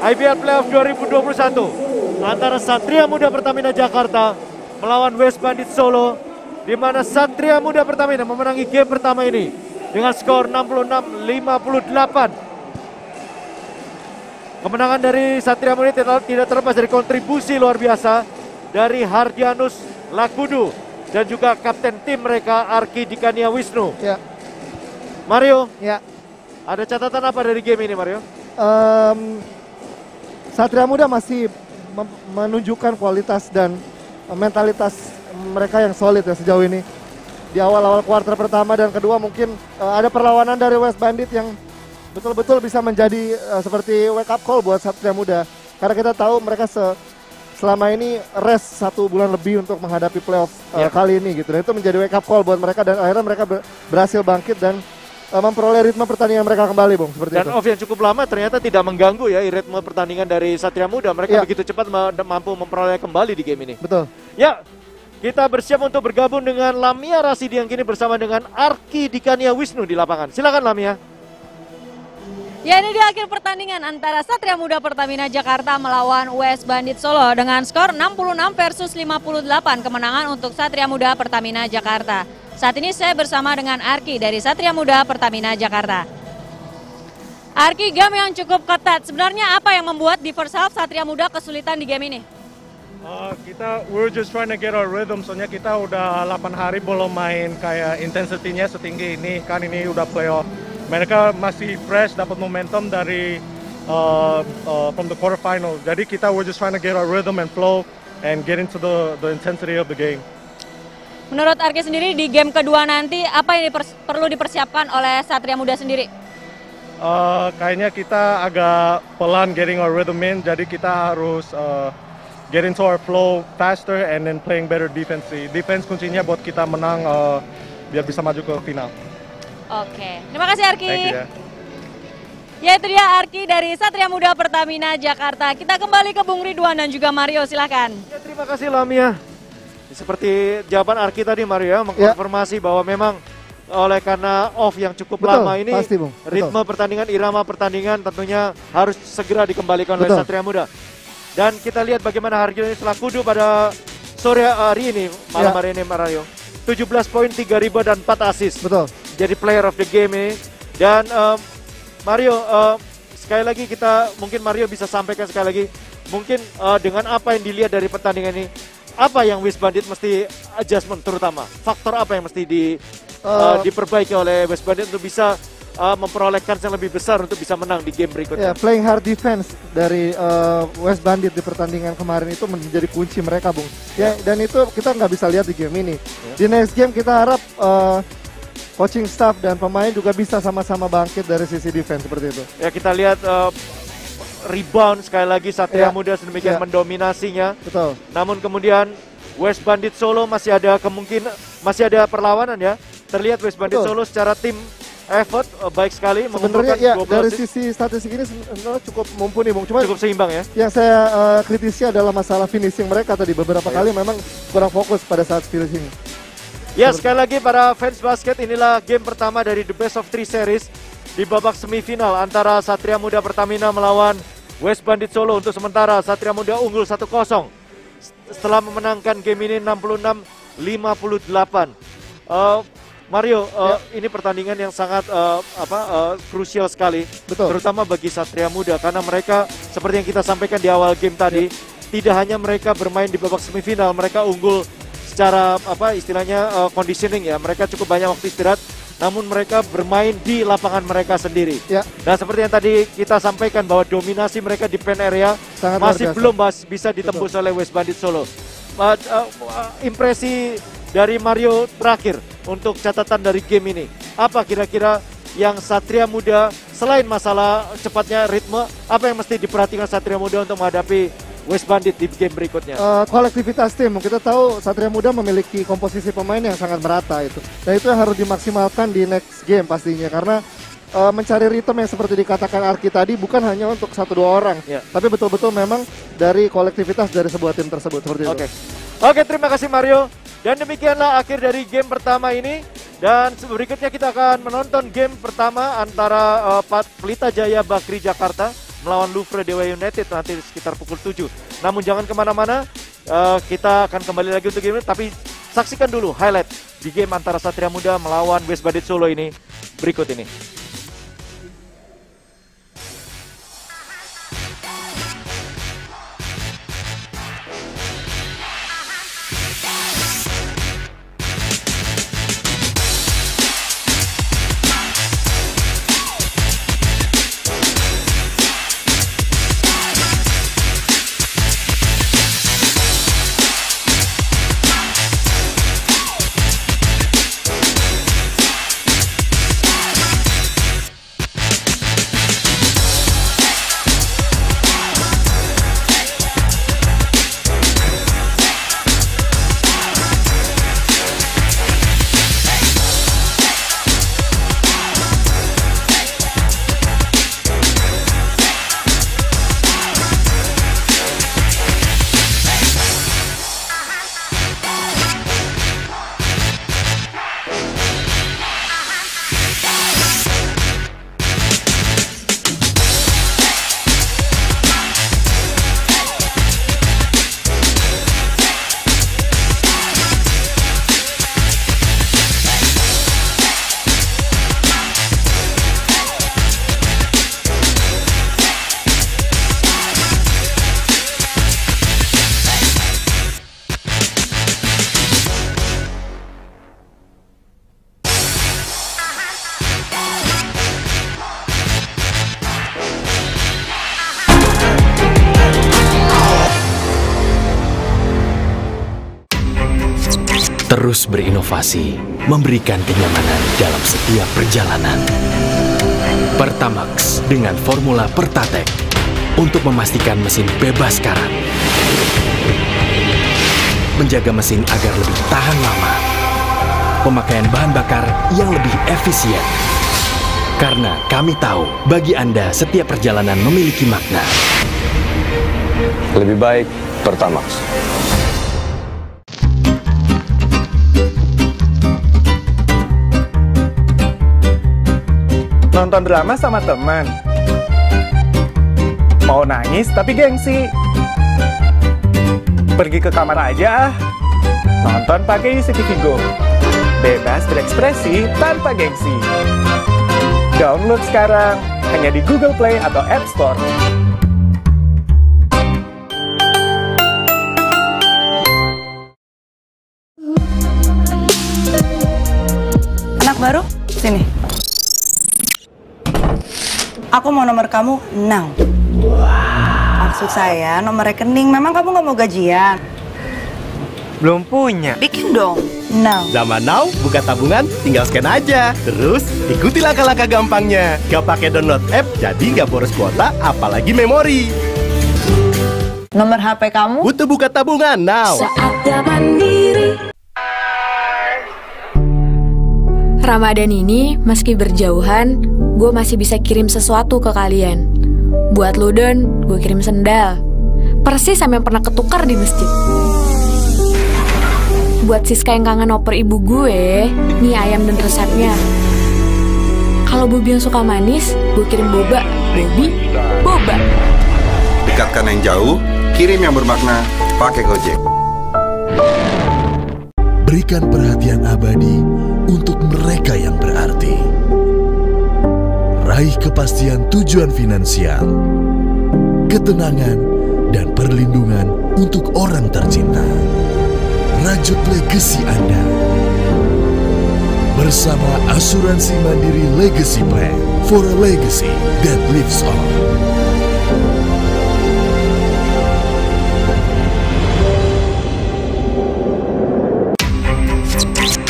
IBL Playoff 2021 antara Satria Muda Pertamina Jakarta melawan West Bandit Solo di mana Satria Muda Pertamina memenangi game pertama ini dengan skor 66-58. Kemenangan dari Satria Muda tidak tidak terlepas dari kontribusi luar biasa dari Hardianus Lakudu dan juga kapten tim mereka Arki Dikania Wisnu. Ya. Mario. Ya. Ada catatan apa dari game ini Mario? Em, Satria Muda masih menunjukkan kualitas dan mentalitas mereka yang solid ya sejauh ini. Di awal-awal kuarter pertama dan kedua mungkin eh, ada perlawanan dari West Bandit yang betul-betul bisa menjadi eh, seperti wake up call buat Satria Muda. Karena kita tahu mereka se- selama ini rest satu bulan lebih untuk menghadapi playoff eh, Ya. kali ini gitu. Dan itu menjadi wake up call buat mereka dan akhirnya mereka ber- berhasil bangkit dan eh, memperoleh ritme pertandingan mereka kembali, Bung. Seperti Dan itu. off yang cukup lama ternyata tidak mengganggu ya ritme pertandingan dari Satria Muda. Mereka Ya. begitu cepat ma- mampu memperoleh kembali di game ini. Betul. Ya, kita bersiap untuk bergabung dengan Lamia Rasidi yang kini bersama dengan Arki Dikania Wisnu di lapangan. Silakan Lamia. Ya ini di akhir pertandingan antara Satria Muda Pertamina Jakarta melawan West Bandit Solo dengan skor 66 versus 58 kemenangan untuk Satria Muda Pertamina Jakarta. Saat ini saya bersama dengan Arki dari Satria Muda Pertamina Jakarta. Arki game yang cukup ketat. Sebenarnya apa yang membuat di first half Satria Muda kesulitan di game ini? Uh, kita we're just trying to get our rhythm soalnya kita udah 8 hari belum main kayak intensitinya setinggi ini kan ini udah playoff mereka masih fresh dapat momentum dari uh, uh, from the quarter final jadi kita we're just trying to get our rhythm and flow and get into the the intensity of the game. Menurut Arki sendiri di game kedua nanti apa yang dipers- perlu dipersiapkan oleh Satria Muda sendiri? Uh, kayaknya kita agak pelan getting our rhythm in. Jadi kita harus uh, get into our flow faster and then playing better defense. Defense kuncinya buat kita menang uh, biar bisa maju ke final Oke, terima kasih Arki. ya Ya itu dia Arki dari Satria Muda Pertamina Jakarta. Kita kembali ke Bung Ridwan dan juga Mario, silakan. Ya, terima kasih Lamia. Seperti jawaban Arki tadi Mario ya, mengkonfirmasi bahwa memang oleh karena off yang cukup Betul, lama ini pasti, Bung. Betul. ritme pertandingan irama pertandingan tentunya harus segera dikembalikan oleh Betul. Satria Muda. Dan kita lihat bagaimana Hargianus Lakudu pada sore hari ini malam Ya. hari ini Mario. 17 poin, 3 riba dan 4 assist. Betul. Jadi player of the game ini. Dan em, Mario em, sekali lagi kita mungkin Mario bisa sampaikan sekali lagi mungkin eh, dengan apa yang dilihat dari pertandingan ini apa yang West Bandit mesti adjustment terutama faktor apa yang mesti di eh, Eh, diperbaiki oleh West Bandit untuk bisa eh, memperoleh kans yang lebih besar untuk bisa menang di game Ya, berikutnya. playing hard defense dari uh, West Bandit di pertandingan kemarin itu menjadi kunci mereka, Bung. Ya, dan itu kita nggak bisa lihat di game ini. Di next game kita harap uh, coaching staff dan pemain juga bisa sama-sama bangkit dari sisi defense seperti itu. Ya kita lihat eh, rebound sekali lagi Satria Ya. Muda sedemikian Ya. mendominasinya. Betul. Namun kemudian West Bandit Solo masih ada kemungkinan masih ada perlawanan ya. Terlihat West Bandit Betul. Solo secara tim effort eh, baik sekali Sebenarnya ya 12 dari sisi statistik ini sebenarnya cukup mumpuni, Bung. Cuma cukup seimbang ya. yang saya uh, kritisi adalah masalah finishing mereka tadi beberapa Ya. kali memang kurang fokus pada saat finishing. Ya sekali lagi para fans basket inilah game pertama dari the best of three series di babak semifinal antara Satria Muda Pertamina melawan West Bandit Solo untuk sementara Satria Muda unggul 1-0 setelah memenangkan game ini 66-58. Eh, Mario, eh, ini pertandingan yang sangat eh, apa eh, krusial sekali, Betul. terutama bagi Satria Muda karena mereka seperti yang kita sampaikan di awal game tadi, tidak hanya mereka bermain di babak semifinal, mereka unggul secara apa istilahnya eh, conditioning ya, mereka cukup banyak waktu istirahat, namun mereka bermain di lapangan mereka sendiri. Ya. Dan seperti yang tadi kita sampaikan bahwa dominasi mereka di pen area Sangat masih belum bisa ditembus oleh West Bandit Solo. uh, uh, uh, impresi dari Mario terakhir untuk catatan dari game ini. Apa kira-kira yang Satria Muda selain masalah cepatnya ritme, apa yang mesti diperhatikan Satria Muda untuk menghadapi West Bandit di game berikutnya? Uh, kolektivitas tim, kita tahu Satria Muda memiliki komposisi pemain yang sangat merata itu. Dan itu yang harus dimaksimalkan di next game pastinya karena uh, mencari ritme yang seperti dikatakan Arki tadi bukan hanya untuk satu dua orang, Ya. tapi betul-betul memang dari kolektivitas dari sebuah tim tersebut seperti itu. Oke. Oke, terima kasih Mario. Dan demikianlah akhir dari game pertama ini. Dan berikutnya kita akan menonton game pertama antara uh, Pelita Jaya Bakri Jakarta melawan Louvre Dewa United nanti sekitar pukul 7. Namun jangan ke mana-mana, uh, kita akan kembali lagi untuk game ini. Tapi saksikan dulu highlight di game antara Satria Muda melawan West Bandit Solo ini berikut ini. Terus berinovasi, memberikan kenyamanan dalam setiap perjalanan. Pertamax dengan formula Pertatek untuk memastikan mesin bebas karat. Menjaga mesin agar lebih tahan lama. Pemakaian bahan bakar yang lebih efisien. Karena kami tahu, bagi Anda setiap perjalanan memiliki makna. Lebih baik Pertamax. Nonton drama sama teman. Mau nangis tapi gengsi. Pergi ke kamar aja. Nonton pakai UCTV Go. Bebas berekspresi tanpa gengsi. Download sekarang hanya di Google Play atau App Store. Aku mau nomor kamu now. Maksud saya nomor rekening. Memang kamu nggak mau gajian? Belum punya. Bikin dong. Now. Zaman now, buka tabungan, tinggal scan aja. Terus, ikuti langkah-langkah gampangnya. Gak pakai download app, jadi gak boros kuota, apalagi memori. Nomor HP kamu? Butuh buka tabungan now. Saatnya mandiri. Ramadan ini, meski berjauhan, gue masih bisa kirim sesuatu ke kalian. Buat lu Don, gue kirim sendal. Persis sama yang pernah ketukar di masjid. Buat Siska yang kangen oper ibu gue, nih ayam dan resepnya. Kalau Bobi yang suka manis, gue kirim boba. Bobi, boba. Dekatkan yang jauh, kirim yang bermakna, pakai Gojek. Berikan perhatian abadi untuk mereka yang berarti. Raih kepastian tujuan finansial, ketenangan, dan perlindungan untuk orang tercinta. Rajut legasi Anda. Bersama Asuransi Mandiri Legacy Plan for a legacy that lives on.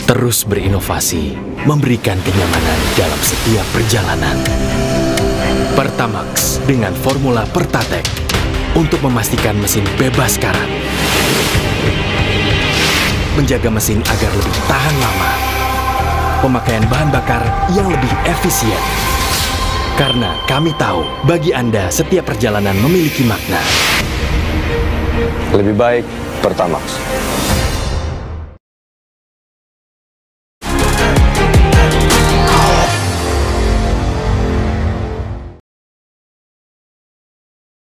Terus berinovasi, memberikan kenyamanan dalam setiap perjalanan. Pertamax dengan formula Pertatek untuk memastikan mesin bebas karat. Menjaga mesin agar lebih tahan lama. Pemakaian bahan bakar yang lebih efisien. Karena kami tahu, bagi Anda setiap perjalanan memiliki makna. Lebih baik Pertamax.